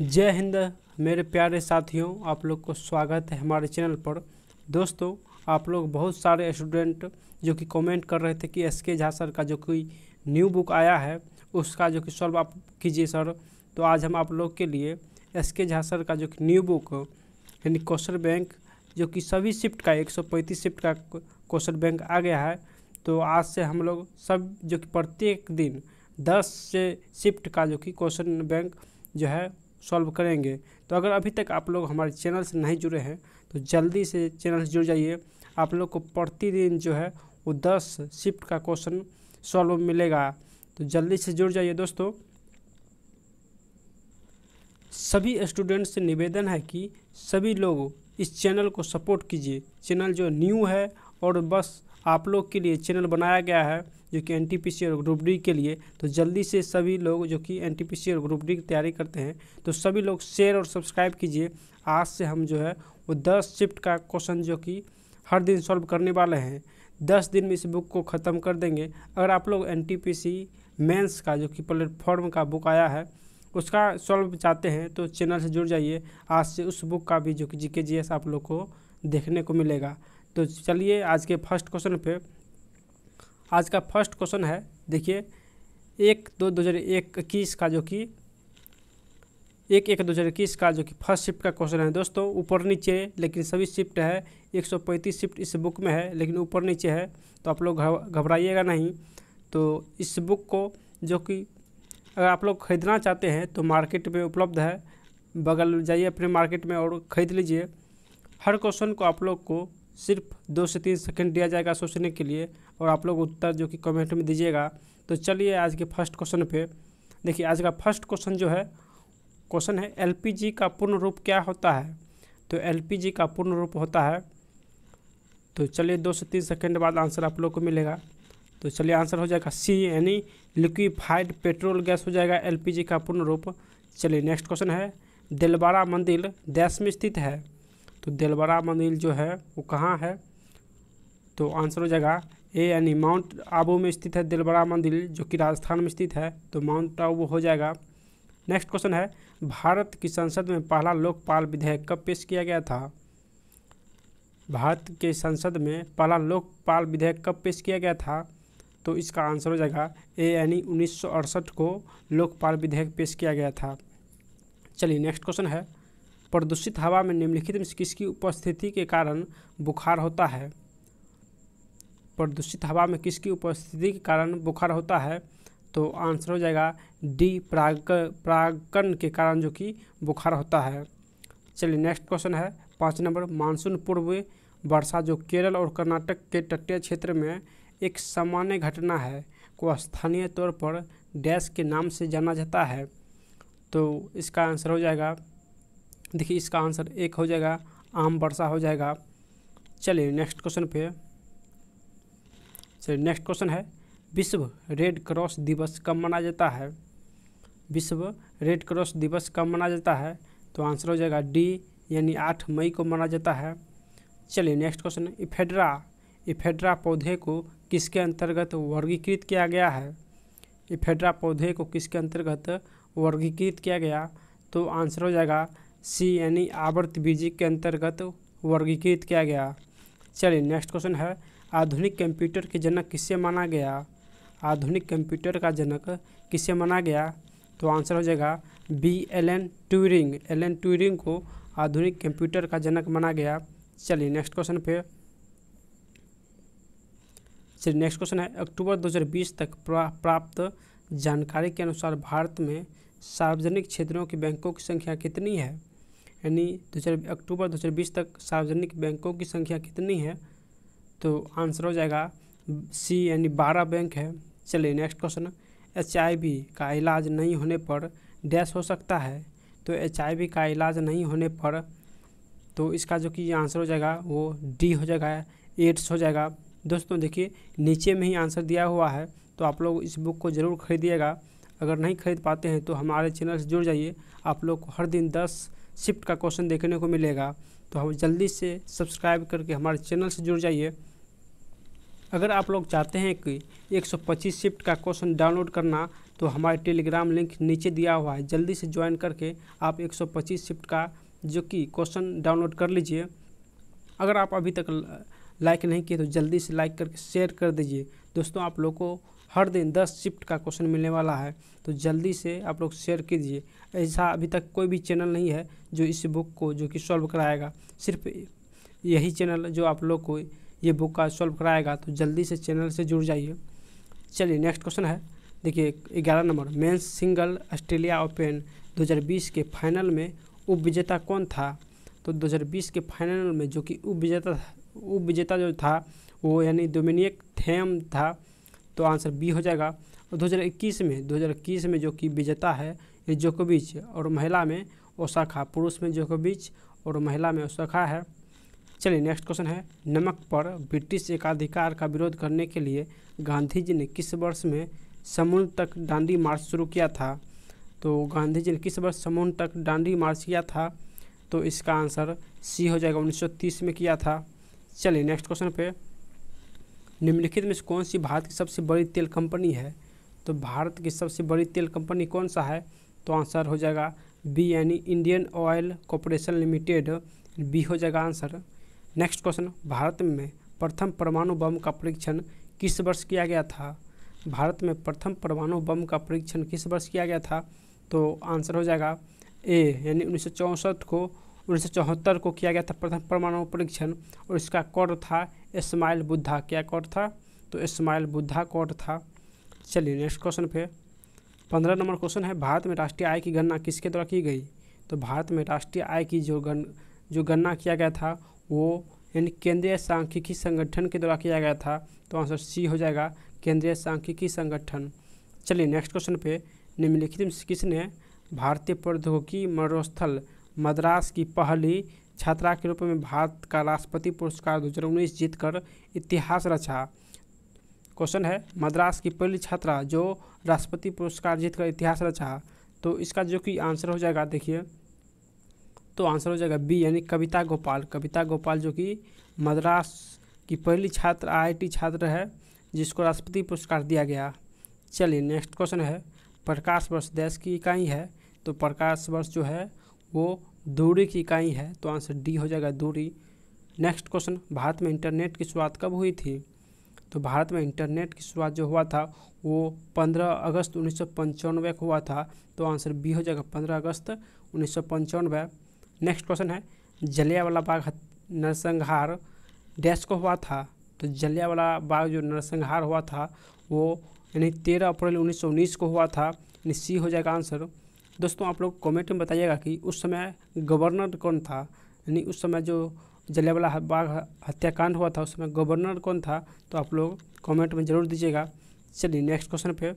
जय हिंद, मेरे प्यारे साथियों, आप लोग को स्वागत है हमारे चैनल पर। दोस्तों, आप लोग बहुत सारे स्टूडेंट जो कि कमेंट कर रहे थे कि एस के झा सर का जो कोई न्यू बुक आया है, उसका जो कि सॉल्व आप कीजिए सर। तो आज हम आप लोग के लिए एस के झा सर का जो कि न्यू बुक, यानी क्वेश्चन बैंक, जो कि सभी शिफ्ट का, एक सौ पैंतीस शिफ्ट का क्वेश्चन बैंक आ गया है। तो आज से हम लोग सब जो कि प्रत्येक दिन दस से शिफ्ट का जो कि क्वेश्चन बैंक जो है सॉल्व करेंगे। तो अगर अभी तक आप लोग हमारे चैनल से नहीं जुड़े हैं तो जल्दी से चैनल से जुड़ जाइए। आप लोग को प्रतिदिन जो है, वो दस शिफ्ट का क्वेश्चन सॉल्व मिलेगा। तो जल्दी से जुड़ जाइए दोस्तों। सभी स्टूडेंट से निवेदन है कि सभी लोग इस चैनल को सपोर्ट कीजिए। चैनल जो न्यू है, और बस आप लोग के लिए चैनल बनाया गया है, जो कि एन टी और ग्रुप डी के लिए। तो जल्दी से सभी लोग जो कि एन टी और ग्रुप डी की तैयारी करते हैं तो सभी लोग शेयर और सब्सक्राइब कीजिए। आज से हम जो है, वो दस शिफ्ट का क्वेश्चन जो कि हर दिन सॉल्व करने वाले हैं। दस दिन में इस बुक को ख़त्म कर देंगे। अगर आप लोग एन टी मेंस का, जो कि प्लेटफॉर्म का बुक आया है, उसका सॉल्व चाहते हैं तो चैनल से जुड़ जाइए। आज से उस बुक का भी जो कि जी के जी एस आप लोग को देखने को मिलेगा। तो चलिए आज के फ़र्स्ट क्वेश्चन पे। आज का फ़र्स्ट क्वेश्चन है, देखिए, एक दो दो हज़ार इक्कीस का जो कि, एक एक दो हज़ार इक्कीस का जो कि फ़र्स्ट शिफ्ट का क्वेश्चन है। दोस्तों, ऊपर नीचे, लेकिन सभी शिफ्ट है, एक सौ पैंतीस शिफ्ट इस बुक में है, लेकिन ऊपर नीचे है तो आप लोग घबराइएगा नहीं। तो इस बुक को जो कि अगर आप लोग ख़रीदना चाहते हैं तो मार्केट में उपलब्ध है। बगल जाइए अपने मार्केट में और ख़रीद लीजिए। हर क्वेश्चन को आप लोग को सिर्फ़ दो से तीन सेकंड दिया जाएगा सोचने के लिए और आप लोग उत्तर जो कि कमेंट में दीजिएगा। तो चलिए आज के फ़र्स्ट क्वेश्चन पे। देखिए, आज का फ़र्स्ट क्वेश्चन जो है क्वेश्चन है एलपीजी का पूर्ण रूप क्या होता है? तो एलपीजी का पूर्ण रूप होता है तो चलिए दो से तीन सेकेंड बाद आंसर आप लोग को मिलेगा। तो चलिए आंसर हो जाएगा सी यानी लिक्विफाइड पेट्रोल गैस हो जाएगा एलपीजी का पूर्ण रूप। चलिए नेक्स्ट क्वेश्चन है, दिलबारा मंदिर, देश में स्थित है। तो दिलबरा मंदिर जो है, वो कहाँ है? तो आंसर हो जाएगा ए यानी माउंट आबू में स्थित है दिलबरा मंदिर, जो कि राजस्थान में स्थित है तो माउंट आबू हो जाएगा। नेक्स्ट क्वेश्चन है, भारत की संसद में पहला लोकपाल विधेयक कब पेश किया गया था? भारत के संसद में पहला लोकपाल विधेयक कब पेश किया गया था? तो इसका आंसर हो जाएगा ए यानी उन्नीस को लोकपाल विधेयक पेश किया गया था। चलिए नेक्स्ट क्वेश्चन है प्रदूषित हवा में निम्नलिखित में किसकी उपस्थिति के कारण बुखार होता है? प्रदूषित हवा में किसकी उपस्थिति के कारण बुखार होता है? तो आंसर हो जाएगा डी, प्राग के कारण जो कि बुखार होता है। चलिए नेक्स्ट क्वेश्चन है। पाँच नंबर, मानसून पूर्व वर्षा जो केरल और कर्नाटक के तटीय क्षेत्र में एक सामान्य घटना है, को स्थानीय तौर पर डैश के नाम से जाना जाता है। तो इसका आंसर हो जाएगा देखिए इसका आंसर एक हो जाएगा, आम वर्षा हो जाएगा। चलिए नेक्स्ट क्वेश्चन पे। चलिए नेक्स्ट क्वेश्चन है, विश्व रेड क्रॉस दिवस कब मनाया जाता है? विश्व रेड क्रॉस दिवस कब मनाया जाता है? तो आंसर हो जाएगा डी यानी आठ मई को मनाया जाता है। चलिए नेक्स्ट क्वेश्चन इफेड्रा। इफेड्रा पौधे को किसके अंतर्गत वर्गीकृत किया गया है? इफेड्रा पौधे को किसके अंतर्गत वर्गीकृत किया गया? तो आंसर हो जाएगा सी यानी आवर्त बीजी के अंतर्गत वर्गीकृत किया गया। चलिए नेक्स्ट क्वेश्चन है, आधुनिक कंप्यूटर के जनक किससे माना गया? आधुनिक कंप्यूटर का जनक किससे माना गया? तो आंसर हो जाएगा B Alan Turing. Alan Turing को आधुनिक कंप्यूटर का जनक माना गया। चलिए नेक्स्ट क्वेश्चन पे। चलिए नेक्स्ट क्वेश्चन है, अक्टूबर 2020 तक प्राप्त जानकारी के अनुसार भारत में सार्वजनिक क्षेत्रों के बैंकों की संख्या कितनी है? यानी दो अक्टूबर 2020 तक सार्वजनिक बैंकों की संख्या कितनी है? तो आंसर हो जाएगा सी यानी बारह बैंक है। चलिए नेक्स्ट क्वेश्चन एच का इलाज नहीं होने पर डैश हो सकता है। तो एच का इलाज नहीं होने पर तो इसका जो कि आंसर हो जाएगा वो डी हो जाएगा, एड्स हो जाएगा। दोस्तों देखिए, नीचे में ही आंसर दिया हुआ है तो आप लोग इस बुक को ज़रूर खरीदिएगा। अगर नहीं खरीद पाते हैं तो हमारे चैनल से जुड़ जाइए। आप लोग को हर दिन दस शिफ्ट का क्वेश्चन देखने को मिलेगा तो हम जल्दी से सब्सक्राइब करके हमारे चैनल से जुड़ जाइए। अगर आप लोग चाहते हैं कि 125 शिफ्ट का क्वेश्चन डाउनलोड करना तो हमारे टेलीग्राम लिंक नीचे दिया हुआ है। जल्दी से ज्वाइन करके आप 125 शिफ्ट का जो कि क्वेश्चन डाउनलोड कर लीजिए। अगर आप अभी तक लाइक नहीं किए तो जल्दी से लाइक करके शेयर कर दीजिए। दोस्तों, आप लोग को हर दिन दस शिफ्ट का क्वेश्चन मिलने वाला है तो जल्दी से आप लोग शेयर कीजिए। ऐसा अभी तक कोई भी चैनल नहीं है जो इस बुक को, जो कि सॉल्व कराएगा। सिर्फ़ यही चैनल जो आप लोग को ये बुक का सॉल्व कराएगा तो जल्दी से चैनल से जुड़ जाइए। चलिए नेक्स्ट क्वेश्चन है। देखिए, ग्यारह number. Men's single Australia open 2020 के फाइनल में उप विजेता कौन था? तो 2020 के फाइनल में जो कि उप विजेता उप विजेता जो था, वो यानी डोमिनिक थेम था। तो आंसर बी हो जाएगा। और 2021 में 2021 में जो कि विजेता है, ये और महिला में ओसाखा, पुरुष में जोकोविच और महिला में ओसाखा है। चलिए नेक्स्ट क्वेश्चन है, नमक पर ब्रिटिश एकाधिकार का विरोध करने के लिए गांधी जी ने किस वर्ष में समुद्र तक डांडी मार्च शुरू किया था? तो गांधी जी ने किस वर्ष समुद्र तक डांडी मार्च किया था? तो इसका आंसर सी हो जाएगा 1930 में किया था। चलिए नेक्स्ट क्वेश्चन पे। निम्नलिखित में से कौन सी भारत की सबसे बड़ी तेल कंपनी है? तो भारत की सबसे बड़ी तेल कंपनी कौन सा है? तो आंसर हो जाएगा बी, यानी Indian Oil Corporation Limited. B हो जाएगा आंसर। नेक्स्ट क्वेश्चन, भारत में प्रथम परमाणु बम का परीक्षण किस वर्ष किया गया था? भारत में प्रथम परमाणु बम का परीक्षण किस वर्ष किया गया था? तो आंसर हो जाएगा ए, यानी उन्नीस सौ चौंसठ को उन्नीस को किया गया था प्रथम परमाणु परीक्षण और इसका कोड था इस्माइल बुद्धा। क्या कोड था? तो इस्माइल बुद्धा कोड था। चलिए नेक्स्ट क्वेश्चन पे। पंद्रह नंबर क्वेश्चन है, भारत में राष्ट्रीय आय की गणना किसके द्वारा की गई? तो भारत में राष्ट्रीय आय की जो गण, जो गणना किया गया था, वो यानी केंद्रीय सांख्यिकी संगठन के द्वारा किया गया था। तो आंसर सी हो जाएगा, केंद्रीय सांख्यिकी संगठन। चलिए नेक्स्ट क्वेश्चन पे। निम्नलिखित में किसने भारतीय प्रौद्योगिकी मरुस्थल मद्रास की पहली छात्रा के रूप में भारत का राष्ट्रपति पुरस्कार दो जीत जीतकर इतिहास रचा। क्वेश्चन है, मद्रास की पहली छात्रा जो राष्ट्रपति पुरस्कार जीतकर इतिहास रचा तो इसका जो कि आंसर हो जाएगा, देखिए। तो आंसर हो जाएगा बी, यानी कविता गोपाल। कविता गोपाल जो कि मद्रास की पहली छात्र, आईआईटी छात्र है, जिसको राष्ट्रपति पुरस्कार दिया गया। चलिए, नेक्स्ट क्वेश्चन है, प्रकाश वर्ष देश की इकाई है तो प्रकाश वर्ष जो है वो दूरी की इकाई है तो आंसर डी हो जाएगा दूरी। नेक्स्ट क्वेश्चन भारत में इंटरनेट की शुरुआत कब हुई थी? तो भारत में इंटरनेट की शुरुआत जो हुआ था, वो 15 अगस्त उन्नीस सौ पंचानवे को हुआ था तो आंसर बी हो जाएगा 15 अगस्त उन्नीस सौ पंचानवे। नेक्स्ट क्वेश्चन है, जलियावाला बाग नरसंहार डैश को हुआ था तो जलियावाला बाग जो नरसंहार हुआ था, वो यानी तेरह अप्रैल उन्नीस सौ उन्नीस को हुआ था, यानी सी हो जाएगा आंसर दोस्तों, आप लोग कमेंट में बताइएगा कि उस समय गवर्नर कौन था? यानी उस समय जो जलियावाला बाग हत्याकांड हुआ था, उस समय गवर्नर कौन था? तो आप लोग कमेंट में ज़रूर दीजिएगा। चलिए नेक्स्ट क्वेश्चन पे।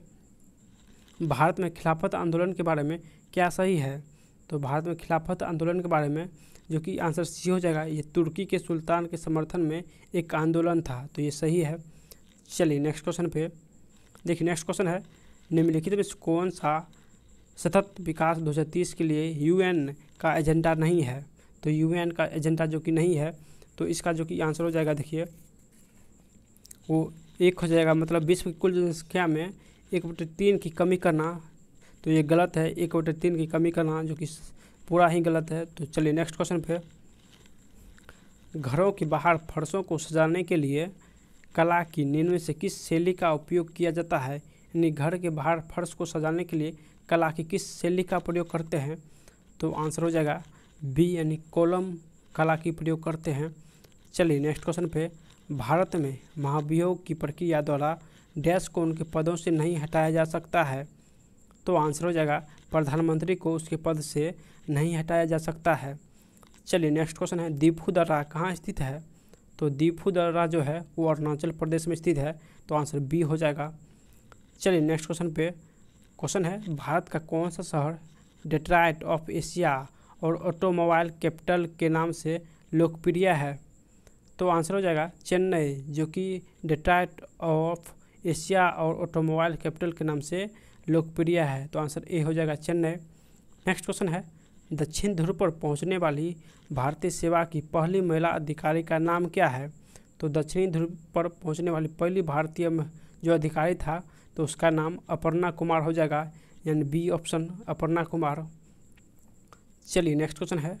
भारत में खिलाफत आंदोलन के बारे में क्या सही है? तो भारत में खिलाफत आंदोलन के बारे में जो कि आंसर सी हो जाएगा, ये तुर्की के सुल्तान के समर्थन में एक आंदोलन था तो ये सही है। चलिए नेक्स्ट क्वेश्चन पे। देखिए नेक्स्ट क्वेश्चन है। निम्नलिखित में कौन सा सतत विकास 2030 के लिए यूएन का एजेंडा नहीं है। तो यूएन का एजेंडा जो कि नहीं है तो इसका जो कि आंसर हो जाएगा, देखिए, वो एक हो जाएगा मतलब विश्व की कुल जनसंख्या में एक बटे तीन की कमी करना तो ये गलत है, एक बटे तीन की कमी करना जो कि पूरा ही गलत है। तो चलिए नेक्स्ट क्वेश्चन पे। घरों के बाहर फर्शों को सजाने के लिए कला की निन्वे से किस शैली का उपयोग किया जाता है? यानी घर के बाहर फर्श को सजाने के लिए कला की किस शैली का प्रयोग करते हैं तो आंसर हो जाएगा बी यानी कोलम कला की प्रयोग करते हैं। चलिए नेक्स्ट क्वेश्चन पे, भारत में महाभियोग की प्रक्रिया द्वारा डैश को उनके पदों से नहीं हटाया जा सकता है तो आंसर हो जाएगा प्रधानमंत्री को उसके पद से नहीं हटाया जा सकता है। चलिए नेक्स्ट क्वेश्चन है दीपू दर्रा कहाँ स्थित है? तो दीपू दर्रा जो है, वो अरुणाचल प्रदेश में स्थित है तो आंसर बी हो जाएगा। चलिए नेक्स्ट क्वेश्चन पे क्वेश्चन है, भारत का कौन सा शहर डेट्राइट ऑफ़ एशिया और ऑटोमोबाइल कैपिटल के नाम से लोकप्रिय है? तो आंसर हो जाएगा चेन्नई, जो कि डेट्राइट ऑफ़ एशिया और ऑटोमोबाइल कैपिटल के नाम से लोकप्रिय है। तो आंसर ए हो जाएगा चेन्नई। नेक्स्ट क्वेश्चन है, दक्षिण ध्रुव पर पहुँचने वाली भारतीय सेवा की पहली महिला अधिकारी का नाम क्या है? तो दक्षिणी ध्रुव पर पहुँचने वाली पहली भारतीय जो अधिकारी था तो उसका नाम अपर्णा कुमार हो जाएगा, यानी बी ऑप्शन अपर्णा कुमार। चलिए नेक्स्ट क्वेश्चन है।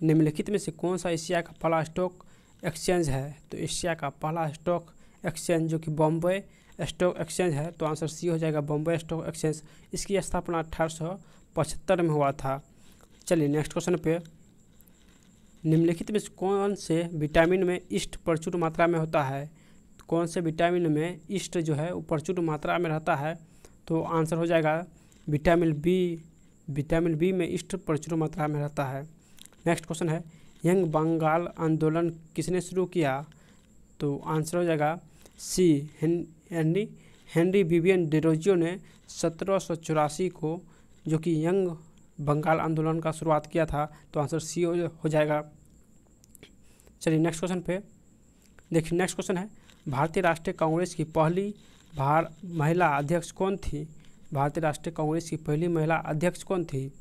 निम्नलिखित में से कौन सा एशिया का पहला स्टॉक एक्सचेंज है? तो एशिया का पहला स्टॉक एक्सचेंज जो कि बॉम्बे स्टॉक एक्सचेंज है तो आंसर सी हो जाएगा बॉम्बे स्टॉक एक्सचेंज इसकी स्थापना अठारह सौ पचहत्तर में हुआ था। चलिए नेक्स्ट क्वेश्चन पे। निम्नलिखित में कौन से विटामिन में ईस्ट प्रचुर मात्रा में होता है? कौन से विटामिन में ईस्ट जो है वो प्रचुर मात्रा में रहता है तो आंसर हो जाएगा विटामिन बी। विटामिन बी में ईस्ट प्रचुर मात्रा में रहता है। नेक्स्ट क्वेश्चन है यंग बंगाल आंदोलन किसने शुरू किया? तो आंसर हो जाएगा C Henry Henry Vivian Derozio ने सत्रह सौ चौरासी को जो कि यंग बंगाल आंदोलन का शुरुआत किया था तो आंसर सी हो, हो जाएगा। चलिए नेक्स्ट क्वेश्चन पे देखिए नेक्स्ट क्वेश्चन है भारतीय राष्ट्रीय कांग्रेस की पहली भार, महिला अध्यक्ष कौन थी? भारतीय राष्ट्रीय कांग्रेस की पहली महिला अध्यक्ष कौन थी?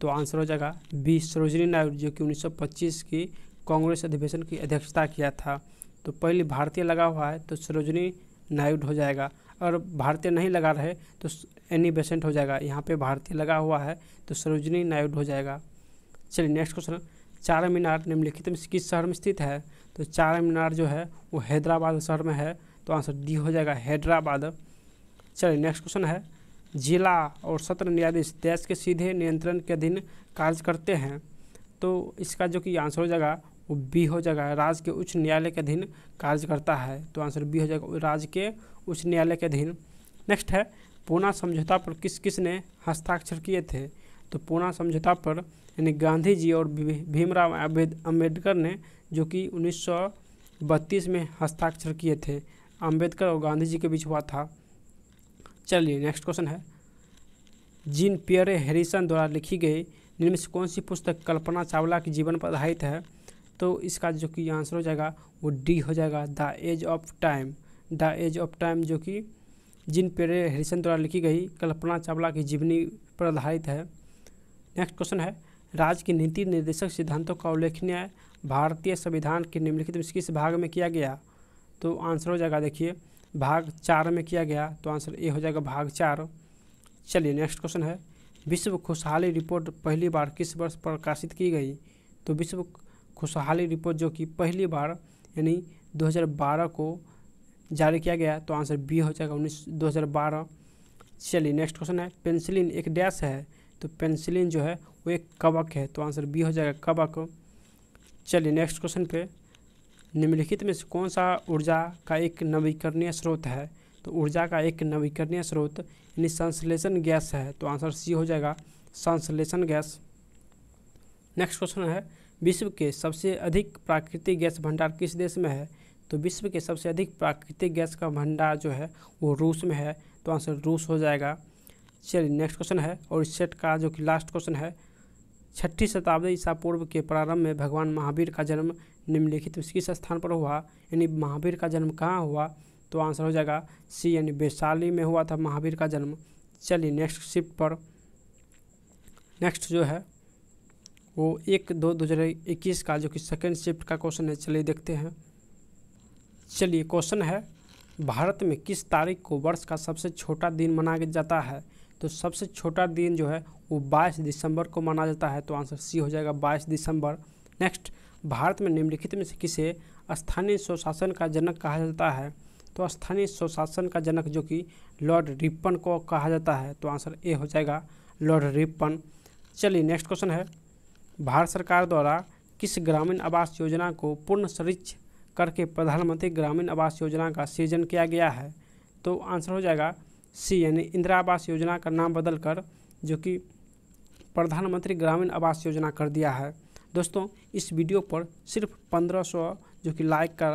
तो आंसर हो जाएगा बी. सरोजनी नायडू, जो कि 1925 की कांग्रेस अधिवेशन की अध्यक्षता किया था। तो पहली भारतीय लगा हुआ है तो सरोजनी नायडू हो जाएगा। और भारतीय नहीं लगा रहे तो एनी बेसेंट हो जाएगा। यहाँ पे भारतीय लगा हुआ है तो सरोजनी नायडू हो जाएगा। चलिए नेक्स्ट क्वेश्चन चार मीनार निम्नलिखित में किस शहर में स्थित है? तो चार मीनार जो है, वो हैदराबाद शहर में है। तो आंसर डी हो जाएगा हैदराबाद। चलिए, नेक्स्ट क्वेश्चन है। जिला और सत्र न्यायाधीश देश के सीधे नियंत्रण के अधीन कार्य करते हैं। तो इसका जो कि आंसर हो जाएगा, वो बी हो जाएगा। राज्य के उच्च न्यायालय के अधीन कार्य करता है। तो आंसर बी हो जाएगा राज्य के उच्च न्यायालय के अधीन। नेक्स्ट है पूना समझौता पर किस किस ने हस्ताक्षर किए थे? तो पूना समझौता पर यानी गांधी जी और भीमराव अंबेडकर ने जो कि 1932 में हस्ताक्षर किए थे। अंबेडकर और गांधी जी के बीच हुआ था। चलिए नेक्स्ट क्वेश्चन है। जिन पियरे हैरिसन द्वारा लिखी गई निम्न से कौन सी पुस्तक कल्पना चावला के जीवन पर आधारित है? तो इसका जो कि आंसर हो जाएगा, वो डी हो जाएगा, the age of time. The age of time जो कि जिन पेरे हैरिसन द्वारा लिखी गई कल्पना चावला की जीवनी पर आधारित है। नेक्स्ट क्वेश्चन है। राज्य की नीति निर्देशक सिद्धांतों का उल्लेखनीय भारतीय संविधान के निम्नलिखित में किस भाग में किया गया? तो आंसर हो जाएगा देखिए, भाग चार में किया गया तो आंसर ए हो जाएगा भाग चार। चलिए नेक्स्ट क्वेश्चन है, विश्व खुशहाली रिपोर्ट पहली बार किस वर्ष प्रकाशित की गई? तो विश्व खुशहाली रिपोर्ट जो कि पहली बार, यानी 2012 को जारी किया गया तो आंसर बी हो जाएगा उन्नीस, दो चलिए नेक्स्ट क्वेश्चन है, पेंसिलिन एक डैश है तो पेंसिलिन जो है वो एक कवक है तो आंसर बी हो जाएगा कवक। चलिए नेक्स्ट क्वेश्चन पे। निम्नलिखित में से कौन सा ऊर्जा का एक नवीकरणीय स्रोत है? तो ऊर्जा का एक नवीकरणीय स्रोत, यानी संश्लेषण गैस है तो आंसर सी हो जाएगा संश्लेषण गैस। नेक्स्ट क्वेश्चन है, विश्व के सबसे अधिक प्राकृतिक गैस भंडार किस देश में है? तो विश्व के सबसे अधिक प्राकृतिक गैस का भंडार जो है, वो रूस में है तो आंसर रूस हो जाएगा। चलिए नेक्स्ट क्वेश्चन है, और इस सेट का जो कि लास्ट क्वेश्चन है छठी शताब्दी ईसा पूर्व के प्रारंभ में भगवान महावीर का जन्म निम्नलिखित किस स्थान पर हुआ? यानी महावीर का जन्म कहाँ हुआ? तो आंसर हो जाएगा सी, यानी वैशाली में हुआ था महावीर का जन्म। चलिए नेक्स्ट शिफ्ट पर। नेक्स्ट जो है, वो एक, दो दो हज़ार इक्कीस का, जो कि सेकेंड शिफ्ट का क्वेश्चन है, चलिए देखते हैं। चलिए क्वेश्चन है, भारत में किस तारीख को वर्ष का सबसे छोटा दिन मनाया जाता है? तो सबसे छोटा दिन जो है, वो 22 दिसंबर को माना जाता है तो आंसर सी हो जाएगा 22 दिसंबर। नेक्स्ट, भारत में निम्नलिखित में से किसे स्थानीय स्वशासन का जनक कहा जाता है? तो स्थानीय स्वशासन का जनक जो कि लॉर्ड रिपन को कहा जाता है तो आंसर ए हो जाएगा लॉर्ड रिपन। चलिए, नेक्स्ट क्वेश्चन है। भारत सरकार द्वारा किस ग्रामीण आवास योजना को पूर्ण सरिच करके प्रधानमंत्री ग्रामीण आवास योजना का सृजन किया गया है? तो आंसर हो जाएगा सी, यानी इंदिरा आवास योजना का नाम बदल कर जो कि प्रधानमंत्री ग्रामीण आवास योजना कर दिया है। दोस्तों, इस वीडियो पर सिर्फ़ 1500 जो कि लाइक का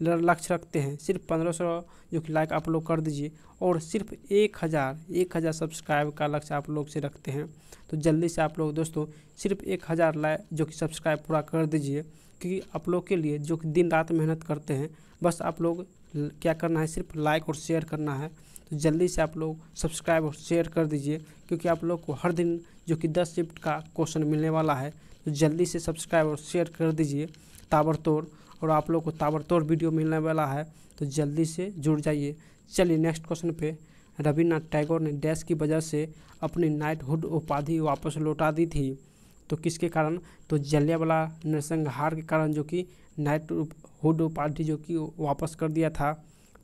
लक्ष्य रखते हैं, सिर्फ़ 1500 जो कि लाइक आप लोग कर दीजिए, और सिर्फ़ एक हज़ार एक हज़ार सब्सक्राइब का लक्ष्य आप लोग से रखते हैं। तो जल्दी से आप लोग, दोस्तों, सिर्फ़ एक हज़ार लाइक जो कि सब्सक्राइब पूरा कर दीजिए, क्योंकि आप लोग के लिए जो कि दिन रात मेहनत करते हैं, बस आप लोग क्या करना है, सिर्फ़ लाइक और शेयर करना है। तो जल्दी से आप लोग सब्सक्राइब और शेयर कर दीजिए, क्योंकि आप लोग को हर दिन जो कि दस शिफ्ट का क्वेश्चन मिलने वाला है तो जल्दी से सब्सक्राइब और शेयर कर दीजिए ताबड़तोड़। और आप लोग को ताबड़तोड़ वीडियो मिलने वाला है तो जल्दी से जुड़ जाइए। चलिए नेक्स्ट क्वेश्चन पे। रविन्द्रनाथ टैगोर ने डैश की वजह से अपनी नाइटहुड उपाधि वापस लौटा दी थी। तो किसके कारण? तो जलियावाला नरसंहार के कारण जो कि नाइट हुड उपाधि जो कि वापस कर दिया था।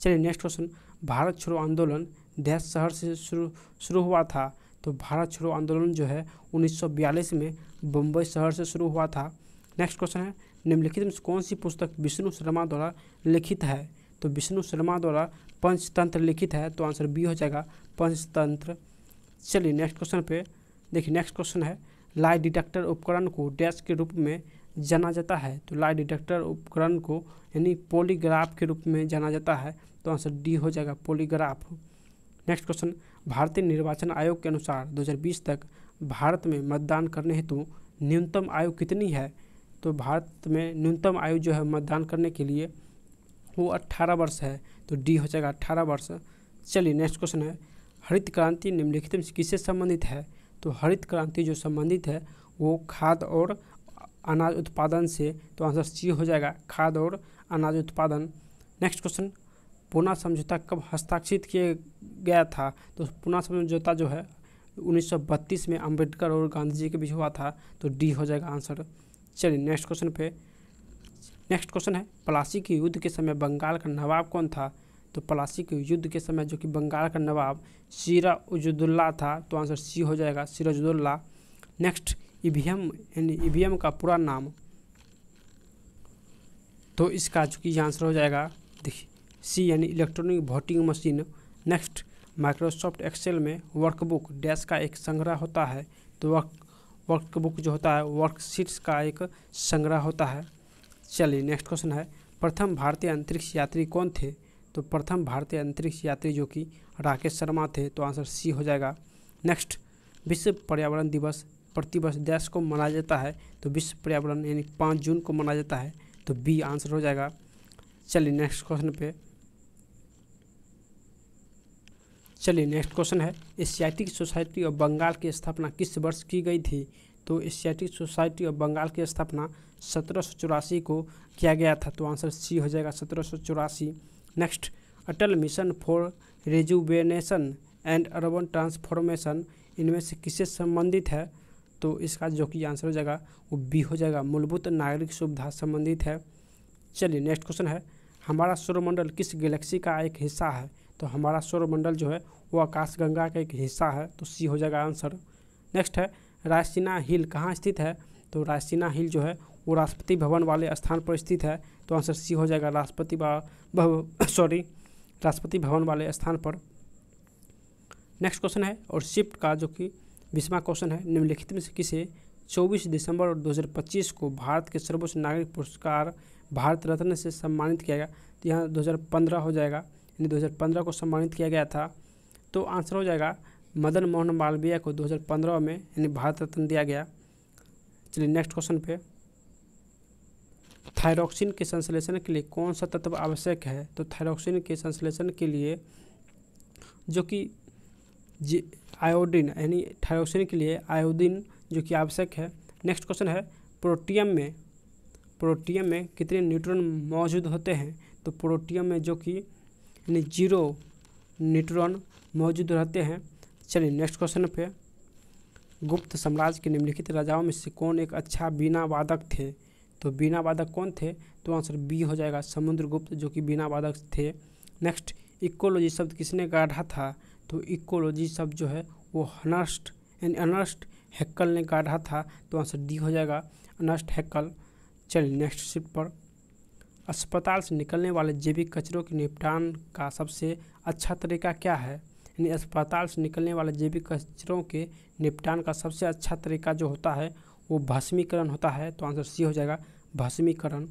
चलिए नेक्स्ट क्वेश्चन भारत छोड़ो आंदोलन डैश शहर से शुरू शुरू हुआ था। तो भारत छोड़ो आंदोलन जो है 1942 में बम्बई शहर से शुरू हुआ था। नेक्स्ट क्वेश्चन है, निम्नलिखित में कौन सी पुस्तक विष्णु शर्मा द्वारा लिखित है? तो विष्णु शर्मा द्वारा पंचतंत्र लिखित है तो आंसर बी हो जाएगा पंचतंत्र। चलिए नेक्स्ट क्वेश्चन पे देखिए नेक्स्ट क्वेश्चन है लाई डिटेक्टर उपकरण को डैश के रूप में जाना जाता है। तो लाई डिटेक्टर उपकरण को यानी पॉलीग्राफ के रूप में जाना जाता है। तो आंसर डी हो जाएगा पॉलीग्राफ। नेक्स्ट क्वेश्चन, भारतीय निर्वाचन आयोग के अनुसार 2020 तक भारत में मतदान करने हेतु न्यूनतम आयु कितनी है? तो भारत में न्यूनतम आयु जो है मतदान करने के लिए वो 18 वर्ष है तो डी हो जाएगा 18 वर्ष। चलिए नेक्स्ट क्वेश्चन है, हरित क्रांति निम्नलिखित में किससे संबंधित है? तो हरित क्रांति जो संबंधित है वो खाद और अनाज उत्पादन से तो आंसर सी हो जाएगा खाद और अनाज उत्पादन। नेक्स्ट क्वेश्चन पूना समझौता कब हस्ताक्षरित किया गया था? तो पूना समझौता जो है 1932 में अंबेडकर और गांधी जी के बीच हुआ था तो डी हो जाएगा आंसर। चलिए नेक्स्ट क्वेश्चन पे। नेक्स्ट क्वेश्चन है, पलासी के युद्ध के समय बंगाल का नवाब कौन था? तो पलासी के युद्ध के समय जो कि बंगाल का नवाब सीरा उजुद्दुल्ला था तो आंसर सी हो जाएगा सिराजुद्दौला नेक्स्ट ईवीएम, यानी ईवीएम का पूरा नाम। तो इसका चूँकि आंसर हो जाएगा, देखिए। सी यानी electronic voting machine next Microsoft Excel में वर्कबुक डैश का एक संग्रह होता है। तो वर्क वर्कबुक जो होता है वर्कशीट्स का एक संग्रह होता है। चलिए नेक्स्ट क्वेश्चन है। प्रथम भारतीय अंतरिक्ष यात्री कौन थे? तो प्रथम भारतीय अंतरिक्ष यात्री जो कि राकेश शर्मा थे तो आंसर सी हो जाएगा। नेक्स्ट विश्व पर्यावरण दिवस, प्रतिवर्ष देश को मनाया जाता है। तो विश्व पर्यावरण यानी पाँच जून को मनाया जाता है। तो बी आंसर हो जाएगा। चलिए नेक्स्ट क्वेश्चन पे। चलिए नेक्स्ट क्वेश्चन है। एशियाटिक सोसाइटी ऑफ़ बंगाल की स्थापना किस वर्ष की गई थी? तो एशियाटिक सोसाइटी ऑफ़ बंगाल की स्थापना सत्रह सौ चौरासी को किया गया था। तो आंसर सी हो जाएगा सत्रह सौ चौरासी। Next Atal mission for rejuvenation and urban transformation इनमें से किससे संबंधित है? तो इसका जो कि आंसर हो जाएगा, वो बी हो जाएगा। मूलभूत नागरिक सुविधा संबंधित है। चलिए नेक्स्ट क्वेश्चन है। हमारा सौरमंडल किस गैलेक्सी का एक हिस्सा है? तो हमारा सौरमंडल जो है, वो आकाश गंगा का एक हिस्सा है तो सी हो जाएगा आंसर। नेक्स्ट है, रायसीना हिल कहाँ स्थित है? तो रायसीना हिल जो है, वो राष्ट्रपति भवन वाले स्थान पर स्थित है तो आंसर सी हो जाएगा राष्ट्रपति सॉरी, राष्ट्रपति भवन वाले स्थान पर। नेक्स्ट क्वेश्चन है, और शिफ्ट का जो कि बीसवा क्वेश्चन है, निम्नलिखित में से किसे 24 दिसंबर 2025 को भारत के सर्वोच्च नागरिक पुरस्कार भारत रत्न से सम्मानित किया गया? तो यहाँ 2015 हो जाएगा। यानी 2015 को सम्मानित किया गया था। तो आंसर हो जाएगा मदन मोहन मालवीय को 2015 में, यानी भारत रत्न दिया गया। चलिए नेक्स्ट क्वेश्चन पे। थायरोक्सिन के संश्लेषण के लिए कौन सा तत्व आवश्यक है? तो थायरोक्सिन के संश्लेषण के लिए जो कि आयोडीन यानी थायरोक्सिन के लिए आयोडीन जो कि आवश्यक है। नेक्स्ट क्वेश्चन है प्रोटियम में प्रोटियम में कितने न्यूट्रॉन मौजूद होते हैं? तो प्रोटियम में जो कि यानी ज़ीरो न्यूट्रॉन मौजूद रहते हैं। चलिए नेक्स्ट क्वेश्चन पे। गुप्त साम्राज्य के निम्नलिखित राजाओं में से कौन एक अच्छा बिना वादक थे? तो बिना वादक कौन थे? तो आंसर बी हो जाएगा समुद्रगुप्त, जो कि बिना वादक थे। नेक्स्ट, इकोलॉजी शब्द किसने गाढ़ा था? तो इकोलॉजी शब्द जो है, वो अनस्ट यानी अनस्ट हैक्कल ने गाढ़ा था। तो आंसर डी हो जाएगा अनर्स्ट हैक्कल। चलिए नेक्स्ट शिफ्ट पर। अस्पताल से निकलने वाले जैविक कचरों के निपटान का सबसे अच्छा तरीका क्या है? यानी अस्पताल से निकलने वाले जैविक कचरों के निपटान का सबसे अच्छा तरीका जो होता है, वो भस्मीकरण होता है। तो आंसर सी हो जाएगा, भस्मीकरण।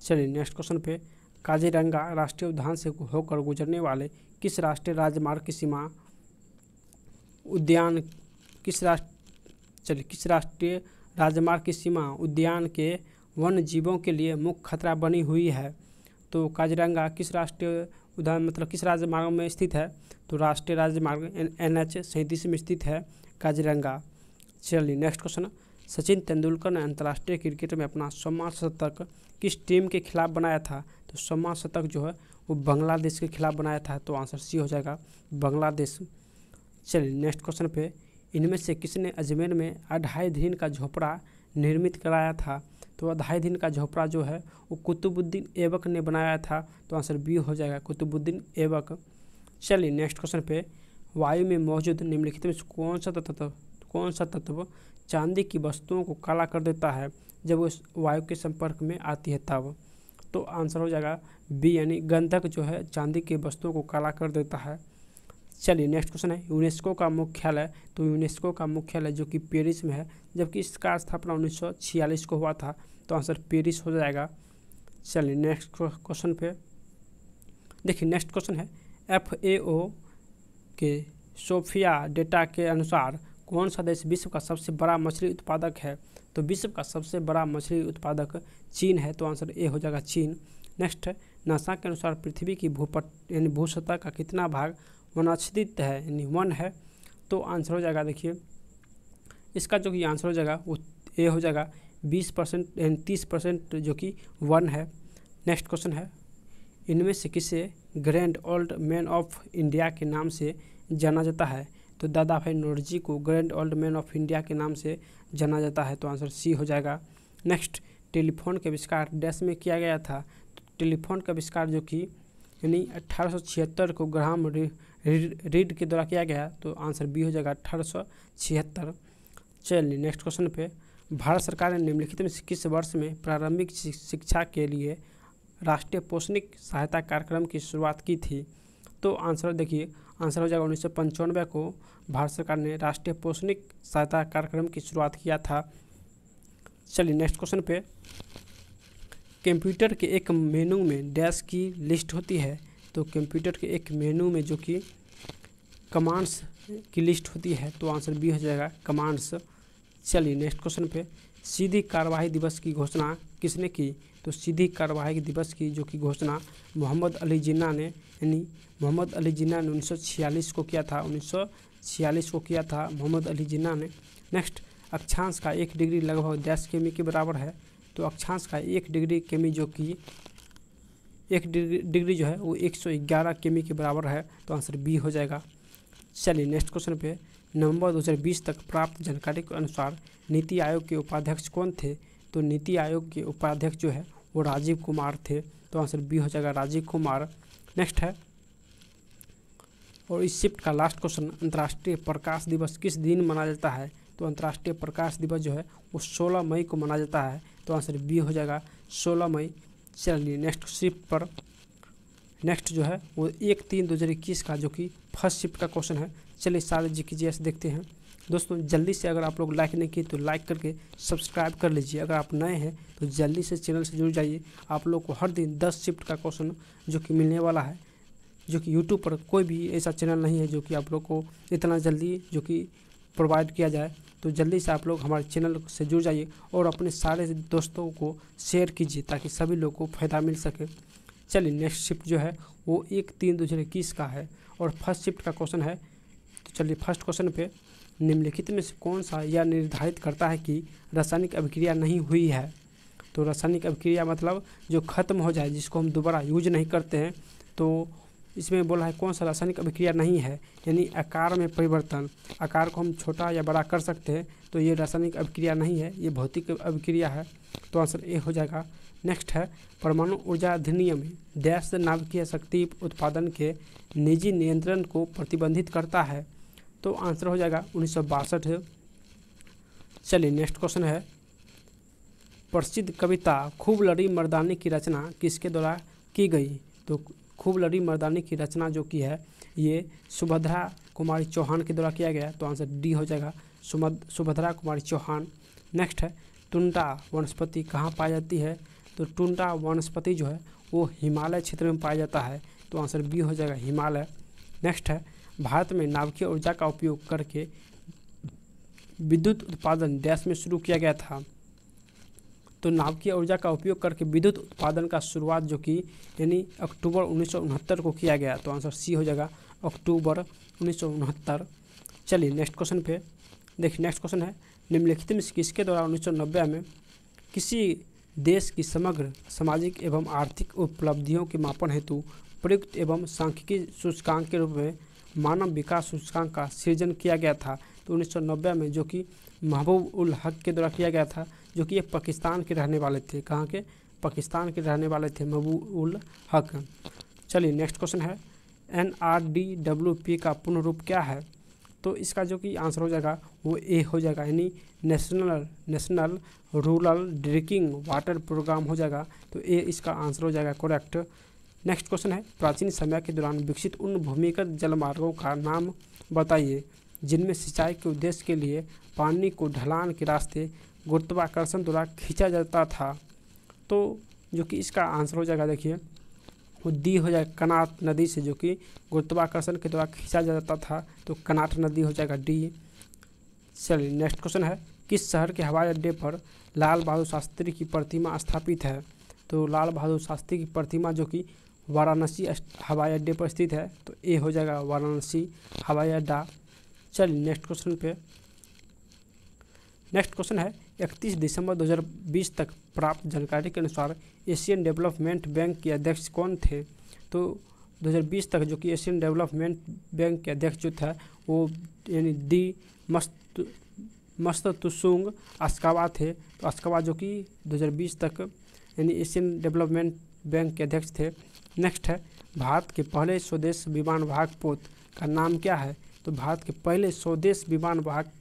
चलिए, नेक्स्ट क्वेश्चन पे। काजीरंगा राष्ट्रीय उद्यान से होकर गुजरने वाले किस राष्ट्रीय राजमार्ग की सीमा उद्यान किस राष्ट्र, चलिए, किस राष्ट्रीय राजमार्ग की सीमा उद्यान के वन जीवों के लिए मुख्य खतरा बनी हुई है। तो काजीरंगा किस राष्ट्रीय उद्यान मतलब किस राजमार्ग में स्थित है? तो राष्ट्रीय राजमार्ग एन एच सैंतीस में स्थित है काजीरंगा। चलिए नेक्स्ट क्वेश्चन। सचिन तेंदुलकर ने अंतर्राष्ट्रीय क्रिकेट में अपना सोमा शतक किस टीम के खिलाफ बनाया था? तो सोमा शतक जो है, वो बांग्लादेश के खिलाफ बनाया था। तो आंसर सी हो जाएगा बांग्लादेश। चलिए नेक्स्ट क्वेश्चन पे। इनमें से किसने अजमेर में अढ़ाई दिन का झोपड़ा निर्मित कराया था? तो अढ़ाई दिन का झोपड़ा जो है, वो कुतुबुद्दीन ऐबक ने बनाया था। तो आंसर बी हो जाएगा कुतुबुद्दीन ऐबक। चलिए नेक्स्ट क्वेश्चन पे वायु में मौजूद निम्नलिखित में कौन सा तत्व, कौन सा तत्व चांदी की वस्तुओं को काला कर देता है जब वो वायु के संपर्क में आती है तब? तो आंसर हो जाएगा बी, यानी गंधक जो है चांदी की वस्तुओं को काला कर देता है। चलिए नेक्स्ट क्वेश्चन है। यूनेस्को का मुख्यालय तो यूनेस्को का मुख्यालय जो कि पेरिस में है, जबकि इसका स्थापना 1946 को हुआ था तो आंसर पेरिस हो जाएगा। चलिए नेक्स्ट क्वेश्चन पे। देखिए नेक्स्ट क्वेश्चन है। एफ़ ए ओ के सोफिया डेटा के अनुसार कौन सा देश विश्व का सबसे बड़ा मछली उत्पादक है? तो विश्व का सबसे बड़ा मछली उत्पादक चीन है तो आंसर ए हो जाएगा चीन। नेक्स्ट नासा के अनुसार पृथ्वी की भूपट, यानी भू सतह का कितना भाग वनाच्छादित है यानी वन है तो आंसर हो जाएगा देखिए। इसका जो कि आंसर हो जाएगा, वो ए हो जाएगा, बीस परसेंट यानी तीस परसेंट जो कि वन है। नेक्स्ट क्वेश्चन है, इनमें से किसे grand old man of India के नाम से जाना जाता है? तो दादा भाई नोरजी को grand old man of India के नाम से जाना जाता है तो आंसर सी हो जाएगा। नेक्स्ट, टेलीफोन के आविष्कार डैश में किया गया था। तो टेलीफोन का आविष्कार जो कि यानी अट्ठारह को ग्राम रीड के द्वारा किया गया तो आंसर बी हो जाएगा अट्ठारह चलिए नेक्स्ट क्वेश्चन पे। भारत सरकार ने निम्नलिखित में किस वर्ष में प्रारंभिक शिक्षा के लिए राष्ट्रीय पोषणिक सहायता कार्यक्रम की शुरुआत की थी। तो आंसर देखिए, आंसर हो जाएगा उन्नीस को भारत सरकार ने राष्ट्रीय पोषणिक सहायता कार्यक्रम की शुरुआत किया था। चलिए नेक्स्ट क्वेश्चन पे। कंप्यूटर के एक मेनू में डैश की लिस्ट होती है। तो कंप्यूटर के एक मेनू में जो कि कमांड्स की लिस्ट होती है तो आंसर बी हो जाएगा कमांड्स चलिए नेक्स्ट क्वेश्चन पे। सीधी कार्यवाही दिवस की घोषणा किसने की? तो सीधी कार्यवाही दिवस की जो कि घोषणा मोहम्मद अली जिन्ना ने, यानी मोहम्मद अली जिन्ना ने उन्नीस सौ छियालीस को किया था। उन्नीस सौ छियालीस को किया था मोहम्मद अली जिन्ना ने। नेक्स्ट अक्षांश का एक डिग्री लगभग दस केमी के बराबर है। तो अक्षांश का एक डिग्री केमी जो कि एक डिग्री जो है वो 111 केमी के बराबर है तो आंसर बी हो जाएगा। चलिए नेक्स्ट क्वेश्चन पे नवंबर 2020 तक प्राप्त जानकारी के अनुसार नीति आयोग के उपाध्यक्ष कौन थे? तो नीति आयोग के उपाध्यक्ष जो है वो राजीव कुमार थे तो आंसर बी हो जाएगा राजीव कुमार। नेक्स्ट है, और इस शिफ्ट का लास्ट क्वेश्चन, अंतर्राष्ट्रीय प्रकाश दिवस किस दिन मनाया जाता है? तो अंतर्राष्ट्रीय प्रकाश दिवस जो है वो 16 मई को मनाया जाता है तो आंसर बी हो जाएगा 16 मई। चलिए नेक्स्ट शिफ्ट पर। नेक्स्ट जो है, वो एक तीन दो हज़ार इक्कीस का, जो कि फ़र्स्ट शिफ्ट का क्वेश्चन है। चलिए सारे जी की जी देखते हैं। दोस्तों, जल्दी से अगर आप लोग लाइक नहीं किए तो लाइक करके सब्सक्राइब कर लीजिए। अगर आप नए हैं तो जल्दी से चैनल से जुड़ जाइए। आप लोग को हर दिन दस शिफ्ट का क्वेश्चन जो कि मिलने वाला है, जो कि यूट्यूब पर कोई भी ऐसा चैनल नहीं है, जो कि आप लोग को इतना जल्दी जो कि प्रोवाइड किया जाए। तो जल्दी से आप लोग हमारे चैनल से जुड़ जाइए और अपने सारे दोस्तों को शेयर कीजिए ताकि सभी लोग को फ़ायदा मिल सके। चलिए नेक्स्ट शिफ्ट जो है, वो एक तीन दो हज़ार इक्कीस का है और फ़र्स्ट शिफ्ट का क्वेश्चन है। तो चलिए फ़र्स्ट क्वेश्चन पे, निम्नलिखित में से कौन सा यह निर्धारित करता है कि रासायनिक अभिक्रिया नहीं हुई है? तो रासायनिक अभिक्रिया मतलब जो ख़त्म हो जाए, जिसको हम दोबारा यूज़ नहीं करते हैं तो इसमें बोला है, कौन सा रासायनिक अभिक्रिया नहीं है? यानी आकार में परिवर्तन। आकार को हम छोटा या बड़ा कर सकते हैं तो ये रासायनिक अभिक्रिया नहीं है, ये भौतिक अभिक्रिया है। तो आंसर ए हो जाएगा। नेक्स्ट है, परमाणु ऊर्जा अधिनियम देश नाभिकीय शक्ति उत्पादन के निजी नियंत्रण को प्रतिबंधित करता है। तो आंसर हो जाएगा उन्नीस सौ बासठ। चलिए, नेक्स्ट क्वेश्चन है, प्रसिद्ध कविता खूब लड़ी मर्दानी की रचना किसके द्वारा की गई? तो खूब लड़ी मर्दानी की रचना जो की है, ये सुभद्रा कुमारी चौहान के द्वारा किया गया तो आंसर डी हो जाएगा सुभद्रा कुमारी चौहान। नेक्स्ट है, टुंडा वनस्पति कहाँ पाई जाती है? तो टुंडा वनस्पति जो है, वो हिमालय क्षेत्र में पाया जाता है। तो आंसर बी हो जाएगा हिमालय। नेक्स्ट है, भारत में नाभिकीय ऊर्जा का उपयोग करके विद्युत उत्पादन देश में शुरू किया गया था। तो नाभिकीय ऊर्जा का उपयोग करके विद्युत उत्पादन का शुरुआत जो कि, यानी अक्टूबर उन्नीस सौ उनहत्तर को किया गया। तो आंसर सी हो जाएगा, अक्टूबर उन्नीस सौ उनहत्तर। चलिए, नेक्स्ट क्वेश्चन पे देखिए, नेक्स्ट क्वेश्चन है, निम्नलिखित में किसके द्वारा उन्नीस सौ नब्बे में किसी देश की समग्र सामाजिक एवं आर्थिक उपलब्धियों के मापन हेतु प्रयुक्त एवं सांख्यिकी सूचकांक के रूप में मानव विकास सूचकांक का सृजन किया गया था? तो उन्नीस सौ नब्बे में जो कि महबूब उल हक के द्वारा किया गया था। जो कि ये पाकिस्तान के रहने वाले थे। कहाँ के? पाकिस्तान के रहने वाले थे महबूब उल हक। चलिए नेक्स्ट क्वेश्चन है। N R D W P का पूर्ण रूप क्या है? तो इसका जो कि आंसर हो जाएगा, वो ए हो जाएगा। यानी national national rural drinking water programme हो जाएगा। तो ए इसका आंसर हो जाएगा करेक्ट नेक्स्ट क्वेश्चन है। प्राचीन समय के दौरान विकसित उन भूमिगत जलमार्गों का नाम बताइए, जिनमें सिंचाई के उद्देश्य के लिए पानी को ढलान के रास्ते गुरुत्वाकर्षण द्वारा खींचा जाता था। तो जो कि इसका आंसर हो जाएगा, देखिए, वो दी हो जाएगा कनाट नदी से, जो कि गुरुत्वाकर्षण के द्वारा खींचा जाता था तो कनाट नदी हो जाएगा डी। चलिए नेक्स्ट क्वेश्चन है, किस शहर के हवाई अड्डे पर लाल बहादुर शास्त्री की प्रतिमा स्थापित है? तो लाल बहादुर शास्त्री की प्रतिमा जो कि वाराणसी हवाई अड्डे पर स्थित है तो ए हो जाएगा वाराणसी हवाई अड्डा। चलिए नेक्स्ट क्वेश्चन पे नेक्स्ट क्वेश्चन है 31 दिसंबर 2020 तक प्राप्त जानकारी के अनुसार एशियन डेवलपमेंट बैंक के अध्यक्ष कौन थे? तो 2020 तक जो कि एशियन डेवलपमेंट बैंक के अध्यक्ष जो था, वो यानी दी मस्त मस्त तुसुंग अस्कावा थे। तो अस्कावा जो कि 2020 तक यानी एशियन डेवलपमेंट बैंक के अध्यक्ष थे। नेक्स्ट है, भारत के पहले स्वदेश विमान वाहक पोत का नाम क्या है? तो भारत के पहले स्वदेश विमान वाहक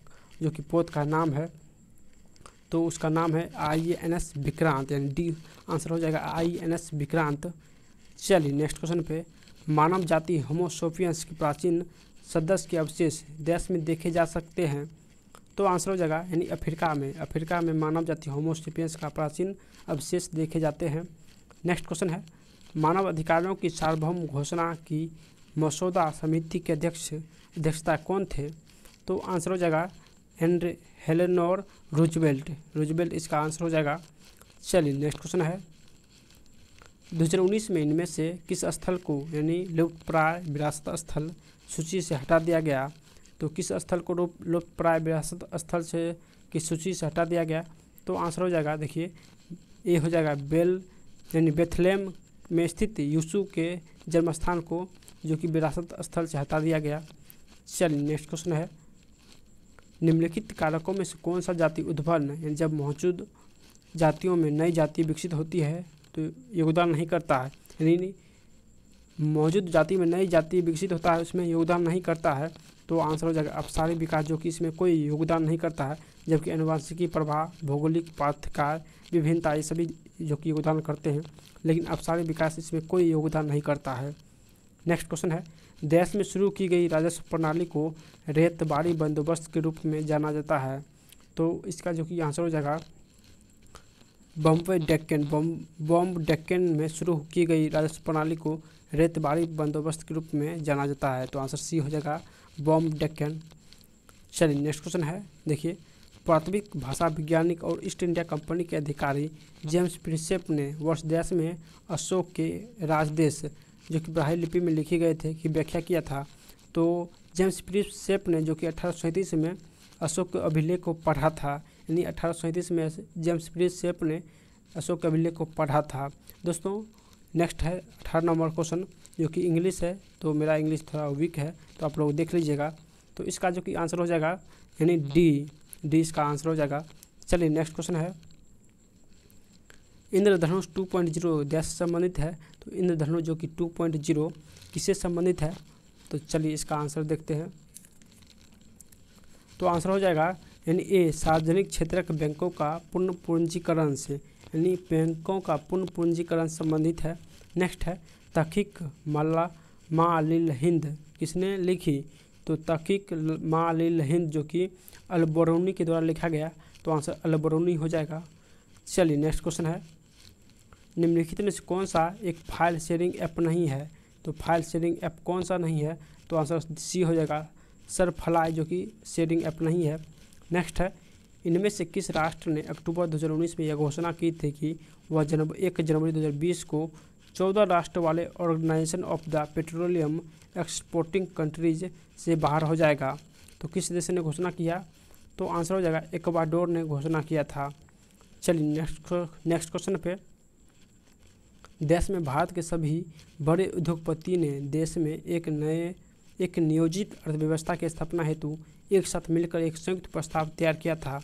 जो कि पोत का नाम है तो उसका नाम है आई एन एस विक्रांत, यानी डी आंसर हो जाएगा आई एन एस विक्रांत। चलिए नेक्स्ट क्वेश्चन पे। मानव जाति होमोसोफियंस के प्राचीन सदस्य के अवशेष देश में देखे जा सकते हैं। तो आंसर हो जाएगा, यानी अफ्रीका में। अफ्रीका में मानव जाति होमोसोफियंस का प्राचीन अवशेष देखे जाते हैं। नेक्स्ट क्वेश्चन है, मानव अधिकारों की सार्वभौम घोषणा की मसौदा समिति के अध्यक्ष, अध्यक्षता कौन थे? तो आंसर हो जाएगा हेलेनोर रूजवेल्ट। रूजवेल्ट इसका आंसर हो जाएगा। चलिए, नेक्स्ट क्वेश्चन है। 2019 में इनमें से किस स्थल को, यानी लुप्त प्राय विरासत स्थल सूची से हटा दिया गया? तो किस स्थल को लुप्त प्राय विरासत स्थल से, की सूची से हटा दिया गया? तो आंसर हो जाएगा, देखिए ये हो जाएगा बेल, यानी बेथलेम में स्थित यूसु के जन्मस्थान को, जो कि विरासत स्थल से हटा दिया गया। चलिए, नेक्स्ट क्वेश्चन है। निम्नलिखित कारकों में से कौन सा जाति उद्भवन यानी जब मौजूद जातियों में नई जाति विकसित होती है तो योगदान नहीं करता है। यानी मौजूद जाति में नई जाति विकसित होता है, उसमें योगदान नहीं करता है तो आंसर हो जाएगा अपसारी विकास, जो कि इसमें कोई योगदान नहीं करता है, जबकि अनुवांशिकी, प्रभाव, भौगोलिक पाठ्यकार विभिन्नता, ये सभी जो कि योगदान करते हैं। लेकिन अपसारी विकास इसमें कोई योगदान नहीं करता है। नेक्स्ट क्वेश्चन है देश में शुरू की गई राजस्व प्रणाली को रेतबाड़ी बंदोबस्त के रूप में जाना जाता है। तो इसका जो कि आंसर हो जाएगा बम्बई डेक्कन बॉम्ब डेक्कन में शुरू की गई राजस्व प्रणाली को रेतबाड़ी बंदोबस्त के रूप में जाना जाता है। तो आंसर सी हो जाएगा बॉम्ब डेक्कन चलिए, नेक्स्ट क्वेश्चन है, देखिए, प्राथमिक भाषा वैज्ञानिक और ईस्ट इंडिया कंपनी के अधिकारी जेम्स प्रिंसेप ने वर्ष देश में अशोक के राजदेश जो कि ब्राह्मी लिपि में लिखे गए थे कि व्याख्या किया था। तो जेम्स प्रिंसेप ने जो कि अठारह सौ सैंतीस में अशोक के अभिलेख को पढ़ा था, यानी अठारह सौ सैंतीस में जेम्स प्रिंसेप ने अशोक के अभिलेख को पढ़ा था। दोस्तों, नेक्स्ट है अठारह नंबर क्वेश्चन, जो कि इंग्लिश है तो मेरा इंग्लिश थोड़ा वीक है तो आप लोग देख लीजिएगा। तो इसका जो कि आंसर हो जाएगा, यानी डी डी इसका आंसर हो जाएगा। चलिए नेक्स्ट क्वेश्चन है इंद्रधनुष टू पॉइंट ज़ीरो देश से संबंधित है तो इंद्रधनुष जो कि टू पॉइंट ज़ीरो किससे संबंधित है? तो चलिए इसका आंसर देखते हैं। तो आंसर हो जाएगा, यानी ए, सार्वजनिक क्षेत्र के बैंकों का पूर्ण पूंजीकरण से, यानी बैंकों का पूर्ण पूंजीकरण संबंधित है। नेक्स्ट है, तखिक मल्ला मालिल हिंद किसने लिखी? तो तखिक मालिल हिंद जो कि अलबरूनी के द्वारा लिखा गया तो आंसर अलबरूनी हो जाएगा। चलिए नेक्स्ट क्वेश्चन है निम्नलिखित में से कौन सा एक फ़ाइल शेयरिंग ऐप नहीं है? तो फ़ाइल शेयरिंग ऐप कौन सा नहीं है? तो आंसर सी हो जाएगा सर फलाई जो कि शेयरिंग ऐप नहीं है। नेक्स्ट है, इनमें से किस राष्ट्र ने अक्टूबर 2019 में यह घोषणा की थी कि वह जनव एक जनवरी 2020 को चौदह राष्ट्र वाले organisation of the petroleum exporting countries से बाहर हो जाएगा। तो किस देश ने घोषणा किया? तो आंसर हो जाएगा इक्वाडोर ने घोषणा किया था। चलिए नेक्स्ट नेक्स्ट क्वेश्चन पे देश में भारत के सभी बड़े उद्योगपति ने देश में एक नए, एक नियोजित अर्थव्यवस्था की स्थापना हेतु एक साथ मिलकर एक संयुक्त प्रस्ताव तैयार किया था।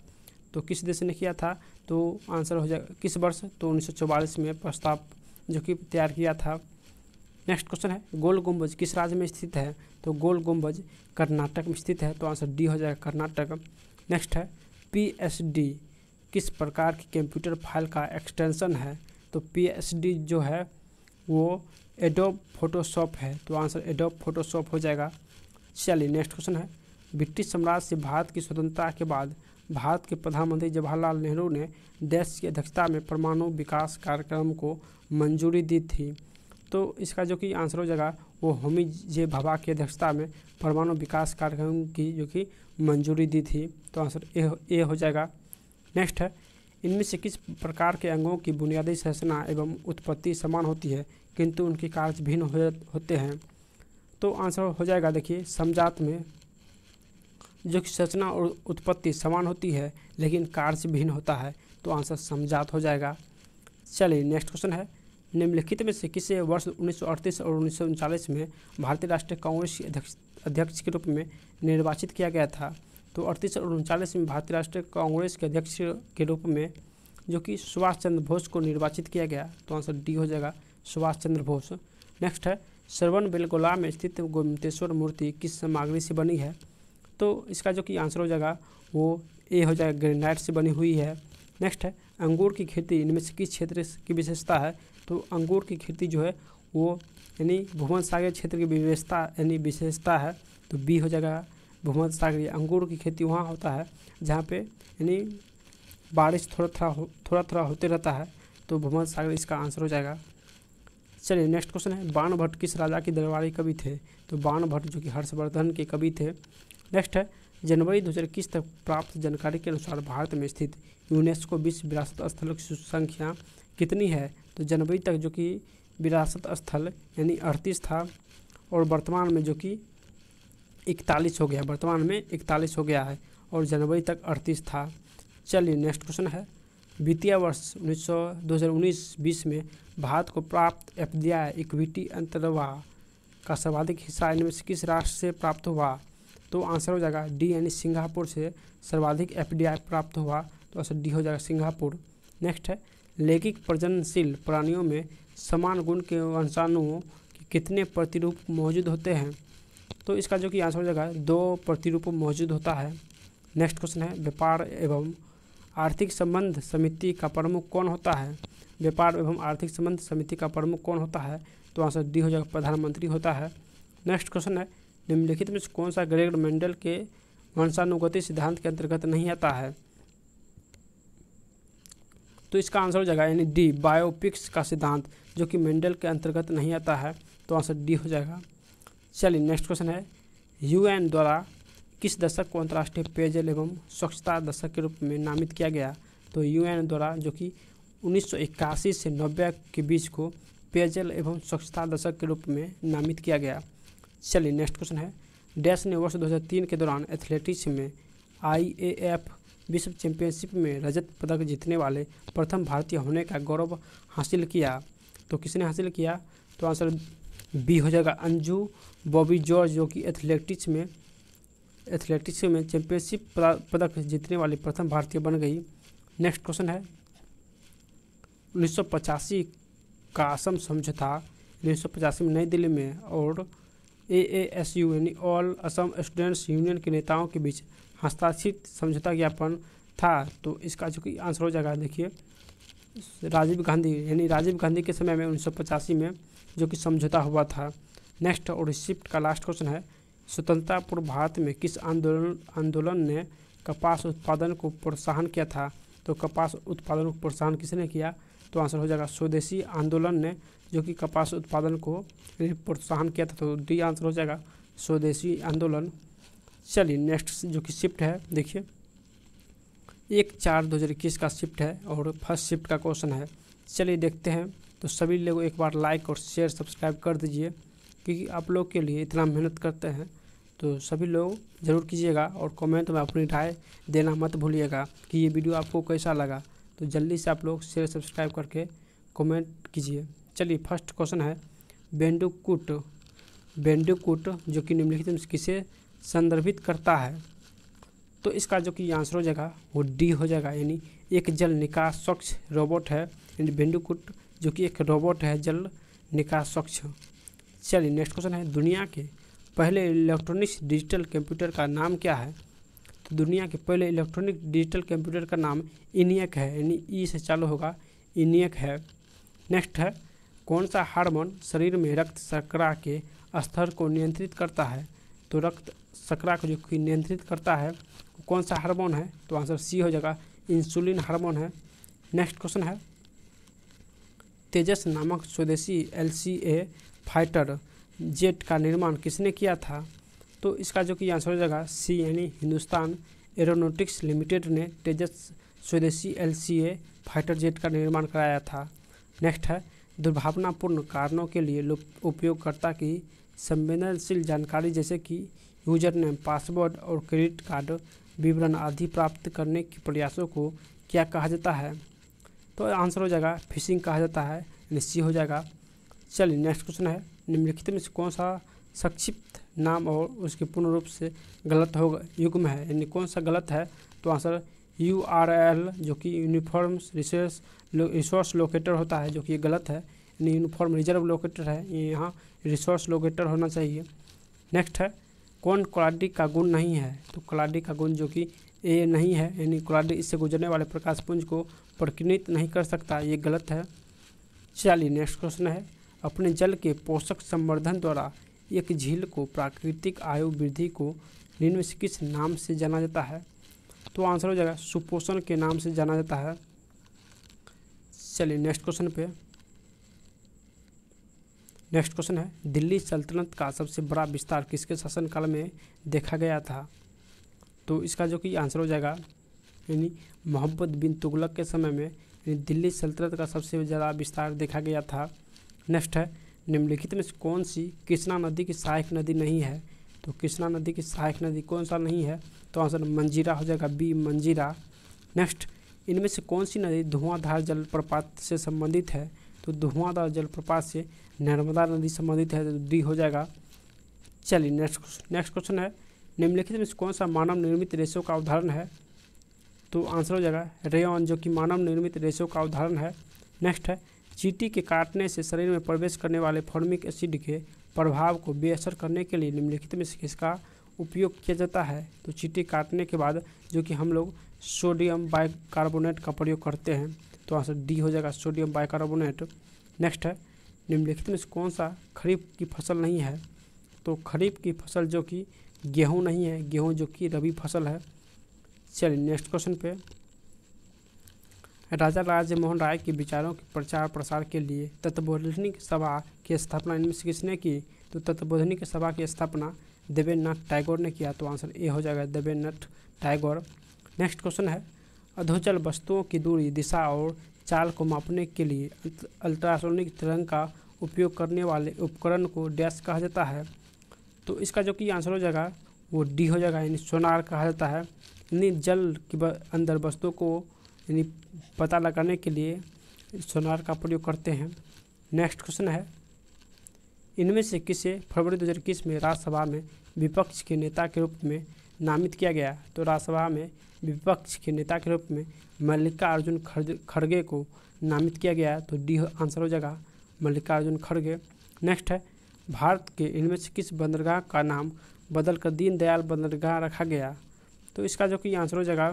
तो किस देश ने किया था? तो आंसर हो जाएगा किस वर्ष? तो उन्नीस में प्रस्ताव जो कि तैयार किया था। नेक्स्ट क्वेश्चन है, गोल गुम्बज किस राज्य में स्थित है? तो गोल गुम्बज कर्नाटक में स्थित है। तो आंसर डी हो जाएगा कर्नाटक। नेक्स्ट है PSD किस प्रकार की कंप्यूटर फ़ाइल का एक्सटेंशन है? तो पी जो है, वो एडोब फोटोशॉप है। तो आंसर एडोब फोटोशॉप हो जाएगा। चलिए नेक्स्ट क्वेश्चन है। ब्रिटिश साम्राज्य से भारत की स्वतंत्रता के बाद, भारत के प्रधानमंत्री जवाहरलाल नेहरू ने देश की अध्यक्षता में परमाणु विकास कार्यक्रम को मंजूरी दी थी। तो इसका जो कि आंसर हो जाएगा, वो होमी जे भाभा की अध्यक्षता में परमाणु विकास कार्यक्रम की जो कि मंजूरी दी थी। तो आंसर ए ए हो जाएगा। नेक्स्ट है। इनमें से किस प्रकार के अंगों की बुनियादी संरचना एवं उत्पत्ति समान होती है, किंतु उनके कार्य भिन्न हो होते हैं? तो आंसर हो जाएगा, देखिए समझात में जो कि संरचना और उत्पत्ति समान होती है, लेकिन कार्य भिन्न होता है तो आंसर समझात हो जाएगा। चलिए, नेक्स्ट क्वेश्चन है। निम्नलिखित में से किसे वर्ष उन्नीस सौ अड़तीस और उन्नीस में भारतीय राष्ट्रीय कांग्रेस अध्यक्ष अध्यक्ष के रूप में निर्वाचित किया गया था? तो अड़तीस और उनचालीस में भारतीय राष्ट्रीय कांग्रेस के अध्यक्ष के रूप में, जो कि सुभाष चंद्र बोस को निर्वाचित किया गया तो आंसर डी हो जाएगा सुभाष चंद्र बोस। नेक्स्ट है, श्रवण बेलगोला में स्थित गोमतेश्वर मूर्ति किस सामग्री से बनी है? तो इसका जो कि आंसर हो जाएगा, वो ए हो जाएगा, ग्रेनाइट से बनी हुई है। नेक्स्ट है, अंगूर की खेती, इनमें से किस क्षेत्र की विशेषता है? तो अंगूर की खेती जो है, वो यानी भुवन सागर क्षेत्र की विशेषता, यानी विशेषता है तो बी हो जाएगा भूमध्य सागरीय अंगूर की खेती वहाँ होता है, जहाँ पे यानी बारिश थोड़ा थोड़ा हो, थोड़ा थोड़ा होते रहता है तो भूमध्य सागर इसका आंसर हो जाएगा। चलिए नेक्स्ट क्वेश्चन है बाण भट्ट किस राजा की दरबारी कवि थे? तो बाण भट्ट जो कि हर्षवर्धन के कवि थे। नेक्स्ट है, जनवरी दो हज़ार इक्कीस तक प्राप्त जानकारी के अनुसार भारत में स्थित यूनेस्को विश्व विरासत स्थलों की संख्या कितनी है? तो जनवरी तक जो कि विरासत स्थल यानी अड़तीस था, और वर्तमान में जो कि इकतालीस हो गया, वर्तमान में इकतालीस हो गया है और जनवरी तक अड़तीस था। चलिए नेक्स्ट क्वेश्चन है। वित्तीय वर्ष उन्नीस सौ, दो हज़ार उन्नीस, बीस में भारत को प्राप्त एफडीआई इक्विटी अंतर्वाह का सर्वाधिक हिस्सा इनमें से किस राष्ट्र से प्राप्त हुआ? तो आंसर हो जाएगा डी यानी सिंगापुर से सर्वाधिक एफडीआई प्राप्त हुआ तो आंसर डी हो जाएगा सिंगापुर। नेक्स्ट है, लैंगिक प्रजननशील प्राणियों में समान गुण के वंशाणुओं के कितने प्रतिरूप मौजूद होते हैं? तो इसका जो कि आंसर हो जाएगा, दो प्रतिरूप मौजूद होता है। नेक्स्ट क्वेश्चन है, व्यापार एवं आर्थिक संबंध समिति का प्रमुख कौन होता है? व्यापार एवं आर्थिक संबंध समिति का प्रमुख कौन होता है? तो आंसर डी हो जाएगा, प्रधानमंत्री होता है। नेक्स्ट क्वेश्चन है, निम्नलिखित में कौन सा ग्रेड मंडल के वंशानुगति सिद्धांत के अंतर्गत नहीं आता है? तो इसका आंसर हो जाएगा, यानी डी बायोपिक्स का सिद्धांत, जो कि मेंडल के अंतर्गत नहीं आता है। तो आंसर डी हो जाएगा। चलिए नेक्स्ट क्वेश्चन है। यूएन द्वारा किस दशक को अंतर्राष्ट्रीय पेयजल एवं स्वच्छता दशक के रूप में नामित किया गया? तो यूएन द्वारा जो कि उन्नीस सौ इक्यासी से नब्बे के बीच को पेयजल एवं स्वच्छता दशक के रूप में नामित किया गया। चलिए नेक्स्ट क्वेश्चन है। डैश ने वर्ष 2003 के दौरान एथलेटिक्स में आईएएफ विश्व चैंपियनशिप में रजत पदक जीतने वाले प्रथम भारतीय होने का गौरव हासिल किया। तो किसने हासिल किया? तो आंसर बी हो जाएगा अंजू बॉबी जॉर्ज, जो कि एथलेटिक्स में एथलेटिक्स में चैंपियनशिप पदक जीतने वाली प्रथम भारतीय बन गई। नेक्स्ट क्वेश्चन है। उन्नीस सौ पचासी का असम समझौता, उन्नीस सौ पचासी में नई दिल्ली में और ए ए एस यू यानी ऑल असम स्टूडेंट्स यूनियन के नेताओं के बीच हस्ताक्षरित समझौता ज्ञापन था। तो इसका जो कि आंसर हो जाएगा, देखिए, राजीव गांधी, यानी राजीव गांधी के समय में उन्नीस सौ पचासी में जो कि समझौता हुआ था। नेक्स्ट और शिफ्ट का लास्ट क्वेश्चन है स्वतंत्रता पूर्व भारत में किस आंदोलन आंदोलन ने कपास उत्पादन को प्रोत्साहन किया था? तो कपास उत्पादन को प्रोत्साहन किसने किया? तो आंसर हो जाएगा स्वदेशी आंदोलन ने, जो कि कपास उत्पादन को प्रोत्साहन किया था। तो डी आंसर हो जाएगा स्वदेशी आंदोलन। चलिए नेक्स्ट जो कि शिफ्ट है, देखिए। एक चार दो हज़ार इक्कीस का शिफ्ट है और फ़र्स्ट शिफ्ट का क्वेश्चन है। चलिए देखते हैं। तो सभी लोग एक बार लाइक और शेयर सब्सक्राइब कर दीजिए, क्योंकि आप लोग के लिए इतना मेहनत करते हैं। तो सभी लोग ज़रूर कीजिएगा और कमेंट में अपनी राय देना मत भूलिएगा कि ये वीडियो आपको कैसा लगा। तो जल्दी से आप लोग शेयर सब्सक्राइब करके कमेंट कीजिए। चलिए फ़र्स्ट क्वेश्चन है, बेंडुकुट बेंडुकुट जो कि निम्नलिखित में किसे संदर्भित करता है? तो इसका जो कि आंसर हो जाएगा, वो डी हो जाएगा, यानी एक जल निकास स्वच्छ रोबोट है। यानी बेंडुकुट जो कि एक रोबोट है, जल निकास स्वच्छ। चलिए नेक्स्ट क्वेश्चन है, दुनिया के पहले इलेक्ट्रॉनिक्स डिजिटल कंप्यूटर का नाम क्या है? तो दुनिया के पहले इलेक्ट्रॉनिक डिजिटल कंप्यूटर का नाम इनियक है, यानी ई से चालू होगा इनियक है। नेक्स्ट है, कौन सा हार्मोन शरीर में रक्त शर्करा के स्तर को नियंत्रित करता है? तो रक्त शर्करा को जो कि नियंत्रित करता है कौन सा हार्मोन है? तो आंसर सी हो जाएगा इंसुलिन हार्मोन है। नेक्स्ट क्वेश्चन है तेजस नामक स्वदेशी एलसीए फाइटर जेट का निर्माण किसने किया था? तो इसका जो कि आंसर हो जाएगा सी, यानी हिंदुस्तान एरोनोटिक्स लिमिटेड ने तेजस स्वदेशी एलसीए फाइटर जेट का निर्माण कराया था। नेक्स्ट है, दुर्भावनापूर्ण कारणों के लिए उपयोगकर्ता की संवेदनशील जानकारी जैसे कि यूज़र नेम पासवर्ड और क्रेडिट कार्ड विवरण आदि प्राप्त करने के प्रयासों को क्या कहा जाता है? तो आंसर हो जाएगा, फिशिंग कहा जाता है यानी सी हो जाएगा। चलिए नेक्स्ट क्वेश्चन है। निम्नलिखित में से कौन सा संक्षिप्त नाम और उसके पूर्ण रूप से गलत होगा, युग्म है? यानी कौन सा गलत है? तो आंसर यू आर एल जो कि यूनिफॉर्म रिसोर्स रिसोर्स लोकेटर होता है, जो कि गलत है। यानी यूनिफॉर्म रिज़र्व लोकेटर है यहाँ रिसोर्स लोकेटर होना चाहिए। नेक्स्ट है, कौन क्लाडी का गुण नहीं है? तो क्लाडी का गुण जो कि ए नहीं है, यानी क्लाडी इससे गुजरने वाले प्रकाश पुंज को प्रकिनित नहीं कर सकता, ये गलत है। चलिए नेक्स्ट क्वेश्चन है। अपने जल के पोषक संवर्धन द्वारा एक झील को प्राकृतिक आयु वृद्धि को निम्न से किस नाम से जाना जाता है। तो आंसर हो जाएगा, सुपोषण के नाम से जाना जाता है। चलिए नेक्स्ट क्वेश्चन पे। नेक्स्ट क्वेश्चन है, दिल्ली सल्तनत का सबसे बड़ा विस्तार किसके शासनकाल में देखा गया था? तो इसका जो कि आंसर हो जाएगा यानी मोहम्मद बिन तुगलक के समय में यानी दिल्ली सल्तनत का सबसे ज़्यादा विस्तार देखा गया था। नेक्स्ट है, निम्नलिखित में कौन सी कृष्णा नदी की सहायक नदी नहीं है? तो कृष्णा नदी की सहायक नदी कौन सा नहीं है? तो आंसर मंजीरा हो जाएगा बी मंजीरा। नेक्स्ट इनमें से कौन सी नदी धुआंधार जलप्रपात से संबंधित है? तो धुआंधार जलप्रपात से नर्मदा नदी संबंधित है तो डी हो जाएगा। चलिए नेक्स्ट नेक्स्ट क्वेश्चन है। निम्नलिखित में से कौन सा मानव निर्मित रेशों का उदाहरण है? तो आंसर हो जाएगा रेयन, जो कि मानव निर्मित रेशों का उदाहरण है। नेक्स्ट है, चीटी के काटने से शरीर में प्रवेश करने वाले फॉर्मिक एसिड के प्रभाव को बेअसर करने के लिए निम्नलिखित में से किसका उपयोग किया जाता है? तो चीटी काटने के बाद, जो कि हम लोग सोडियम बाइकार्बोनेट का प्रयोग करते हैं तो आंसर डी हो जाएगा सोडियम बाइकार्बोनेट। नेक्स्ट है, निम्नलिखित में से कौन सा खरीफ की फ़सल नहीं है? तो खरीफ की फ़सल जो कि गेहूँ नहीं है, गेहूँ जो कि रबी फ़सल है। चलिए नेक्स्ट क्वेश्चन पे। राजा राज्य मोहन राय के विचारों के प्रचार प्रसार के लिए तत्वबोधनिक सभा की स्थापना इनमें से किसने की? तो तत्वबोधनिक सभा की स्थापना देवेंद्रनाथ टैगोर ने किया। तो आंसर ए हो जाएगा देवेंद्रनाथ टैगोर। नेक्स्ट क्वेश्चन है, अधोचल वस्तुओं की दूरी, दिशा और चाल को मापने के लिए अल्ट्रासोनिक तरंग का उपयोग करने वाले उपकरण को डैश कहा जाता है। तो इसका जो कि आंसर हो जाएगा, वो डी हो जाएगा, यानी सोनार कहा जाता है। यानी जल के अंदर वस्तुओं को, यानी पता लगाने के लिए सोनार का प्रयोग करते हैं। नेक्स्ट क्वेश्चन है। इनमें से किसे फरवरी दो हज़ार इक्कीस में राज्यसभा में विपक्ष के नेता के रूप में नामित किया गया? तो राज्यसभा में विपक्ष के नेता के रूप में मल्लिका मल्लिकार्जुन खड़गे को नामित किया गया। तो डी आंसर हो जाएगा मल्लिकार्जुन खड़गे। नेक्स्ट है। भारत के इनमें से किस बंदरगाह का नाम बदलकर दीनदयाल बंदरगाह रखा गया? तो इसका जो कि आंसर हो जाएगा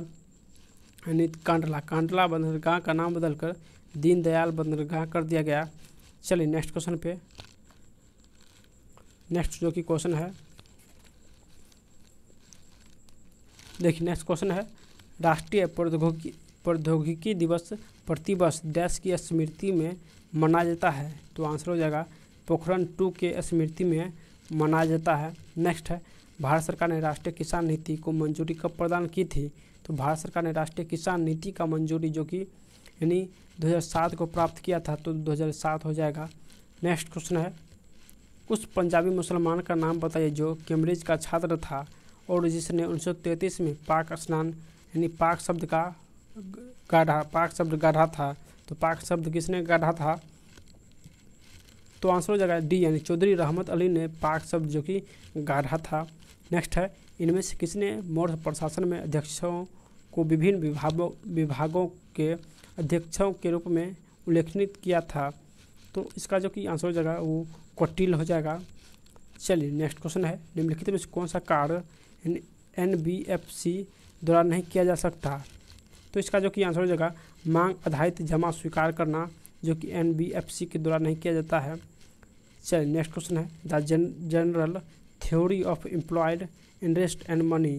यानी कांडला। कांडला बंदरगाह का नाम बदलकर दीनदयाल बंदरगाह कर दिया गया। चलिए नेक्स्ट क्वेश्चन पे। नेक्स्ट जो कि क्वेश्चन है। देखिए नेक्स्ट क्वेश्चन है। राष्ट्रीय प्रौद्योगिकी प्रौद्योगिकी दिवस प्रतिवर्ष देश की स्मृति में मनाया जाता है। तो आंसर हो जाएगा, पोखरण टू के स्मृति में मनाया जाता है। नेक्स्ट है भारत सरकार ने राष्ट्रीय किसान नीति को मंजूरी कब प्रदान की थी? तो भारत सरकार ने राष्ट्रीय किसान नीति का मंजूरी जो कि, यानी 2007 को प्राप्त किया था तो 2007 हो जाएगा। नेक्स्ट क्वेश्चन है, उस पंजाबी मुसलमान का नाम बताइए जो कैम्ब्रिज का छात्र था और जिसने उन्नीस में पाक स्नान, यानी पाक शब्द का गाढ़ा, पाक शब्द गाढ़ा था। तो पाक शब्द किसने गाढ़ा था? तो आंसर हो जाएगा डी, यानी चौधरी रहमत अली ने पाक शब्द जो कि गाढ़ा था। नेक्स्ट है, इनमें से किसने मौर्य प्रशासन में अध्यक्षों को विभिन्न विभागों विभागों के अध्यक्षों के रूप में उल्लेखित किया था? तो इसका जो कि आंसर हो जाएगा वो कटिल हो जाएगा। चलिए नेक्स्ट क्वेश्चन है। निम्नलिखित में से कौन सा कार्य एन बी एफ़ सी द्वारा नहीं किया जा सकता? तो इसका जो कि आंसर हो जाएगा, मांग आधारित जमा स्वीकार करना, जो कि एन बी एफ़ सी के द्वारा नहीं किया जाता है। चलिए नेक्स्ट क्वेश्चन है। The gen, general theory of employed interest and money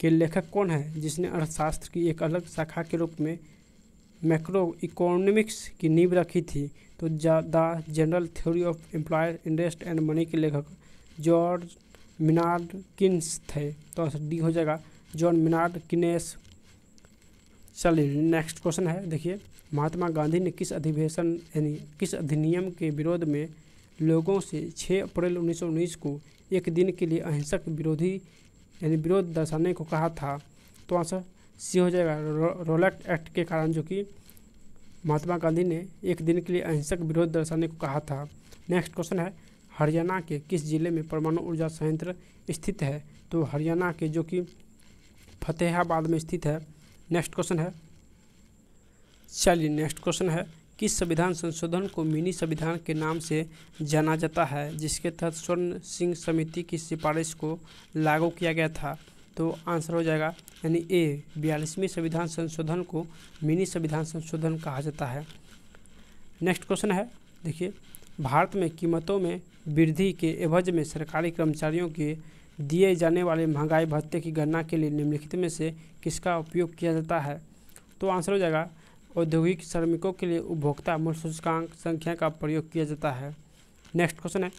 के लेखक कौन है, जिसने अर्थशास्त्र की एक अलग शाखा के रूप में मैक्रो इकोनॉमिक्स की नींव रखी थी? तो the general theory of employed interest and money के लेखक जॉर्ज मिनार्ड किन्स थे। तो डी हो जाएगा जॉन मिनार्ड किनेस चलिए नेक्स्ट क्वेश्चन है। देखिए, महात्मा गांधी ने किस अधिवेशन, यानी किस अधिनियम के विरोध में लोगों से 6 अप्रैल 1919 को एक दिन के लिए अहिंसक विरोधी यानी विरोध दर्शाने को कहा था। तो आंसर सी हो जाएगा। रो, रोलैक्ट एक्ट के कारण जो कि महात्मा गांधी ने एक दिन के लिए अहिंसक विरोध दर्शाने को कहा था। नेक्स्ट क्वेश्चन है हरियाणा के किस ज़िले में परमाणु ऊर्जा संयंत्र स्थित है? तो हरियाणा के जो कि फतेहाबाद में स्थित है। नेक्स्ट क्वेश्चन है चलिए नेक्स्ट क्वेश्चन है किस संविधान संशोधन को मिनी संविधान के नाम से जाना जाता है, जिसके तहत स्वर्ण सिंह समिति की सिफारिश को लागू किया गया था? तो आंसर हो जाएगा, यानी ए, बयालीसवीं संविधान संशोधन को मिनी संविधान संशोधन कहा जाता है। नेक्स्ट क्वेश्चन है, देखिए, भारत में कीमतों में वृद्धि के एवज में सरकारी कर्मचारियों के दिए जाने वाले महँगाई भत्ते की गणना के लिए निम्नलिखित में से किसका उपयोग किया जाता है? तो आंसर हो जाएगा औद्योगिक श्रमिकों के लिए उपभोक्ता मूल्य सूचकांक संख्या का प्रयोग किया जाता है। नेक्स्ट क्वेश्चन है,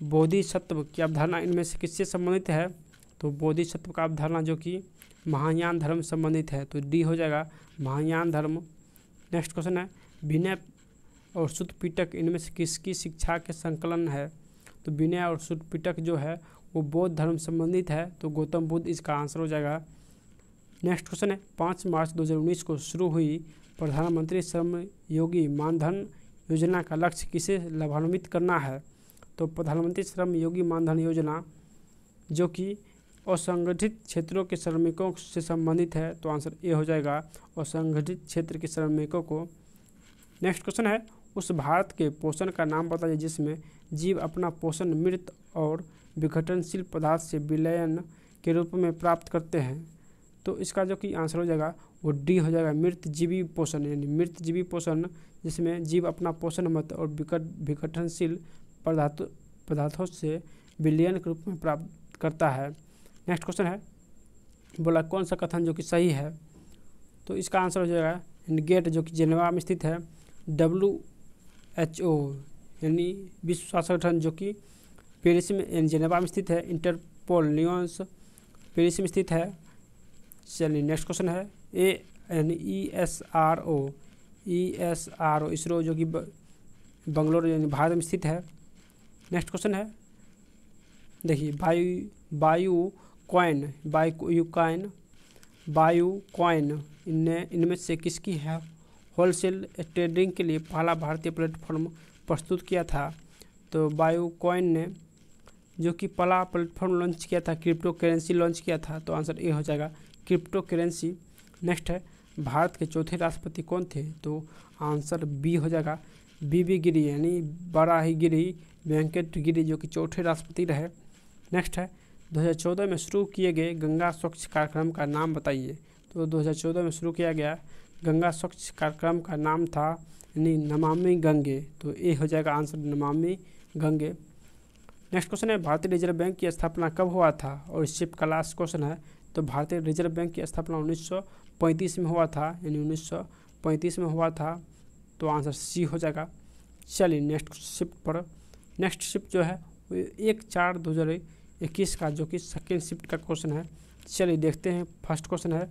बोधिसत्व की अवधारणा इनमें से किससे संबंधित है? तो बोधिसत्व का अवधारणा जो कि महायान धर्म संबंधित है तो डी हो जाएगा महायान धर्म। नेक्स्ट क्वेश्चन है, विनय और शुद्ध पिटक इनमें से किसकी शिक्षा के संकलन है? तो विनय और शुद्ध पिटक जो है, वो बौद्ध धर्म संबंधित है तो गौतम बुद्ध इसका आंसर हो जाएगा। नेक्स्ट क्वेश्चन है, पाँच मार्च 2019 को शुरू हुई प्रधानमंत्री श्रम योगी मानधन योजना का लक्ष्य किसे लाभान्वित करना है? तो प्रधानमंत्री श्रम योगी मानधन योजना, जो कि असंगठित क्षेत्रों के श्रमिकों से संबंधित है तो आंसर ए हो जाएगा, असंगठित क्षेत्र के श्रमिकों को। नेक्स्ट क्वेश्चन है, उस भारत के पोषण का नाम बताइए, जिसमें जीव अपना पोषण मृत और विघटनशील पदार्थ से विलयन के रूप में प्राप्त करते हैं। तो इसका जो कि आंसर हो जाएगा, वो डी हो जाएगा। मृत जीवी पोषण, यानी मृत जीवी पोषण, जिसमें जीव अपना पोषण मत और विकट विघटनशील पदार्थ, पदार्थों से विलयन के रूप में प्राप्त करता है। नेक्स्ट क्वेश्चन है। बोला, कौन सा कथन जो कि सही है? तो इसका आंसर हो जाएगा गेट जो कि जेनेवा में स्थित है। डब्ल्यू एच ओ यानी विश्व स्वास्थ्य संगठन जो कि पेरिस में, जेनेवा में स्थित है। इंटरपोल न्यूस पेरिस में स्थित है। चलिए नेक्स्ट क्वेश्चन है। A N E S R O E S R O ISRO जो कि बंगलोर यानी भारत में स्थित है। नेक्स्ट क्वेश्चन है। देखिए वायु वायु कॉइन बायु कॉइन वायु कॉइन इनने इनमें से किसकी है होलसेल ट्रेडिंग के लिए पहला भारतीय प्लेटफॉर्म प्रस्तुत किया था? तो बायो कॉइन ने जो कि पहला प्लेटफॉर्म लॉन्च किया था क्रिप्टो करेंसी लॉन्च किया था तो आंसर ए हो जाएगा क्रिप्टो करेंसी नेक्स्ट है, भारत के चौथे राष्ट्रपति कौन थे? तो आंसर बी हो जाएगा बी बी गिरी यानी बड़ा ही गिरी वेंकट गिरी जो कि चौथे राष्ट्रपति रहे। नेक्स्ट है 2014 में शुरू किए गए गंगा स्वच्छ कार्यक्रम का नाम बताइए। तो 2014 में शुरू किया गया गंगा स्वच्छ कार्यक्रम का नाम था, यानी नमामि गंगे। तो ए हो जाएगा answer Namami Gange. Next question है, भारतीय रिज़र्व बैंक की स्थापना कब हुआ था? और इस शिफ्ट का लास्ट क्वेश्चन है तो भारतीय रिज़र्व बैंक की स्थापना 1935 में हुआ था, यानी 1935 में हुआ था तो आंसर सी हो जाएगा। चलिए नेक्स्ट शिफ्ट पर, नेक्स्ट शिफ्ट जो है एक चार दो हज़ार इक्कीस का, जो कि सेकेंड शिफ्ट का क्वेश्चन है। चलिए देखते हैं, फ़र्स्ट क्वेश्चन है,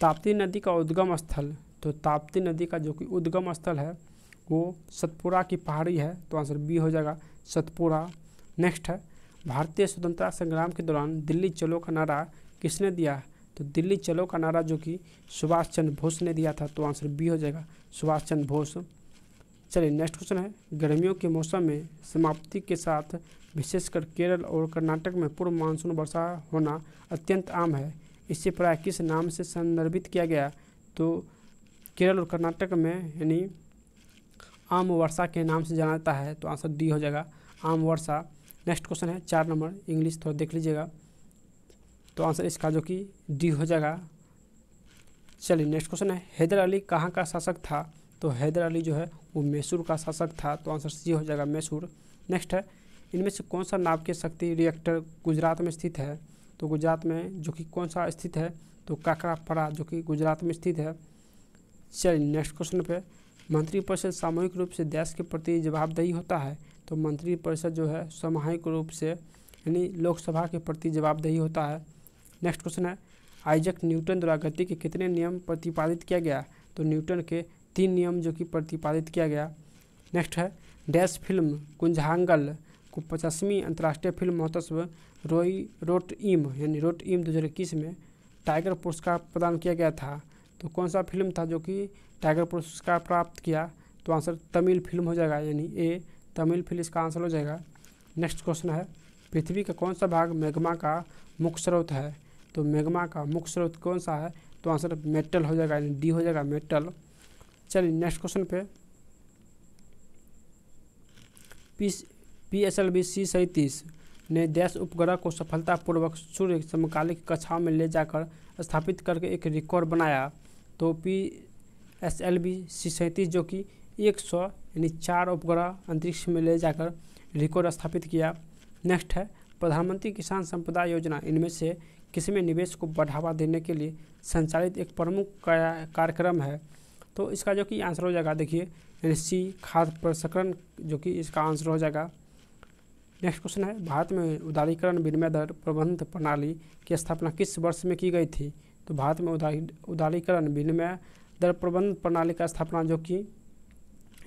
ताप्ती नदी का उद्गम स्थल तो ताप्ती नदी का जो कि उद्गम स्थल है, वो सतपुरा की पहाड़ी है तो आंसर बी हो जाएगा, सतपुरा। नेक्स्ट है, भारतीय स्वतंत्रता संग्राम के दौरान दिल्ली चलो का नारा किसने दिया? तो दिल्ली चलो का नारा जो कि सुभाष चंद्र बोस ने दिया था तो आंसर बी हो जाएगा सुभाष चंद्र बोस। चलिए नेक्स्ट क्वेश्चन है। गर्मियों के मौसम में समाप्ति के साथ विशेषकर केरल और कर्नाटक में पूर्व मानसून वर्षा होना अत्यंत आम है। इसे प्राय किस नाम से संदर्भित किया गया? तो केरल और कर्नाटक में यानी आम वर्षा के नाम से जाना जाता है तो आंसर डी हो जाएगा आम वर्षा। नेक्स्ट क्वेश्चन है, चार नंबर, इंग्लिश थोड़ा देख लीजिएगा। तो आंसर इसका जो कि डी हो जाएगा। चलिए नेक्स्ट क्वेश्चन है, हैदर अली कहाँ का शासक था? तो हैदर अली जो है, वो मैसूर का शासक था तो आंसर सी हो जाएगा मैसूर। नेक्स्ट है, इनमें से कौन सा नाभिकीय शक्ति रिएक्टर गुजरात में स्थित है? तो गुजरात में जो कि कौन सा स्थित है? तो काकरापड़ा जो कि गुजरात में स्थित है। चलिए नेक्स्ट क्वेश्चन पे मंत्रिपरिषद सामूहिक रूप से देश के प्रति जवाबदेही होता है? तो मंत्रिपरिषद जो है, सामूहिक रूप से यानी लोकसभा के प्रति जवाबदेही होता है। नेक्स्ट क्वेश्चन है आइजक न्यूटन द्वारा गति के कितने नियम प्रतिपादित किया गया? तो न्यूटन के तीन नियम जो कि प्रतिपादित किया गया। नेक्स्ट है डैश फ़िल्म कुंजहांगल को पचासवीं अंतर्राष्ट्रीय फ़िल्म महोत्सव रोई रोट इम यानी रोट इम दो हज़ार इक्कीस में टाइगर पुरस्कार प्रदान किया गया था। तो कौन सा फ़िल्म था जो कि टाइगर पुरस्कार प्राप्त किया? तो आंसर तमिल फ़िल्म हो जाएगा, यानी ए तमिल फ़िल्म इसका आंसर हो जाएगा। नेक्स्ट क्वेश्चन है, पृथ्वी का कौन सा भाग मैग्मा का मुख्य स्रोत है? तो मैग्मा का मुख्य स्रोत कौन सा है? तो आंसर मेटल हो जाएगा, यानी डी हो जाएगा मेटल। चलिए नेक्स्ट क्वेश्चन पे। P S L V C सैंतीस ने देश उपग्रह को सफलतापूर्वक सूर्य समकालिक कक्षाओं में ले जाकर स्थापित करके एक रिकॉर्ड बनाया। तो P S L V C सैंतीस जो कि एक सौ, यानी चार उपग्रह अंतरिक्ष में ले जाकर रिकॉर्ड स्थापित किया। नेक्स्ट है, प्रधानमंत्री किसान संपदा योजना, इनमें से किसमें निवेश को बढ़ावा देने के लिए संचालित एक प्रमुख कार्यक्रम है। तो इसका जो कि आंसर हो जाएगा, देखिए, यानी सी, खाद्य प्रसंस्करण, जो कि इसका आंसर हो जाएगा। नेक्स्ट क्वेश्चन है, भारत में उदारीकरण विनिमय दर प्रबंध प्रणाली की स्थापना किस वर्ष में की गई थी? तो भारत में उदारी, उदारीकरण विनिमय दर प्रबंध प्रणाली का स्थापना जो कि,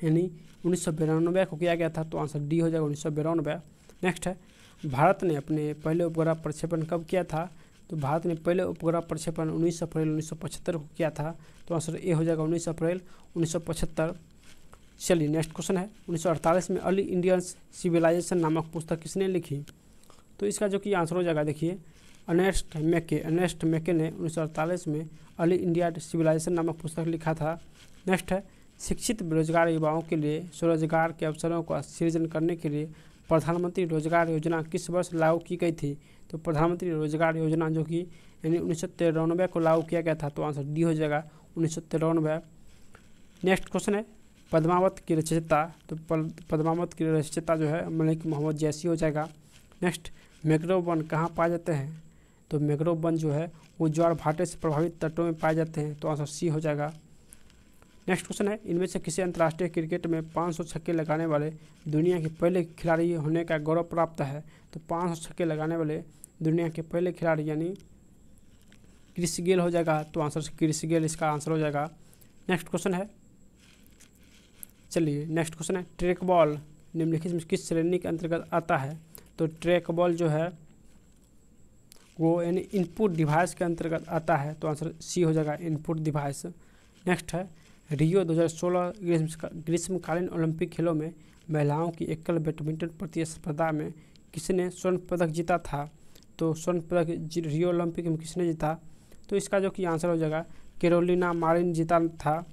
यानी उन्नीस को किया गया था तो आंसर डी हो जाएगा उन्नीस नेक्स्ट है, भारत ने अपने पहले उपग्रह प्रक्षेपण कब किया था? तो भारत ने पहले उपग्रह प्रक्षेपण 19 अप्रैल 1975 को किया था। तो आंसर ए हो जाएगा 19 अप्रैल 1975 चलिए नेक्स्ट क्वेश्चन है। 1948 में अर्ली इंडियन सिविलाइजेशन नामक पुस्तक किसने लिखी? तो इसका जो कि आंसर हो जाएगा, देखिए, अनेस्ट मैके अनेस्ट मैके ने उन्नीस सौ अड़तालीस में अर्ली इंडिया सिविलाइजेशन नामक पुस्तक लिखा था। नेक्स्ट है, शिक्षित बेरोजगार युवाओं के लिए स्वरोजगार के अवसरों का सृजन करने के लिए प्रधानमंत्री रोज़गार योजना किस वर्ष लागू की गई थी? तो प्रधानमंत्री रोज़गार योजना जो कि, यानी उन्नीस को लागू किया गया था तो आंसर डी हो जाएगा उन्नीस सौ तिरानवे। नेक्स्ट क्वेश्चन है, पद्मावत की रचयिता तो पद्मावत की रचयिता जो है, मलिक मोहम्मद जैसी हो जाएगा। नेक्स्ट मैग्रोव वन कहाँ पाए जाते हैं? तो मैग्रोव वन जो है वो ज्वार भाटे से प्रभावित तटों में पाए जाते हैं तो आंसर सी हो जाएगा। नेक्स्ट क्वेश्चन है, इनमें से किसी अंतर्राष्ट्रीय क्रिकेट में 500 छक्के लगाने वाले दुनिया के पहले खिलाड़ी होने का गौरव प्राप्त है। तो 500 छक्के लगाने वाले दुनिया के पहले खिलाड़ी यानी क्रिस गेल हो जाएगा। तो आंसर क्रिस गेल, इसका आंसर हो जाएगा। नेक्स्ट क्वेश्चन है, चलिए नेक्स्ट क्वेश्चन है, ट्रैक बॉल निम्नलिखित में किस श्रेणी के अंतर्गत आता है? तो ट्रैक बॉल जो है, वो यानी इनपुट डिवाइस के अंतर्गत आता है। तो आंसर सी हो जाएगा इनपुट डिवाइस। नेक्स्ट है रियो 2016 ग्रीष्मकालीन ओलंपिक खेलों में महिलाओं की एकल बैडमिंटन प्रतिस्पर्धा में किसने स्वर्ण पदक जीता था? तो स्वर्ण पदक रियो ओलंपिक में किसने जीता? तो इसका जो कि आंसर हो जाएगा, केरोलिना मारिन जीता था।